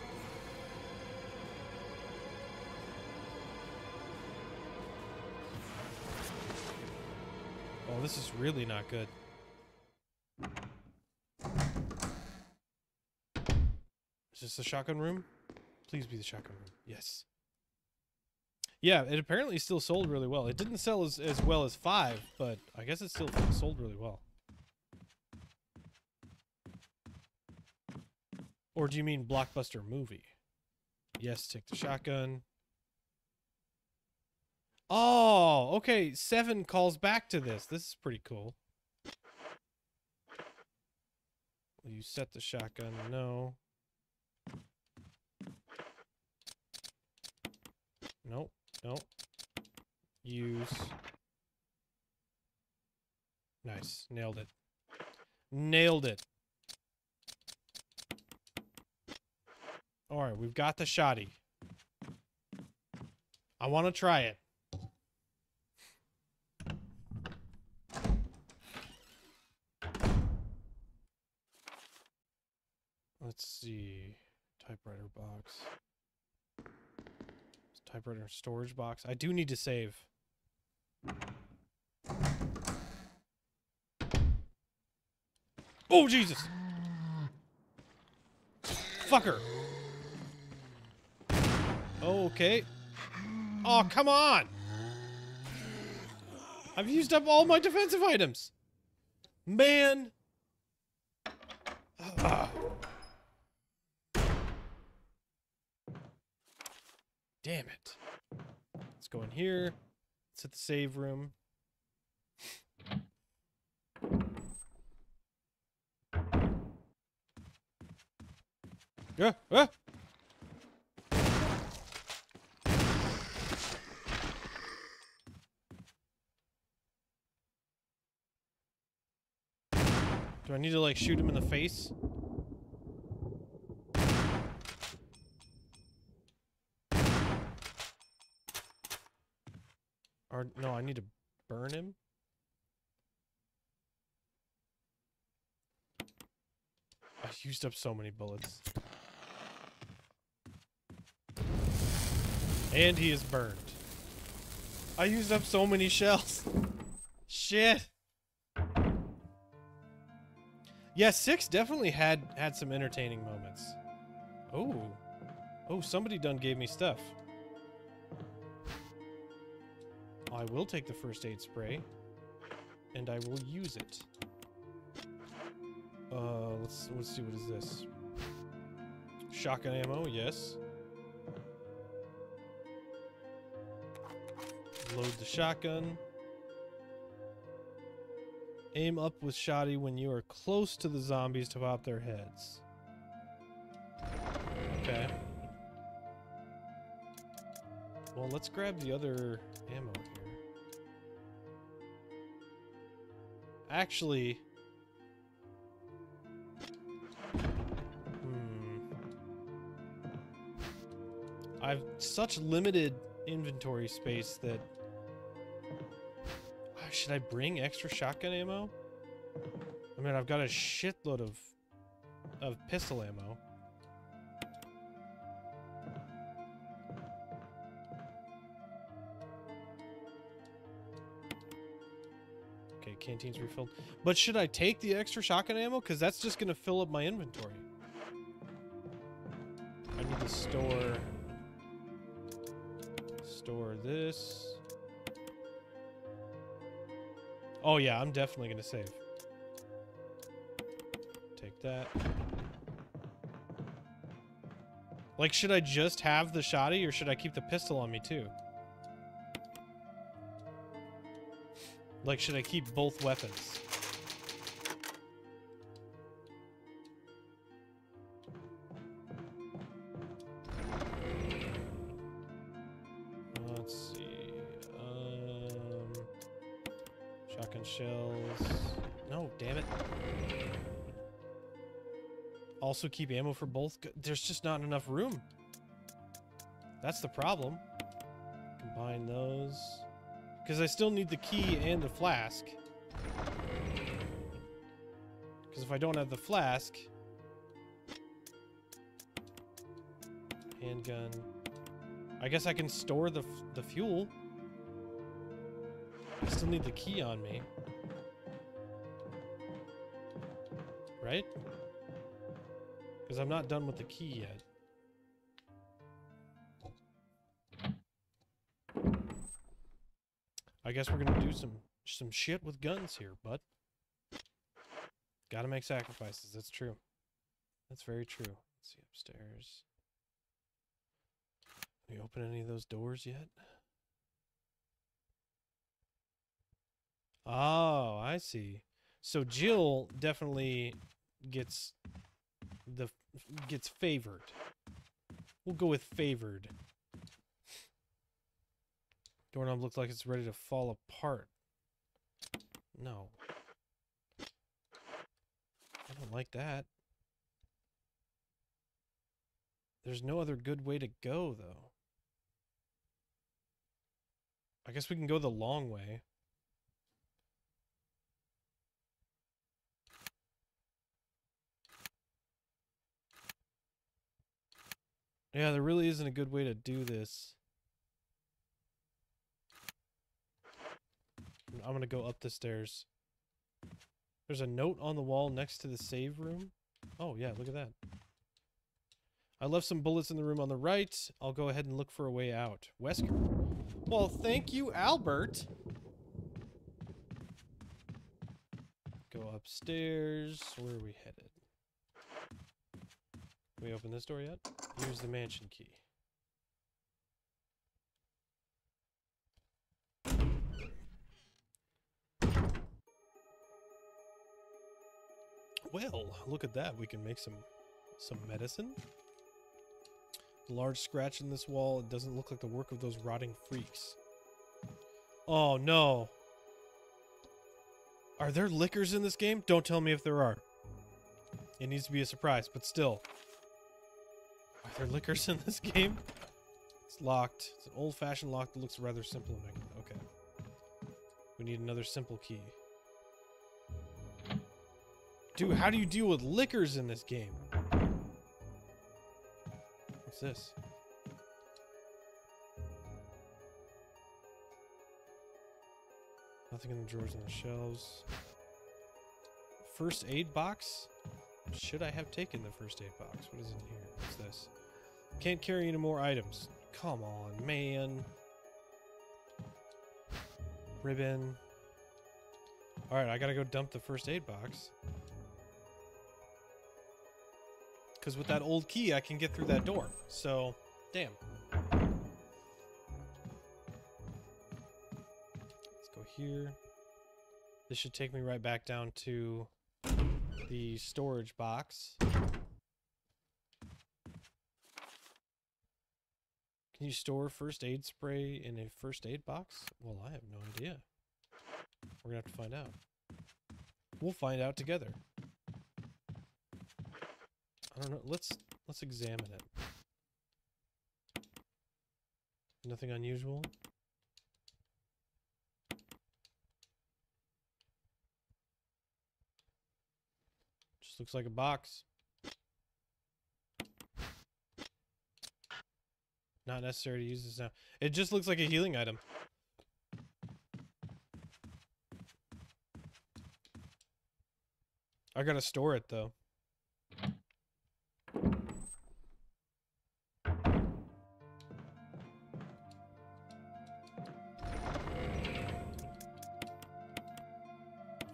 Speaker 1: Oh, this is really not good. Is this the shotgun room? Please be the shotgun room. Yes. Yeah, it apparently still sold really well. It didn't sell as, as well as 5, but I guess it still sold really well. Or do you mean blockbuster movie? Yes, take the shotgun. Oh, okay. Seven calls back to this. This is pretty cool. You set the shotgun. No. Nope. Nope. Use. Nice. Nailed it. Nailed it. Alright, we've got the shoddy. I want to try it. Let's see. Typewriter box. Typewriter storage box. I do need to save. Oh, Jesus! Fucker! Okay. Oh, come on! I've used up all my defensive items! Man! Ah. Damn it. Let's go in here. Let's hit the save room. Yeah, ah! Do I need to like shoot him in the face? Or no, I need to burn him. I used up so many bullets. And he is burned. I used up so many shells. Shit. Yeah, six definitely had had some entertaining moments. Oh. Oh, somebody done gave me stuff. I will take the first aid spray. And I will use it. Uh, let's let's see what is this. Shotgun ammo, yes. Load the shotgun. Aim up with shoddy when you are close to the zombies to pop their heads. Okay. Well, let's grab the other ammo here. Actually... Hmm. I've such limited inventory space that... Should I bring extra shotgun ammo? I mean, I've got a shitload of of pistol ammo. Okay, canteen's refilled. But should I take the extra shotgun ammo? Because that's just going to fill up my inventory. I need to store... Store this. Oh yeah, I'm definitely to save. Take that. Like, should I just have the shoddy or should I keep the pistol on me too? Like, should I keep both weapons? Also keep ammo for both. There's just not enough room. That's the problem. Combine those. Because I still need the key and the flask. Because if I don't have the flask... Handgun. I guess I can store the, the fuel. I still need the key on me. Right? Because I'm not done with the key yet. I guess we're gonna do some some shit with guns here, but gotta make sacrifices. That's true. That's very true. Let's see upstairs. We open any of those doors yet? Oh, I see. So Jill definitely gets the gets favored. We'll go with favored. Doorknob looks like it's ready to fall apart. No. I don't like that. There's no other good way to go, though. I guess we can go the long way. Yeah, there really isn't a good way to do this. I'm gonna go up the stairs. There's a note on the wall next to the save room. Oh, yeah, look at that. I left some bullets in the room on the right. I'll go ahead and look for a way out. Wesker. Well, thank you, Albert. Go upstairs. Where are we headed? we open this door yet? Here's the mansion key. Well, look at that. We can make some some medicine. Large scratch in this wall, it doesn't look like the work of those rotting freaks. Oh no. Are there lickers in this game? Don't tell me if there are. It needs to be a surprise, but still, there lickers in this game? It's locked. It's an old-fashioned lock that looks rather simple. Okay. We need another simple key. Dude, how do you deal with lickers in this game? What's this? Nothing in the drawers and the shelves. First aid box? Should I have taken the first aid box? What is in here? What's this? Can't carry any more items. Come on, man. Ribbon. Alright, I gotta go dump the first aid box. Because with that old key, I can get through that door. So, damn. Let's go here. This should take me right back down to the storage box. Can you store first aid spray in a first aid box? Well, I have no idea. We're gonna have to find out. We'll find out together. I don't know. Let's let's examine it. Nothing unusual. Just looks like a box. Not necessary to use this now. It just looks like a healing item. I gotta store it though.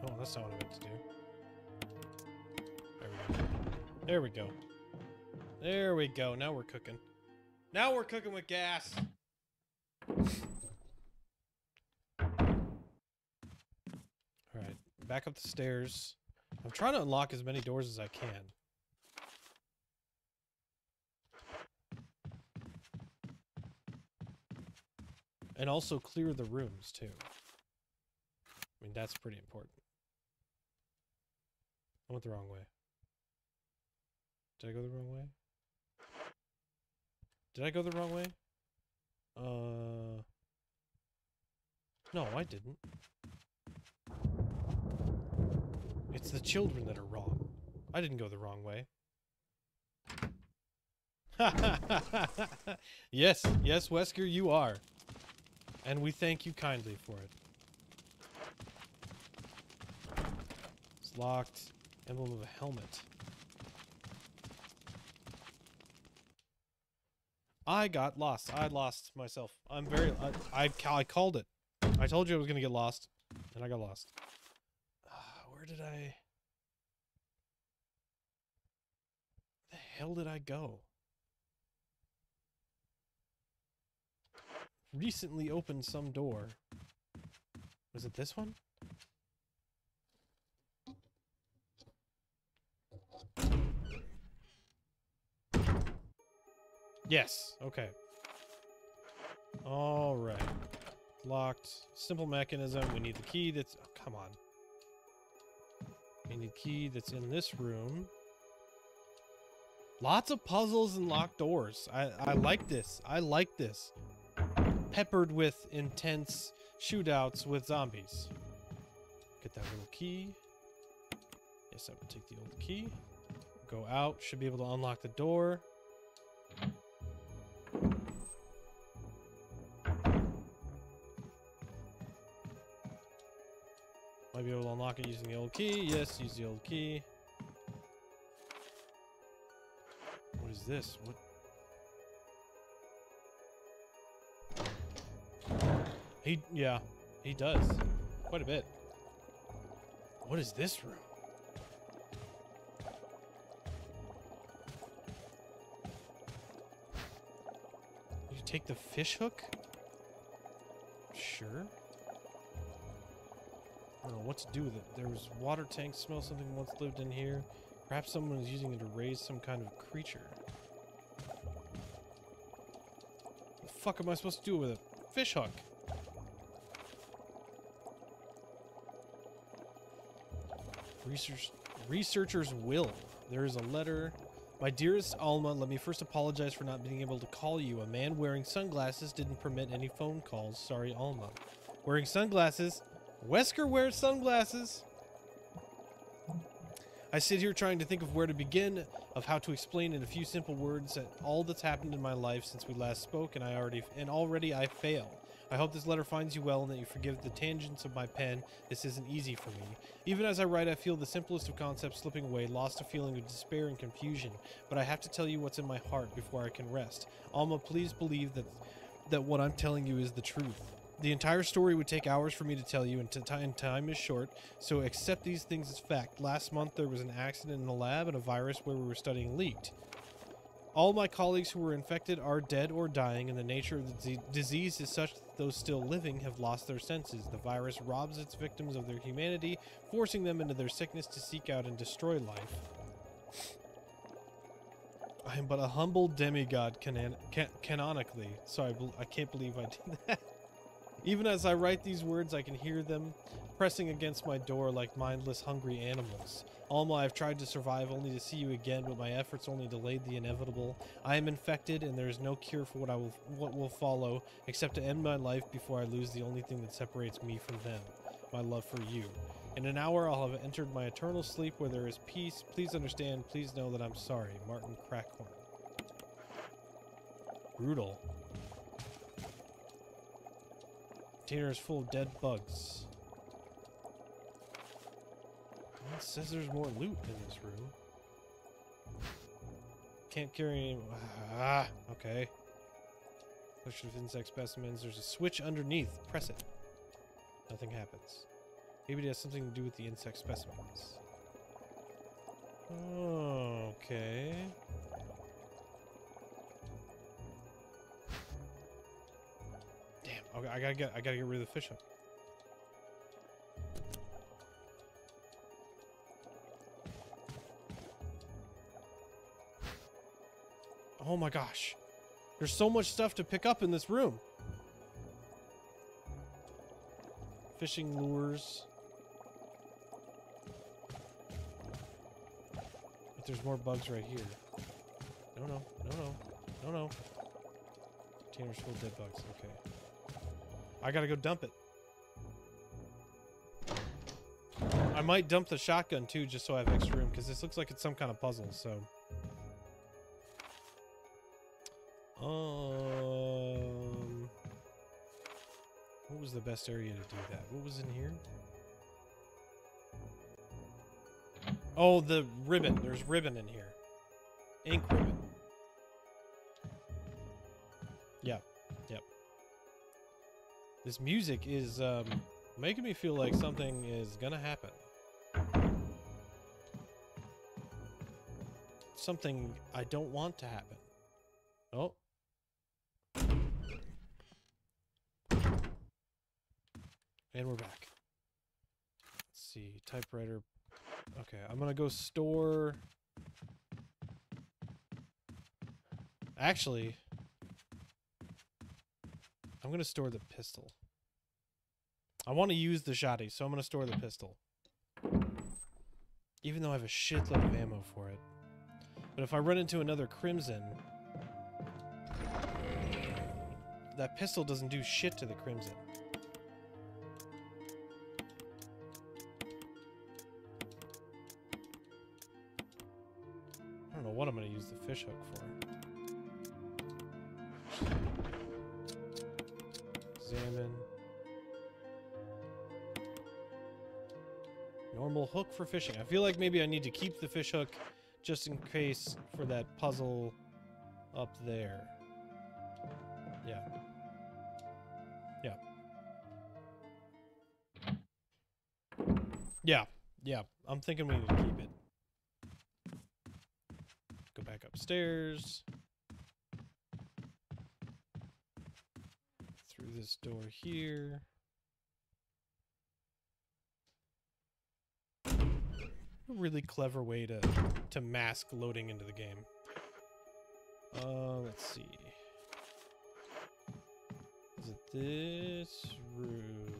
Speaker 1: Oh, that's not what I meant to do. There we go. There we go. There we go. Now we're cooking. Now we're cooking with gas. Alright, back up the stairs. I'm trying to unlock as many doors as I can. And also clear the rooms, too. I mean, that's pretty important. I went the wrong way. Did I go the wrong way? Did I go the wrong way? Uh... No, I didn't. It's the children that are wrong. I didn't go the wrong way. yes, yes, Wesker, you are. And we thank you kindly for it. It's locked. Emblem of a helmet. I got lost. I lost myself. I'm very... I, I, I called it. I told you I was going to get lost. And I got lost. Uh, where did I... the hell did I go? Recently opened some door. Was it this one? Yes. Okay. All right. Locked. Simple mechanism. We need the key that's... Oh, come on. We need key that's in this room. Lots of puzzles and locked doors. I, I like this. I like this. Peppered with intense shootouts with zombies. Get that little key. Yes, I will take the old key. Go out. Should be able to unlock the door. Might be able to unlock it using the old key. Yes, use the old key. What is this? What? He, yeah, he does. Quite a bit. What is this room? You take the fish hook? Sure. I don't know what to do with it. There was water tank smell. Something once lived in here. Perhaps someone is using it to raise some kind of creature. The fuck am I supposed to do with a fish hook? Research researcher's will. There is a letter. My dearest Alma, let me first apologize for not being able to call you. A man wearing sunglasses didn't permit any phone calls. Sorry, Alma. Wearing sunglasses. Wesker wears sunglasses. I sit here trying to think of where to begin, of how to explain in a few simple words all that's happened in my life since we last spoke, and I already and already I fail. I hope this letter finds you well and that you forgive the tangents of my pen. This isn't easy for me. Even as I write, I feel the simplest of concepts slipping away, lost a feeling of despair and confusion. But I have to tell you what's in my heart before I can rest. Alma, please believe that that what I'm telling you is the truth. The entire story would take hours for me to tell you, and, t- and time is short, so accept these things as fact. Last month, there was an accident in the lab, and a virus where we were studying leaked. All my colleagues who were infected are dead or dying, and the nature of the disease is such that those still living have lost their senses. The virus robs its victims of their humanity, forcing them into their sickness to seek out and destroy life. I am but a humble demigod canon- can- canonically, so I, bel I can't believe I did that. Even as I write these words, I can hear them pressing against my door like mindless, hungry animals. Alma, I've tried to survive only to see you again, but my efforts only delayed the inevitable. I am infected, and there is no cure for what I will what will follow, except to end my life before I lose the only thing that separates me from them: my love for you. In an hour, I'll have entered my eternal sleep where there is peace. Please understand. Please know that I'm sorry, Martin Crackhorn. Brutal. Container is full of dead bugs. It says there's more loot in this room. Can't carry any. Ah, okay. Collection of insect specimens. There's a switch underneath. Press it. Nothing happens. Maybe it has something to do with the insect specimens. Okay. Okay, I gotta get. I gotta get rid of the fish hook. Oh my gosh. There's so much stuff to pick up in this room. Fishing lures. But there's more bugs right here. No, no, no, no, no, no. Container's full of dead bugs. Okay. I gotta go dump it. I might dump the shotgun too, just so I have extra room, because this looks like it's some kind of puzzle, so. Um, what was the best area to do that? What was in here? Oh, the ribbon. There's ribbon in here. Ink ribbon. Yep. This music is um, making me feel like something is gonna happen. Something I don't want to happen. Oh. And we're back. Let's see, typewriter. Okay, I'm gonna go store. Actually, I'm gonna store the pistol. I want to use the shotty, so I'm gonna store the pistol. Even though I have a shitload of ammo for it. But if I run into another Crimson, that pistol doesn't do shit to the Crimson. I don't know what I'm going to use the fishhook for. Examine. Normal hook for fishing. I feel like maybe I need to keep the fish hook just in case for that puzzle up there. Yeah. Yeah. Yeah. Yeah. I'm thinking we need to keep it. Go back upstairs. This door here. A really clever way to to mask loading into the game. Uh, let's see. Is it this room?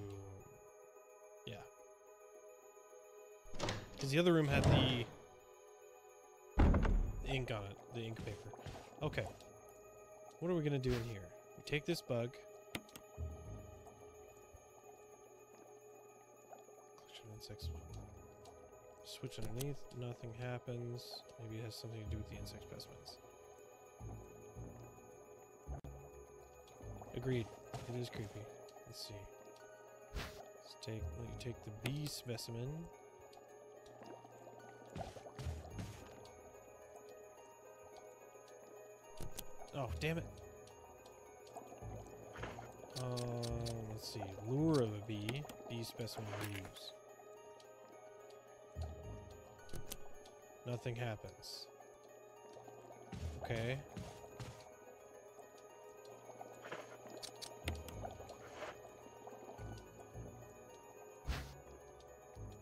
Speaker 1: Yeah. Because the other room had the ink on it, the ink paper. Okay. What are we gonna do in here? We take this bug. Insects. Switch underneath, nothing happens. Maybe it has something to do with the insect specimens. Agreed. It is creepy. Let's see. Let's take let you take the bee specimen. Oh, damn it. Um, let's see. Lure of a bee. Bee specimen use. Nothing happens. Okay.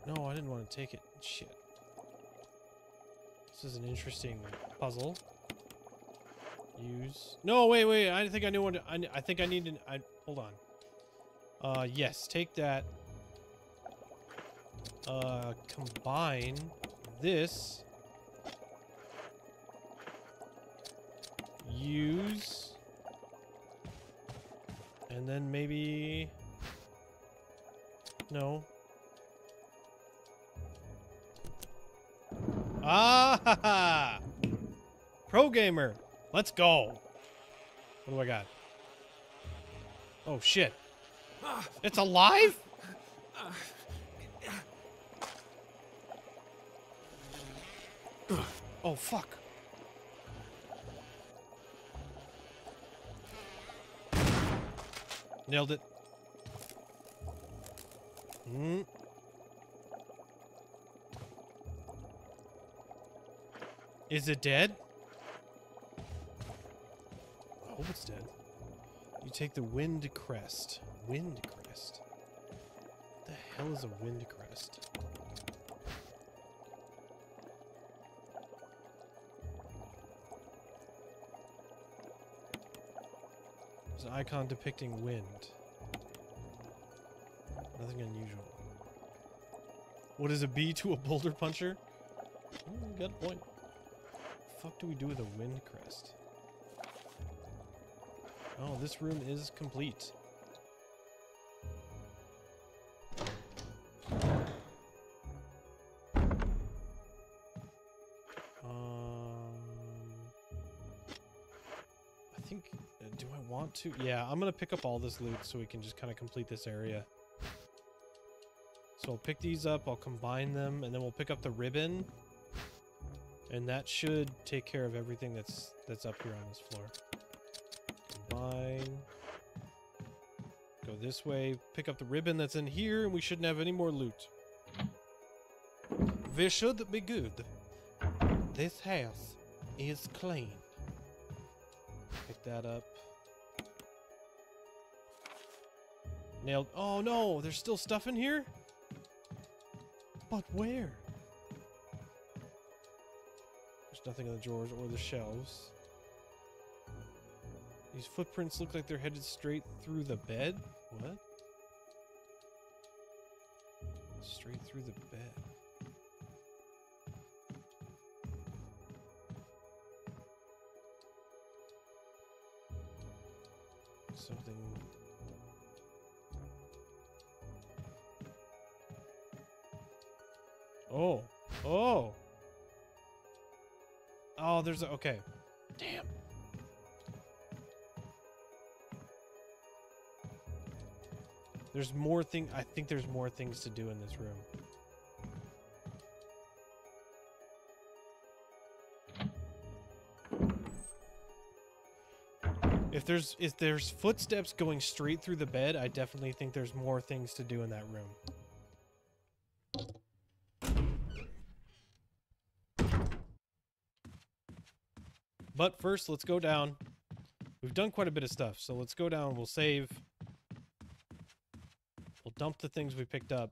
Speaker 1: No, I didn't want to take it. Shit. This is an interesting puzzle. Use. No, wait, wait. I think I knew what. I, I think I need to. I hold on. Uh, yes. Take that. Uh, combine this. Use. And then maybe. No. Ah! ha, ha. Pro gamer. Let's go. What do I got? Oh shit. It's alive? Oh fuck. Nailed it. Hmm. Is it dead? I hope it's dead. You take the wind crest. Wind crest. What the hell is a wind crest? An icon depicting wind. Nothing unusual. What is a bee to a boulder puncher? Hmm, got a point. fuck do we do with a wind crest? Oh, this room is complete. To? Yeah, I'm gonna pick up all this loot so we can just kind of complete this area. So I'll pick these up. I'll combine them, and then we'll pick up the ribbon, and that should take care of everything that's that's up here on this floor. Combine. Go this way. Pick up the ribbon that's in here, and we shouldn't have any more loot. We should be good. This house is clean. Pick that up. Nailed. Oh no, there's still stuff in here? But where? There's nothing in the drawers or the shelves. These footprints look like they're headed straight through the bed? What? Straight through the bed. Oh, there's a. Okay. Damn. There's more thing. I think there's more things to do in this room. If there's if there's footsteps going straight through the bed, I definitely think there's more things to do in that room. But first, let's go down. We've done quite a bit of stuff, so let's go down. We'll save. We'll dump the things we picked up.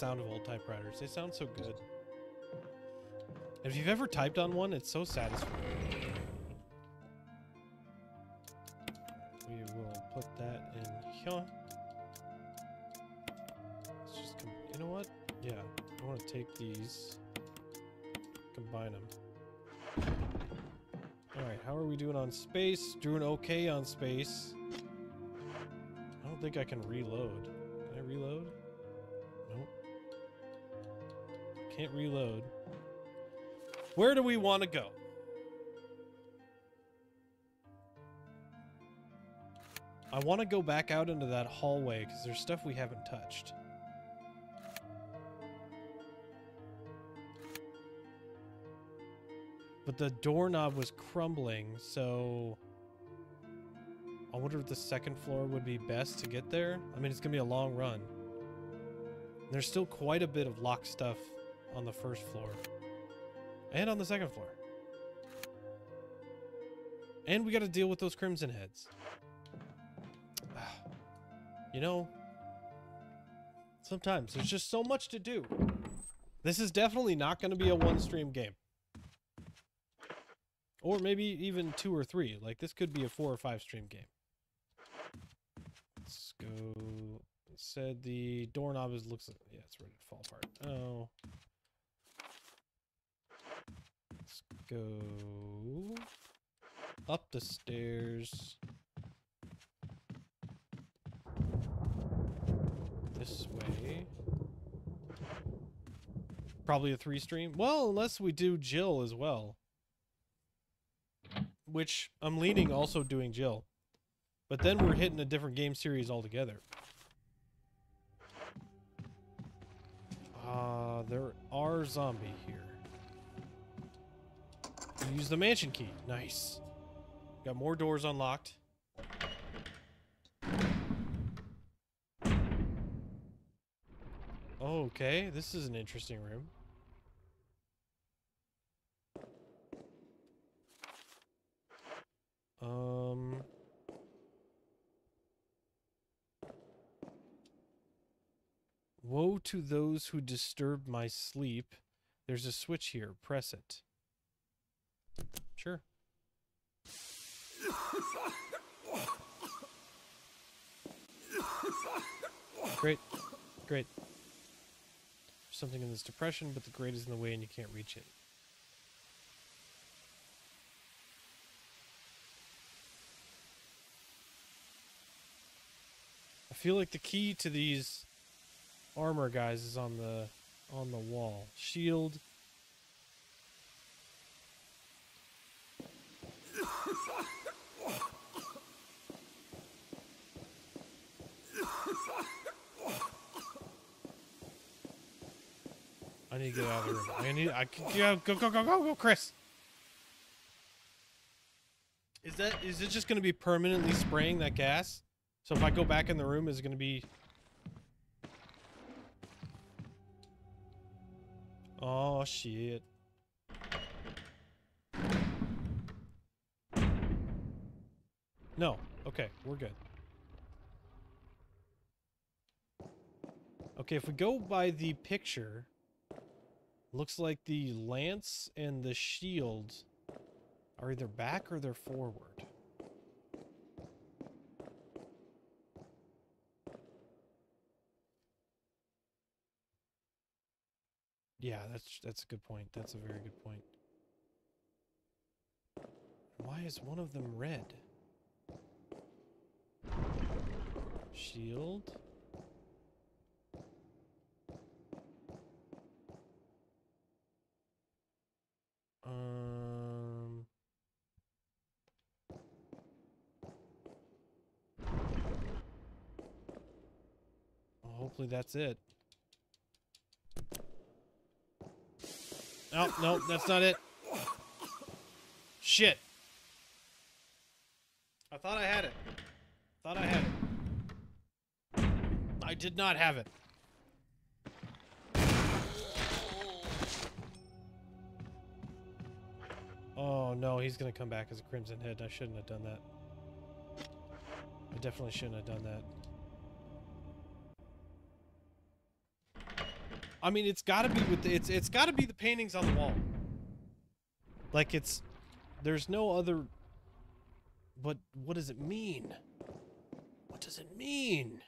Speaker 1: Sound of old typewriters. They sound so good. If you've ever typed on one, it's so satisfying. We will put that in here. Let's just com- you know what? Yeah, I want to take these, combine them. All right, how are we doing on space? Doing okay on space. I don't think I can reload. Can't reload. Where do we want to go? I want to go back out into that hallway because there's stuff we haven't touched. But the doorknob was crumbling, so I wonder if the second floor would be best to get there. I mean, it's going to be a long run. There's still quite a bit of locked stuff on the first floor and on the second floor. And we got to deal with those crimson heads. You know, sometimes there's just so much to do. This is definitely not going to be a one stream game. Or maybe even two or three. Like this could be a four or five stream game. Let's go. It said the doorknob is looks like yeah, it's ready to fall apart. Oh. Go up the stairs. This way. Probably a three stream. Well, unless we do Jill as well. Which I'm leaning also doing Jill. But then we're hitting a different game series altogether. Uh, there are zombie here. Use the mansion key. Nice. Got more doors unlocked. Okay, this is an interesting room. Um Woe to those who disturb my sleep. There's a switch here. Press it. Sure. Great. Great. There's something in this depression, but the grate is in the way and you can't reach it. I feel like the key to these armor guys is on the on the wall. Shield. I need to get out of the room. I need. I can go go go go go go, Chris. Is that is it just going to be permanently spraying that gas? So if I go back in the room, is it going to be? Oh shit. No. Okay, we're good. Okay, if we go by the picture, looks like the lance and the shield are either back or they're forward. Yeah, that's that's a good point. That's a very good point. Why is one of them red? Shield. Um. Well, hopefully that's it. Oh, no, that's not it. Shit. I thought I had it. Thought I had it. I did not have it. Oh no, he's gonna come back as a Crimson Head. I shouldn't have done that. I definitely shouldn't have done that. I mean, it's got to be with the, it's it's got to be the paintings on the wall. Like it's there's no other but what does it mean? What does it mean?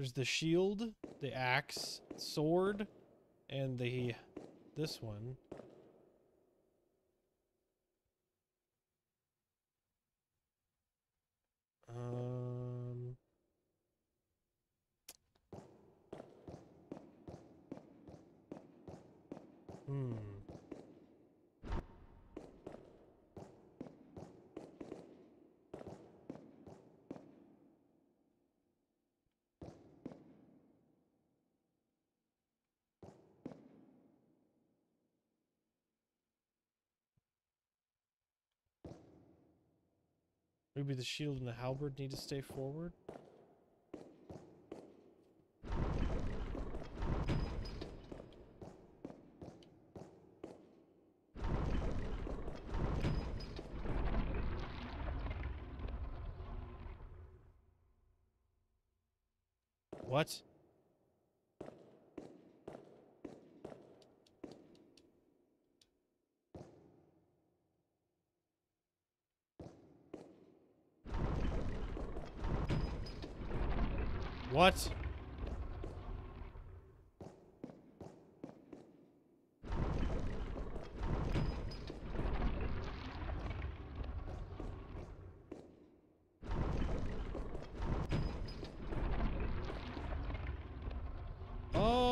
Speaker 1: There's the shield, the axe, sword, and the this one. Um Hmm. Maybe the shield and the halberd need to stay forward. What? What? Oh.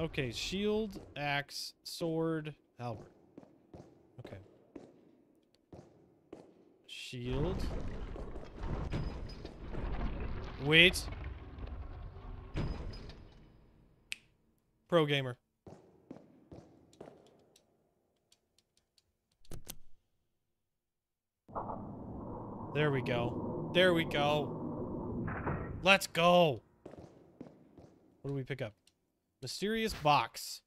Speaker 1: Okay, shield, axe, sword, halberd. Okay. Shield. Wait. Pro gamer. There we go. There we go. Let's go. What do we pick up? Mysterious box.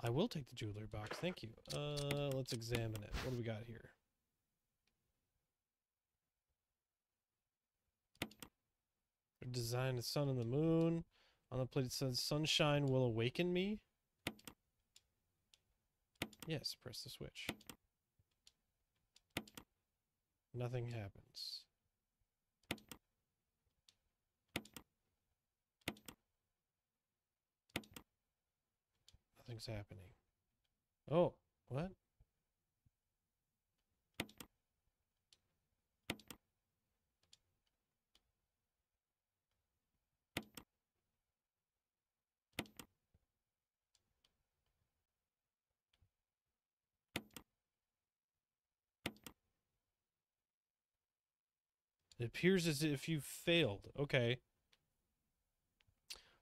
Speaker 1: I will take the jewelry box. Thank you. Uh, let's examine it. What do we got here? Design the sun and the moon. On the plate it says, sunshine will awaken me. Yes, press the switch. Nothing happens. Nothing's happening. Oh, what? It appears as if you failed. Okay.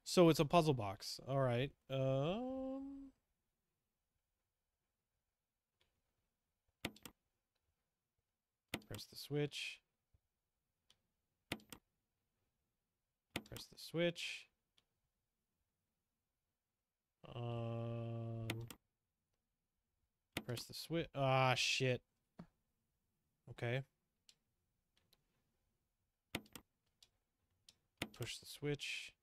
Speaker 1: So it's a puzzle box. All right. Um Press the switch. Press the switch. Um Press the switch. Ah, shit. Okay. Push the switch.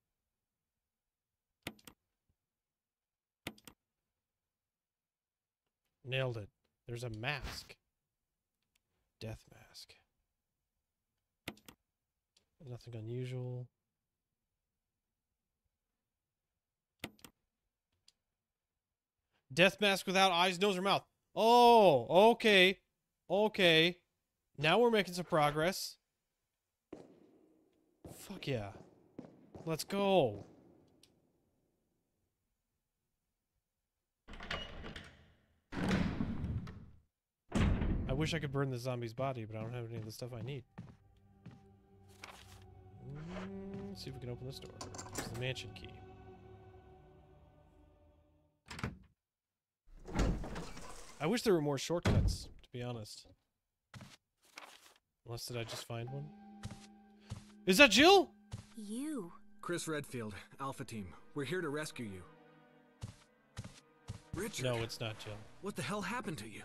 Speaker 1: Nailed it. There's a mask. Death mask. Nothing unusual. Death mask without eyes, nose, or mouth. Oh, okay. Okay. Now we're making some progress. Fuck yeah. Let's go. Wish I could burn the zombie's body, but I don't have any of the stuff I need. Mm, see if we can open this door. It's the mansion key. I wish there were more shortcuts, to be honest. Unless did I just find one? Is that Jill?
Speaker 5: You.
Speaker 3: Chris Redfield, Alpha Team. We're here to rescue you. Richard,
Speaker 1: No, it's not Jill.
Speaker 3: what the hell happened to you?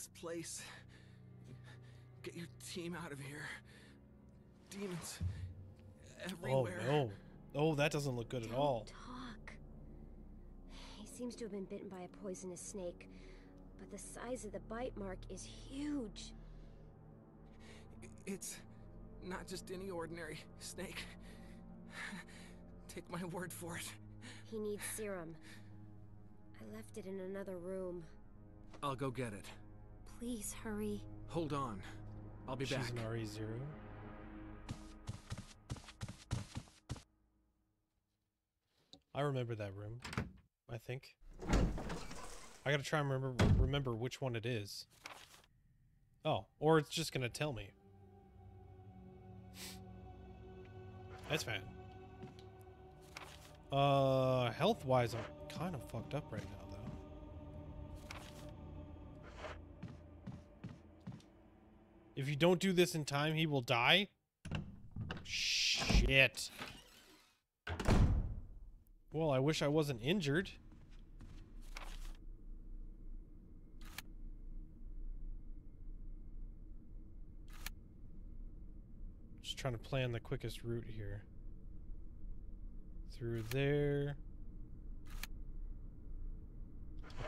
Speaker 3: This place. Get your team out of here. Demons
Speaker 1: Oh no. Oh, that doesn't look good at
Speaker 6: Don't
Speaker 1: all.
Speaker 6: Talk. He seems to have been bitten by a poisonous snake, but the size of the bite mark is huge.
Speaker 3: It's not just any ordinary snake. Take my word for it.
Speaker 6: He needs serum. I left it in another room.
Speaker 3: I'll go get it.
Speaker 6: Please hurry.
Speaker 3: Hold on. I'll be
Speaker 1: She's
Speaker 3: back.
Speaker 1: an RE0. I remember that room. I think. I gotta try and remember remember which one it is. Oh, or it's just gonna tell me. That's fine. Uh, health wise, I'm kind of fucked up right now, If you don't do this in time, he will die? Shit. Well, I wish I wasn't injured. Just trying to plan the quickest route here. Through there.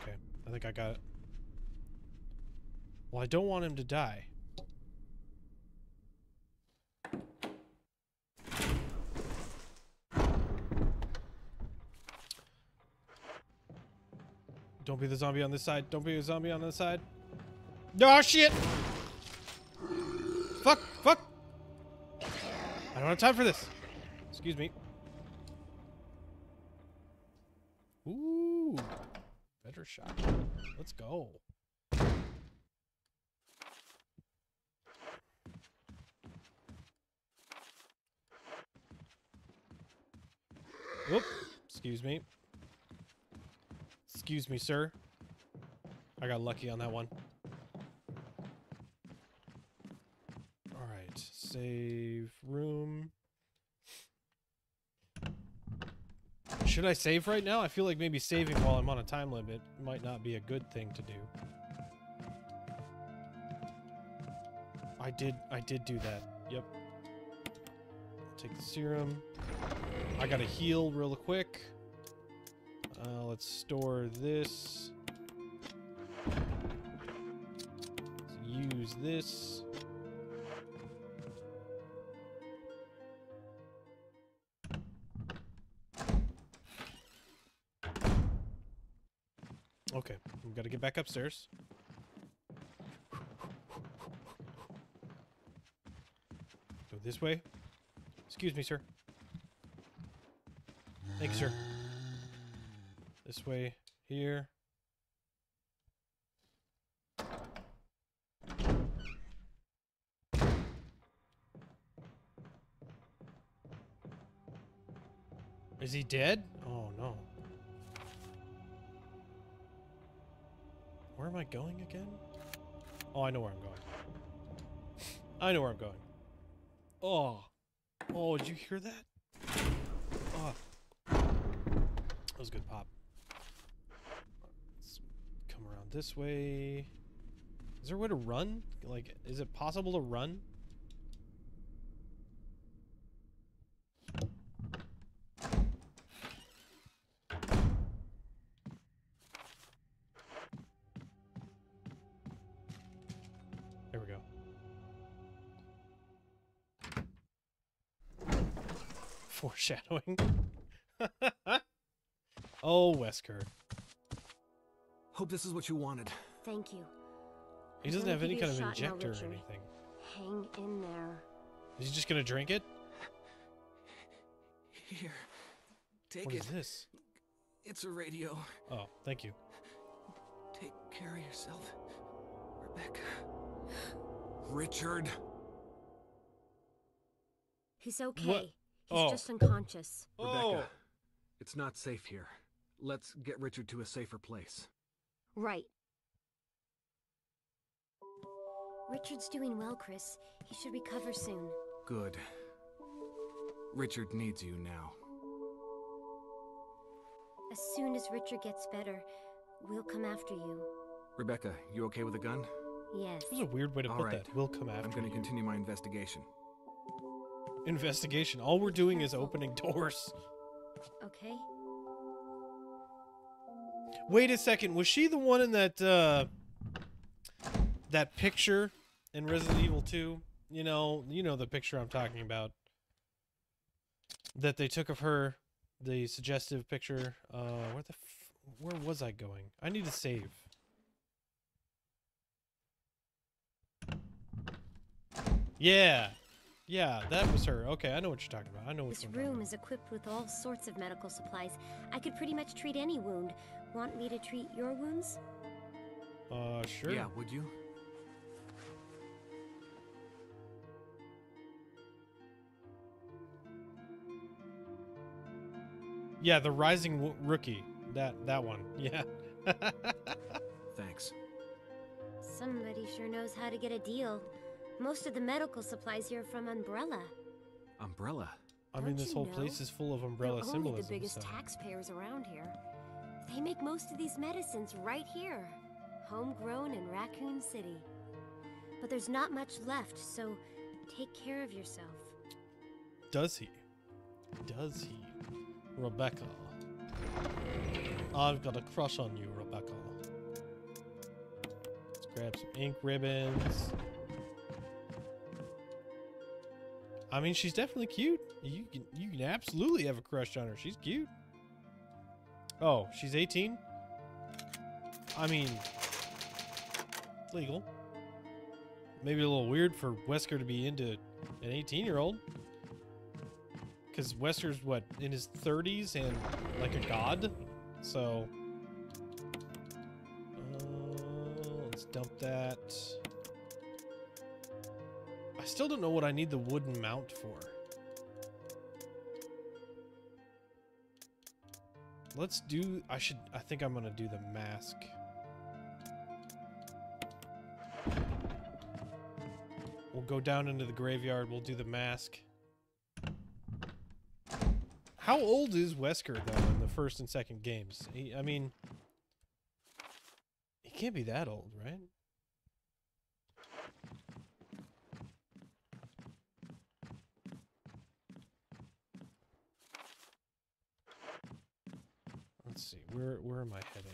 Speaker 1: Okay, I think I got it. Well, I don't want him to die. Don't be the zombie on this side. Don't be a zombie on this side. Oh shit! Fuck! Fuck! I don't have time for this. Excuse me. Ooh, better shot. Let's go. Whoop. Excuse me. Excuse me, sir. I got lucky on that one. Alright. Save room. Should I save right now? I feel like maybe saving while I'm on a time limit might not be a good thing to do. I did I did do that. Yep. Take the serum. I gotta heal real quick. Uh, let's store this. Let's use this. Okay, we've gotta get back upstairs. Go this way. Excuse me, sir. Thank you, sir. This way, here. Is he dead? Oh no. Where am I going again? Oh, I know where I'm going. I know where I'm going. Oh. Oh, did you hear that? Oh. That was a good pop. Let's come around this way. Is there a way to run? Like, is it possible to run? There we go. Foreshadowing. oh, Wesker.
Speaker 3: Hope this is what you wanted.
Speaker 6: Thank you.
Speaker 1: He doesn't have any kind of injector or anything.
Speaker 6: Hang in there.
Speaker 1: Is he just gonna drink it?
Speaker 3: Here. Take
Speaker 1: What
Speaker 3: it.
Speaker 1: is this?
Speaker 3: It's a radio.
Speaker 1: Oh, thank you.
Speaker 4: Take care of yourself, Rebecca. Richard.
Speaker 6: He's okay. He's
Speaker 1: Oh.
Speaker 6: just unconscious.
Speaker 1: Oh,
Speaker 4: Rebecca, it's not safe here. Let's get Richard to a safer place.
Speaker 6: Right. Richard's doing well, Chris. He should recover soon.
Speaker 4: Good. Richard needs you now.
Speaker 6: As soon as Richard gets better, we'll come after you.
Speaker 4: Rebecca, you okay with a gun?
Speaker 6: Yes.
Speaker 1: that was a weird way to
Speaker 4: All
Speaker 1: put
Speaker 4: right.
Speaker 1: that. We'll come after
Speaker 4: I'm going to
Speaker 1: you.
Speaker 4: continue my investigation.
Speaker 1: Investigation. All we're doing is opening doors.
Speaker 6: Okay.
Speaker 1: Wait a second. Was she the one in that uh that picture in Resident Evil 2? You know, you know the picture I'm talking about. That they took of her, the suggestive picture. Uh where the f- where was I going? I need to save. Yeah. Yeah, that was her. Okay, I know what you're talking about. I know what
Speaker 6: This
Speaker 1: you're talking
Speaker 6: room is equipped with all sorts of medical supplies. I could pretty much treat any wound. Want me to treat your wounds?
Speaker 1: Uh, sure.
Speaker 4: Yeah, would you?
Speaker 1: Yeah, the rising w- rookie. That that one. Yeah.
Speaker 4: Thanks.
Speaker 6: Somebody sure knows how to get a deal. Most of the medical supplies here are from Umbrella.
Speaker 4: Umbrella.
Speaker 1: I mean,
Speaker 6: Don't
Speaker 1: this whole
Speaker 6: know?
Speaker 1: place is full of umbrella
Speaker 6: They're
Speaker 1: symbolism.
Speaker 6: only the biggest
Speaker 1: so-
Speaker 6: taxpayers around here. They make most of these medicines right here, homegrown in Raccoon City. But there's not much left, so take care of yourself.
Speaker 1: Does he? Does he? Rebecca. I've got a crush on you, Rebecca. Let's grab some ink ribbons. I mean, she's definitely cute. You can you can absolutely have a crush on her. She's cute. Oh, she's 18? I mean, legal. Maybe a little weird for Wesker to be into an 18 year old. Because Wesker's, what, in his 30s and like a god? So. Uh, let's dump that. I still don't know what I need the wooden mount for. Let's do. I should. I think I'm gonna do the mask. We'll go down into the graveyard. We'll do the mask. How old is Wesker though in the first and second games? He, I mean, he can't be that old, right? Let's see. Where where am I heading?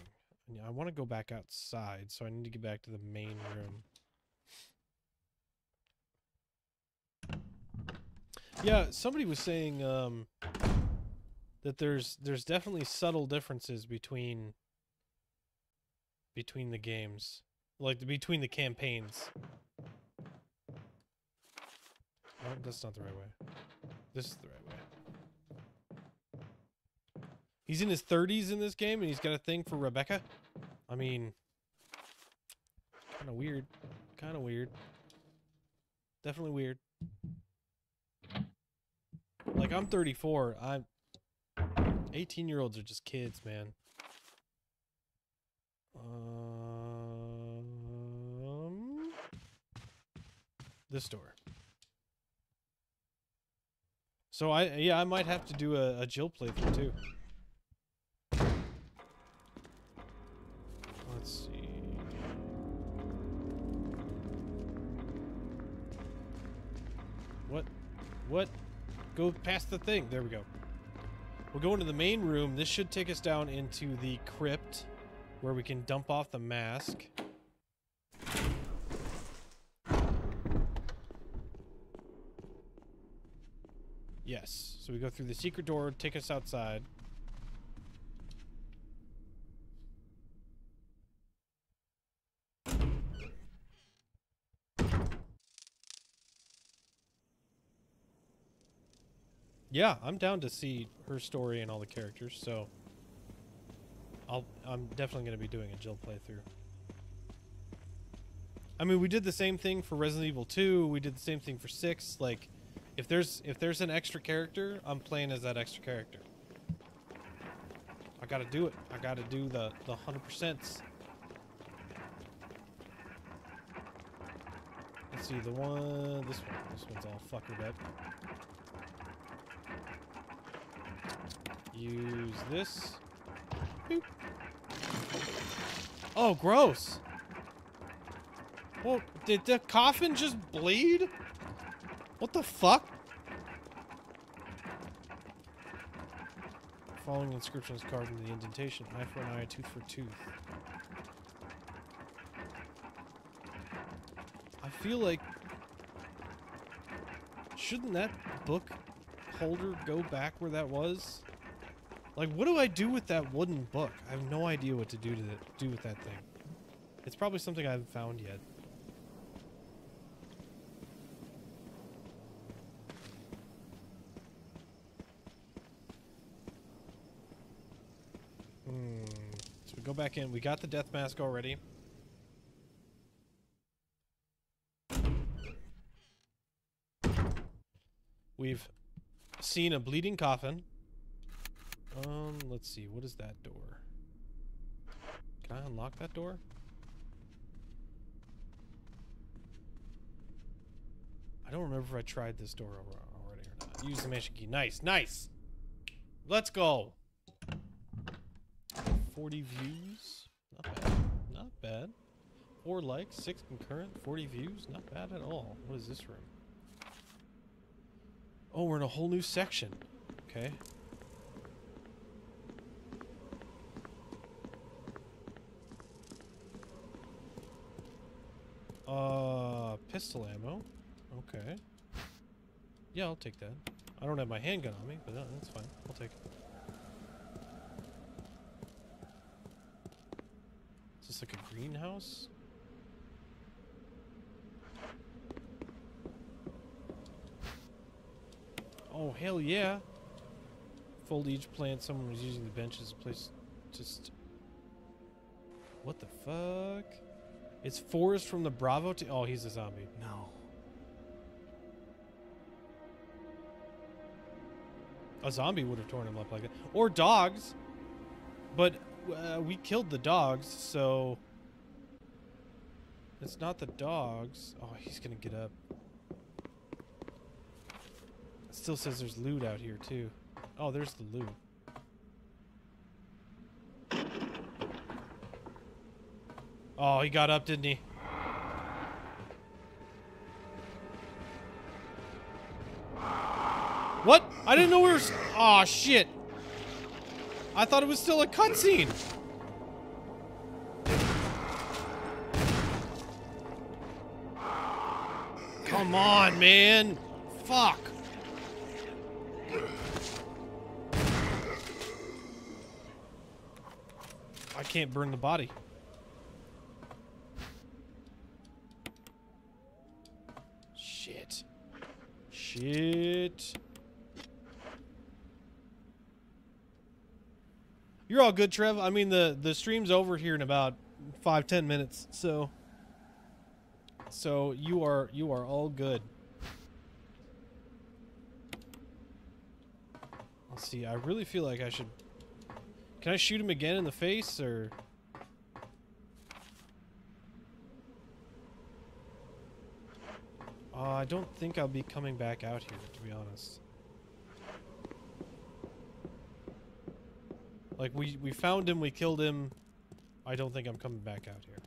Speaker 1: I want to go back outside, so I need to get back to the main room. Yeah, somebody was saying um, that there's there's definitely subtle differences between between the games, like the, between the campaigns. Oh, that's not the right way. This is the right way. He's in his 30s in this game, and he's got a thing for Rebecca. I mean, kind of weird. Kind of weird. Definitely weird. Like I'm 34. I'm 18 year olds are just kids, man. Um, this door. So I yeah I might have to do a, a Jill playthrough too. What? Go past the thing. There we go. We'll go into the main room. This should take us down into the crypt where we can dump off the mask. Yes. So we go through the secret door, take us outside. Yeah, I'm down to see her story and all the characters, so I'll I'm definitely going to be doing a Jill playthrough. I mean, we did the same thing for Resident Evil 2. We did the same thing for 6. Like, if there's if there's an extra character, I'm playing as that extra character. I gotta do it. I gotta do the the 100%. Let's see the one. This one. This one's all fuckered up. Use this. Boop. Oh, gross. Well, did the coffin just bleed? What the fuck? Following inscription is carved into the indentation. Eye for an eye, tooth for tooth. I feel like... Shouldn't that book holder go back where that was? Like, what do I do with that wooden book? I have no idea what to do to that, do with that thing. It's probably something I haven't found yet. Hmm. So we go back in. We got the death mask already. We've seen a bleeding coffin. Um, let's see. What is that door? Can I unlock that door? I don't remember if I tried this door already or not. Use the mansion key. Nice, nice. Let's go. 40 views. Not bad. Not bad. Four likes, six concurrent, 40 views. Not bad at all. What is this room? Oh, we're in a whole new section. Okay. Uh, pistol ammo. Okay. Yeah, I'll take that. I don't have my handgun on me, but uh, that's fine. I'll take it. Is this like a greenhouse? Oh, hell yeah. Fold each plant. Someone was using the bench as a place just... What the fuck? It's Forest from the Bravo team. Oh, he's a zombie.
Speaker 4: No.
Speaker 1: A zombie would have torn him up like that. Or dogs. But uh, we killed the dogs, so... It's not the dogs. Oh, he's gonna get up. It still says there's loot out here, too. Oh, there's the loot. Oh, he got up, didn't he? What? I didn't know we were. Oh, shit. I thought it was still a cutscene. Come on, man. Fuck. I can't burn the body. Shit. Shit. You're all good, Trev. I mean, the the stream's over here in about five ten minutes, so so you are you are all good. Let's see. I really feel like I should. Can I shoot him again in the face, or? Uh, I don't think I'll be coming back out here, to be honest. Like, we, we found him, we killed him. I don't think I'm coming back out here.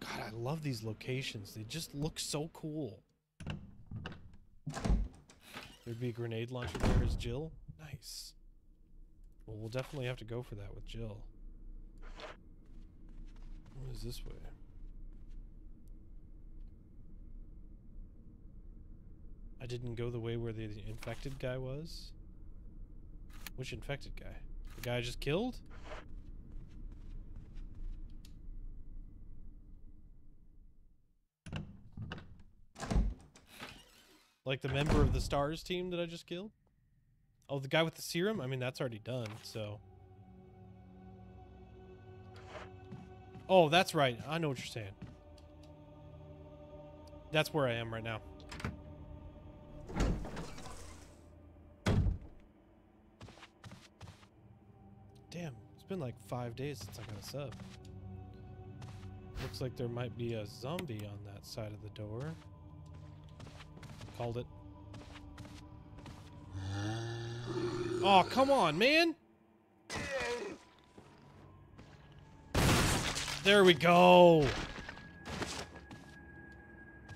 Speaker 1: God, I love these locations. They just look so cool. There'd be a grenade launcher there as Jill. Nice. Well, we'll definitely have to go for that with Jill. Is this way? I didn't go the way where the infected guy was? Which infected guy? The guy I just killed? Like the member of the STARS team that I just killed? Oh, the guy with the serum? I mean, that's already done, so... Oh, that's right. I know what you're saying. That's where I am right now. Damn, it's been like five days since I got a sub. Looks like there might be a zombie on that side of the door. Called it. Oh, come on, man! There we go!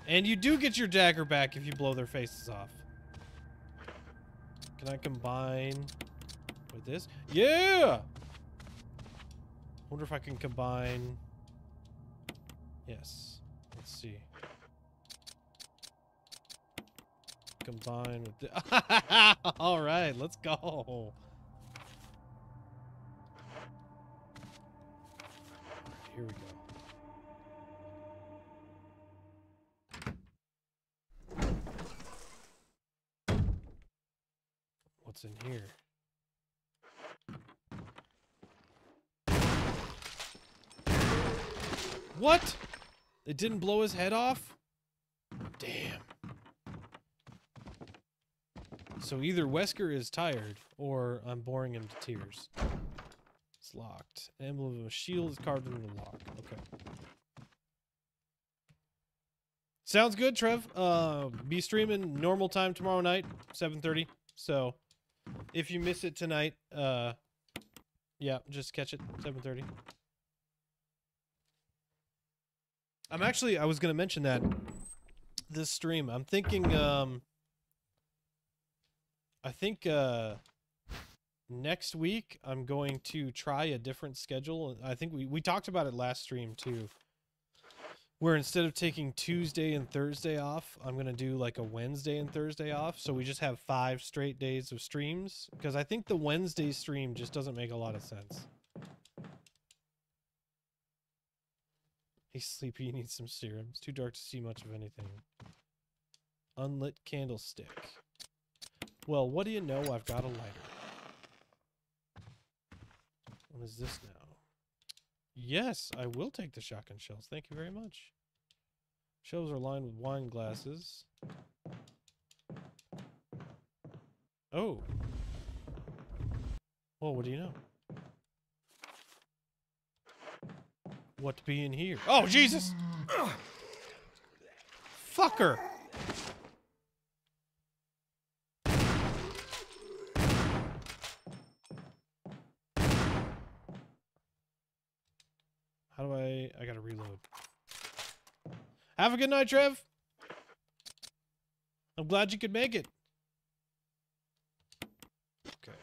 Speaker 1: And you do get your dagger back if you blow their faces off. Can I combine with this? Yeah! wonder if I can combine... Yes. Let's see. Combine with the... Alright, let's go. Here we go. What's in here? What? It didn't blow his head off? Damn. So either Wesker is tired, or I'm boring him to tears. It's locked. Emblem of a shield is carved into the lock. Okay. Sounds good, Trev. Uh, be streaming normal time tomorrow night, 7.30. So, if you miss it tonight, uh, yeah, just catch it, 7.30. I'm actually, I was going to mention that this stream. I'm thinking, um, I think, uh, next week I'm going to try a different schedule. I think we, we talked about it last stream too. Where instead of taking Tuesday and Thursday off, I'm going to do like a Wednesday and Thursday off. So we just have five straight days of streams. Because I think the Wednesday stream just doesn't make a lot of sense. He's sleepy. He needs some serum. It's too dark to see much of anything. Unlit candlestick. Well, what do you know? I've got a lighter. Is this now? Yes, I will take the shotgun shells. Thank you very much. Shelves are lined with wine glasses. Oh. Well, what do you know? What to be in here? Oh, Jesus! Fucker! How do I... I gotta reload. Have a good night, Trev! I'm glad you could make it. Okay.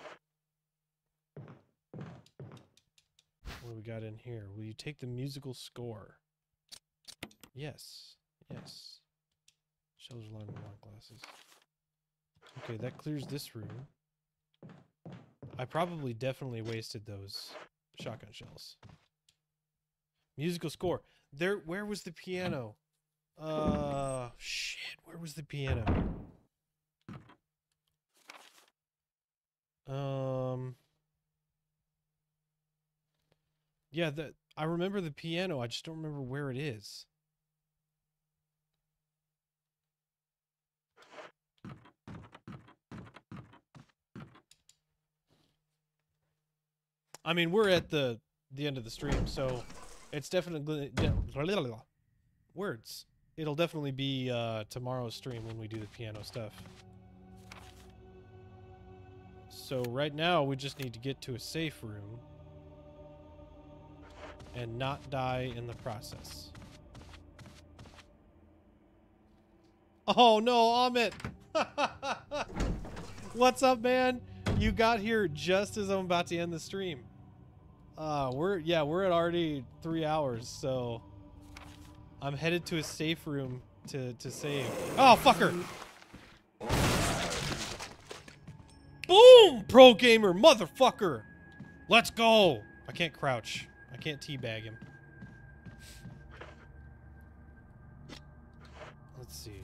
Speaker 1: What do we got in here? Will you take the musical score? Yes. Yes. Shells are lined with wine glasses. Okay, that clears this room. I probably definitely wasted those shotgun shells. Musical score. There where was the piano? Uh shit, where was the piano? Um Yeah, that I remember the piano, I just don't remember where it is. I mean, we're at the the end of the stream, so it's definitely words. It'll definitely be uh, tomorrow's stream when we do the piano stuff. So right now we just need to get to a safe room and not die in the process. Oh no, Amit! What's up, man? You got here just as I'm about to end the stream. Uh, we're yeah, we're at already three hours, so I'm headed to a safe room to to save. Oh fucker! Boom! Pro gamer, motherfucker! Let's go! I can't crouch. I can't teabag him. Let's see.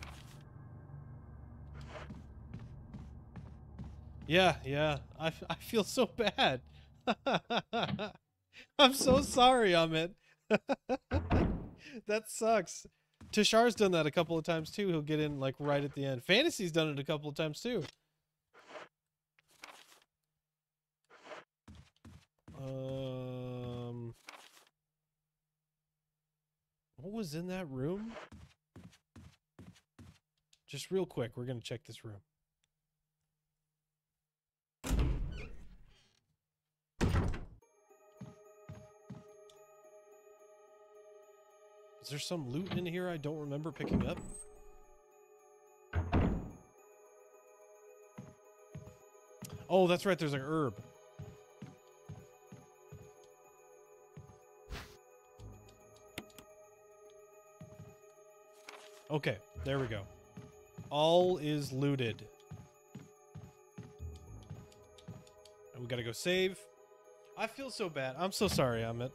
Speaker 1: Yeah, yeah. I, I feel so bad. I'm so sorry, Amit. that sucks. Tishar's done that a couple of times too. He'll get in like right at the end. Fantasy's done it a couple of times too. Um, what was in that room? Just real quick, we're gonna check this room. Is there some loot in here I don't remember picking up? Oh, that's right, there's an herb. Okay, there we go. All is looted. And we gotta go save. I feel so bad. I'm so sorry, Amit.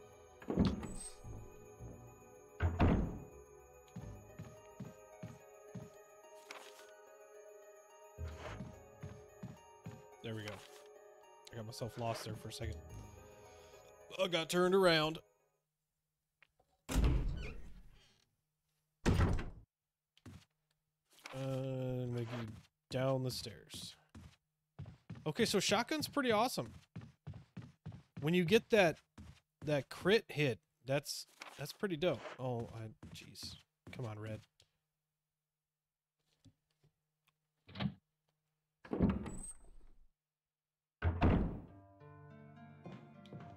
Speaker 1: Myself lost there for a second. I got turned around. And make down the stairs. Okay, so shotgun's pretty awesome. When you get that that crit hit, that's that's pretty dope. Oh, jeez. Come on, Red.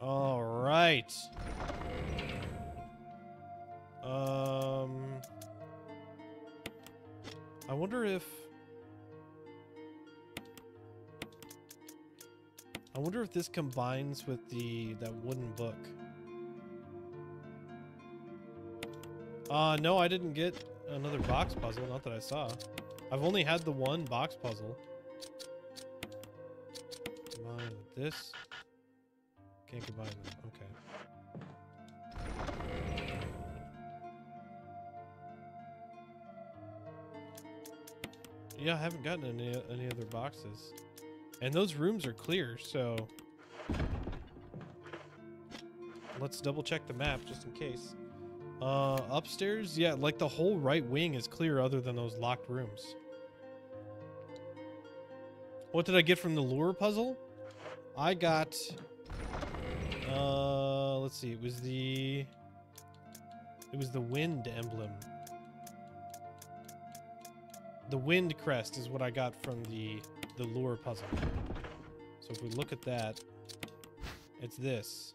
Speaker 1: All right. Um I wonder if I wonder if this combines with the that wooden book. Uh no, I didn't get another box puzzle, not that I saw. I've only had the one box puzzle. Combine with this. Can't combine them. Okay. Yeah, I haven't gotten any any other boxes. And those rooms are clear, so let's double check the map just in case. Uh upstairs, yeah, like the whole right wing is clear other than those locked rooms. What did I get from the lure puzzle? I got uh let's see, it was the it was the wind emblem. The wind crest is what I got from the the lure puzzle. So if we look at that, it's this.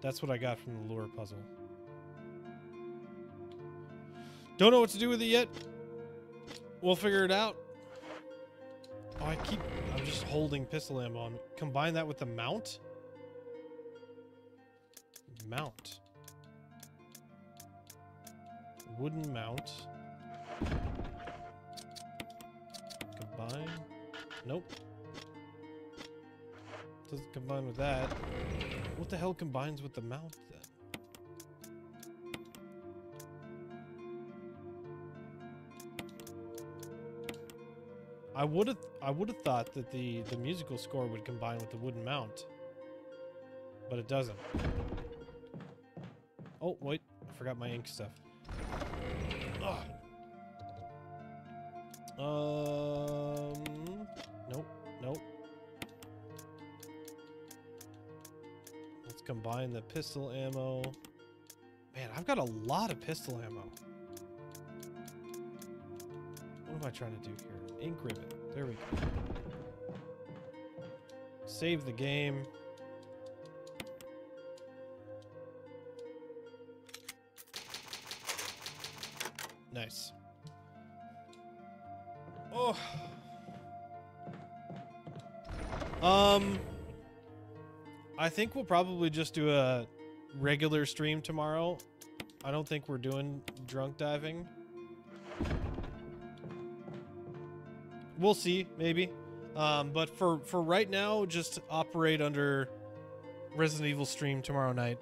Speaker 1: That's what I got from the lure puzzle. Don't know what to do with it yet. We'll figure it out. Oh, I keep I'm just holding pistol ammo on. Combine that with the mount? Mount. Wooden mount. Combine. Nope. Doesn't combine with that. What the hell combines with the mount then? I would have I would have thought that the the musical score would combine with the wooden mount. But it doesn't. Oh, wait. I forgot my ink stuff. Ugh. Um Nope, nope. Let's combine the pistol ammo. Man, I've got a lot of pistol ammo. What am I trying to do here? Ink ribbon. There we go. Save the game. Nice. Oh. Um I think we'll probably just do a regular stream tomorrow. I don't think we're doing drunk diving. We'll see, maybe. Um, but for for right now, just operate under Resident Evil stream tomorrow night.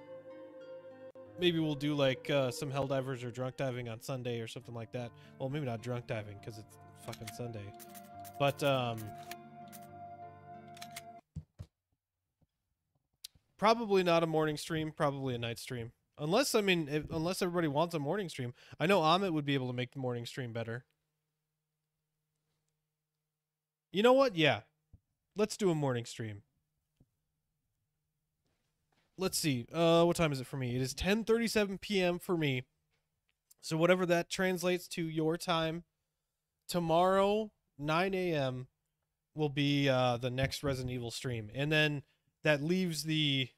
Speaker 1: Maybe we'll do like uh, some Helldivers or drunk diving on Sunday or something like that. Well, maybe not drunk diving because it's fucking Sunday. But um, probably not a morning stream. Probably a night stream. Unless I mean, if, unless everybody wants a morning stream, I know Amit would be able to make the morning stream better. You know what? Yeah, let's do a morning stream. Let's see. Uh, what time is it for me? It is 10:37 p.m. for me. So whatever that translates to your time, tomorrow 9 a.m. will be uh, the next Resident Evil stream, and then that leaves the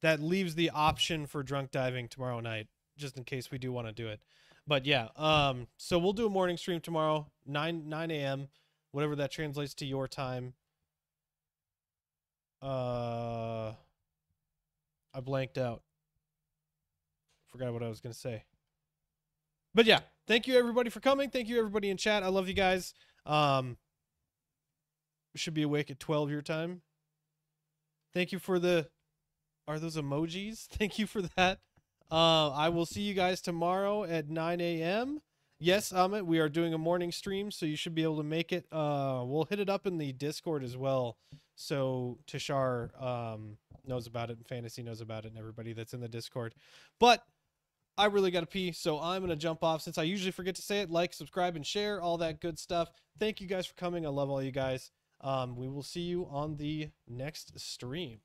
Speaker 1: that leaves the option for drunk diving tomorrow night, just in case we do want to do it. But yeah, um, so we'll do a morning stream tomorrow, 9 9 a.m. Whatever that translates to your time. Uh, I blanked out. Forgot what I was gonna say. But yeah, thank you everybody for coming. Thank you everybody in chat. I love you guys. Um, should be awake at 12 your time. Thank you for the are those emojis? Thank you for that. Uh, I will see you guys tomorrow at 9 a.m. Yes, Amit, we are doing a morning stream, so you should be able to make it. Uh, we'll hit it up in the Discord as well, so Tashar um, knows about it, and Fantasy knows about it, and everybody that's in the Discord. But I really got to pee, so I'm going to jump off since I usually forget to say it. Like, subscribe, and share, all that good stuff. Thank you guys for coming. I love all you guys. Um, we will see you on the next stream.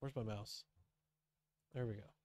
Speaker 1: Where's my mouse? There we go.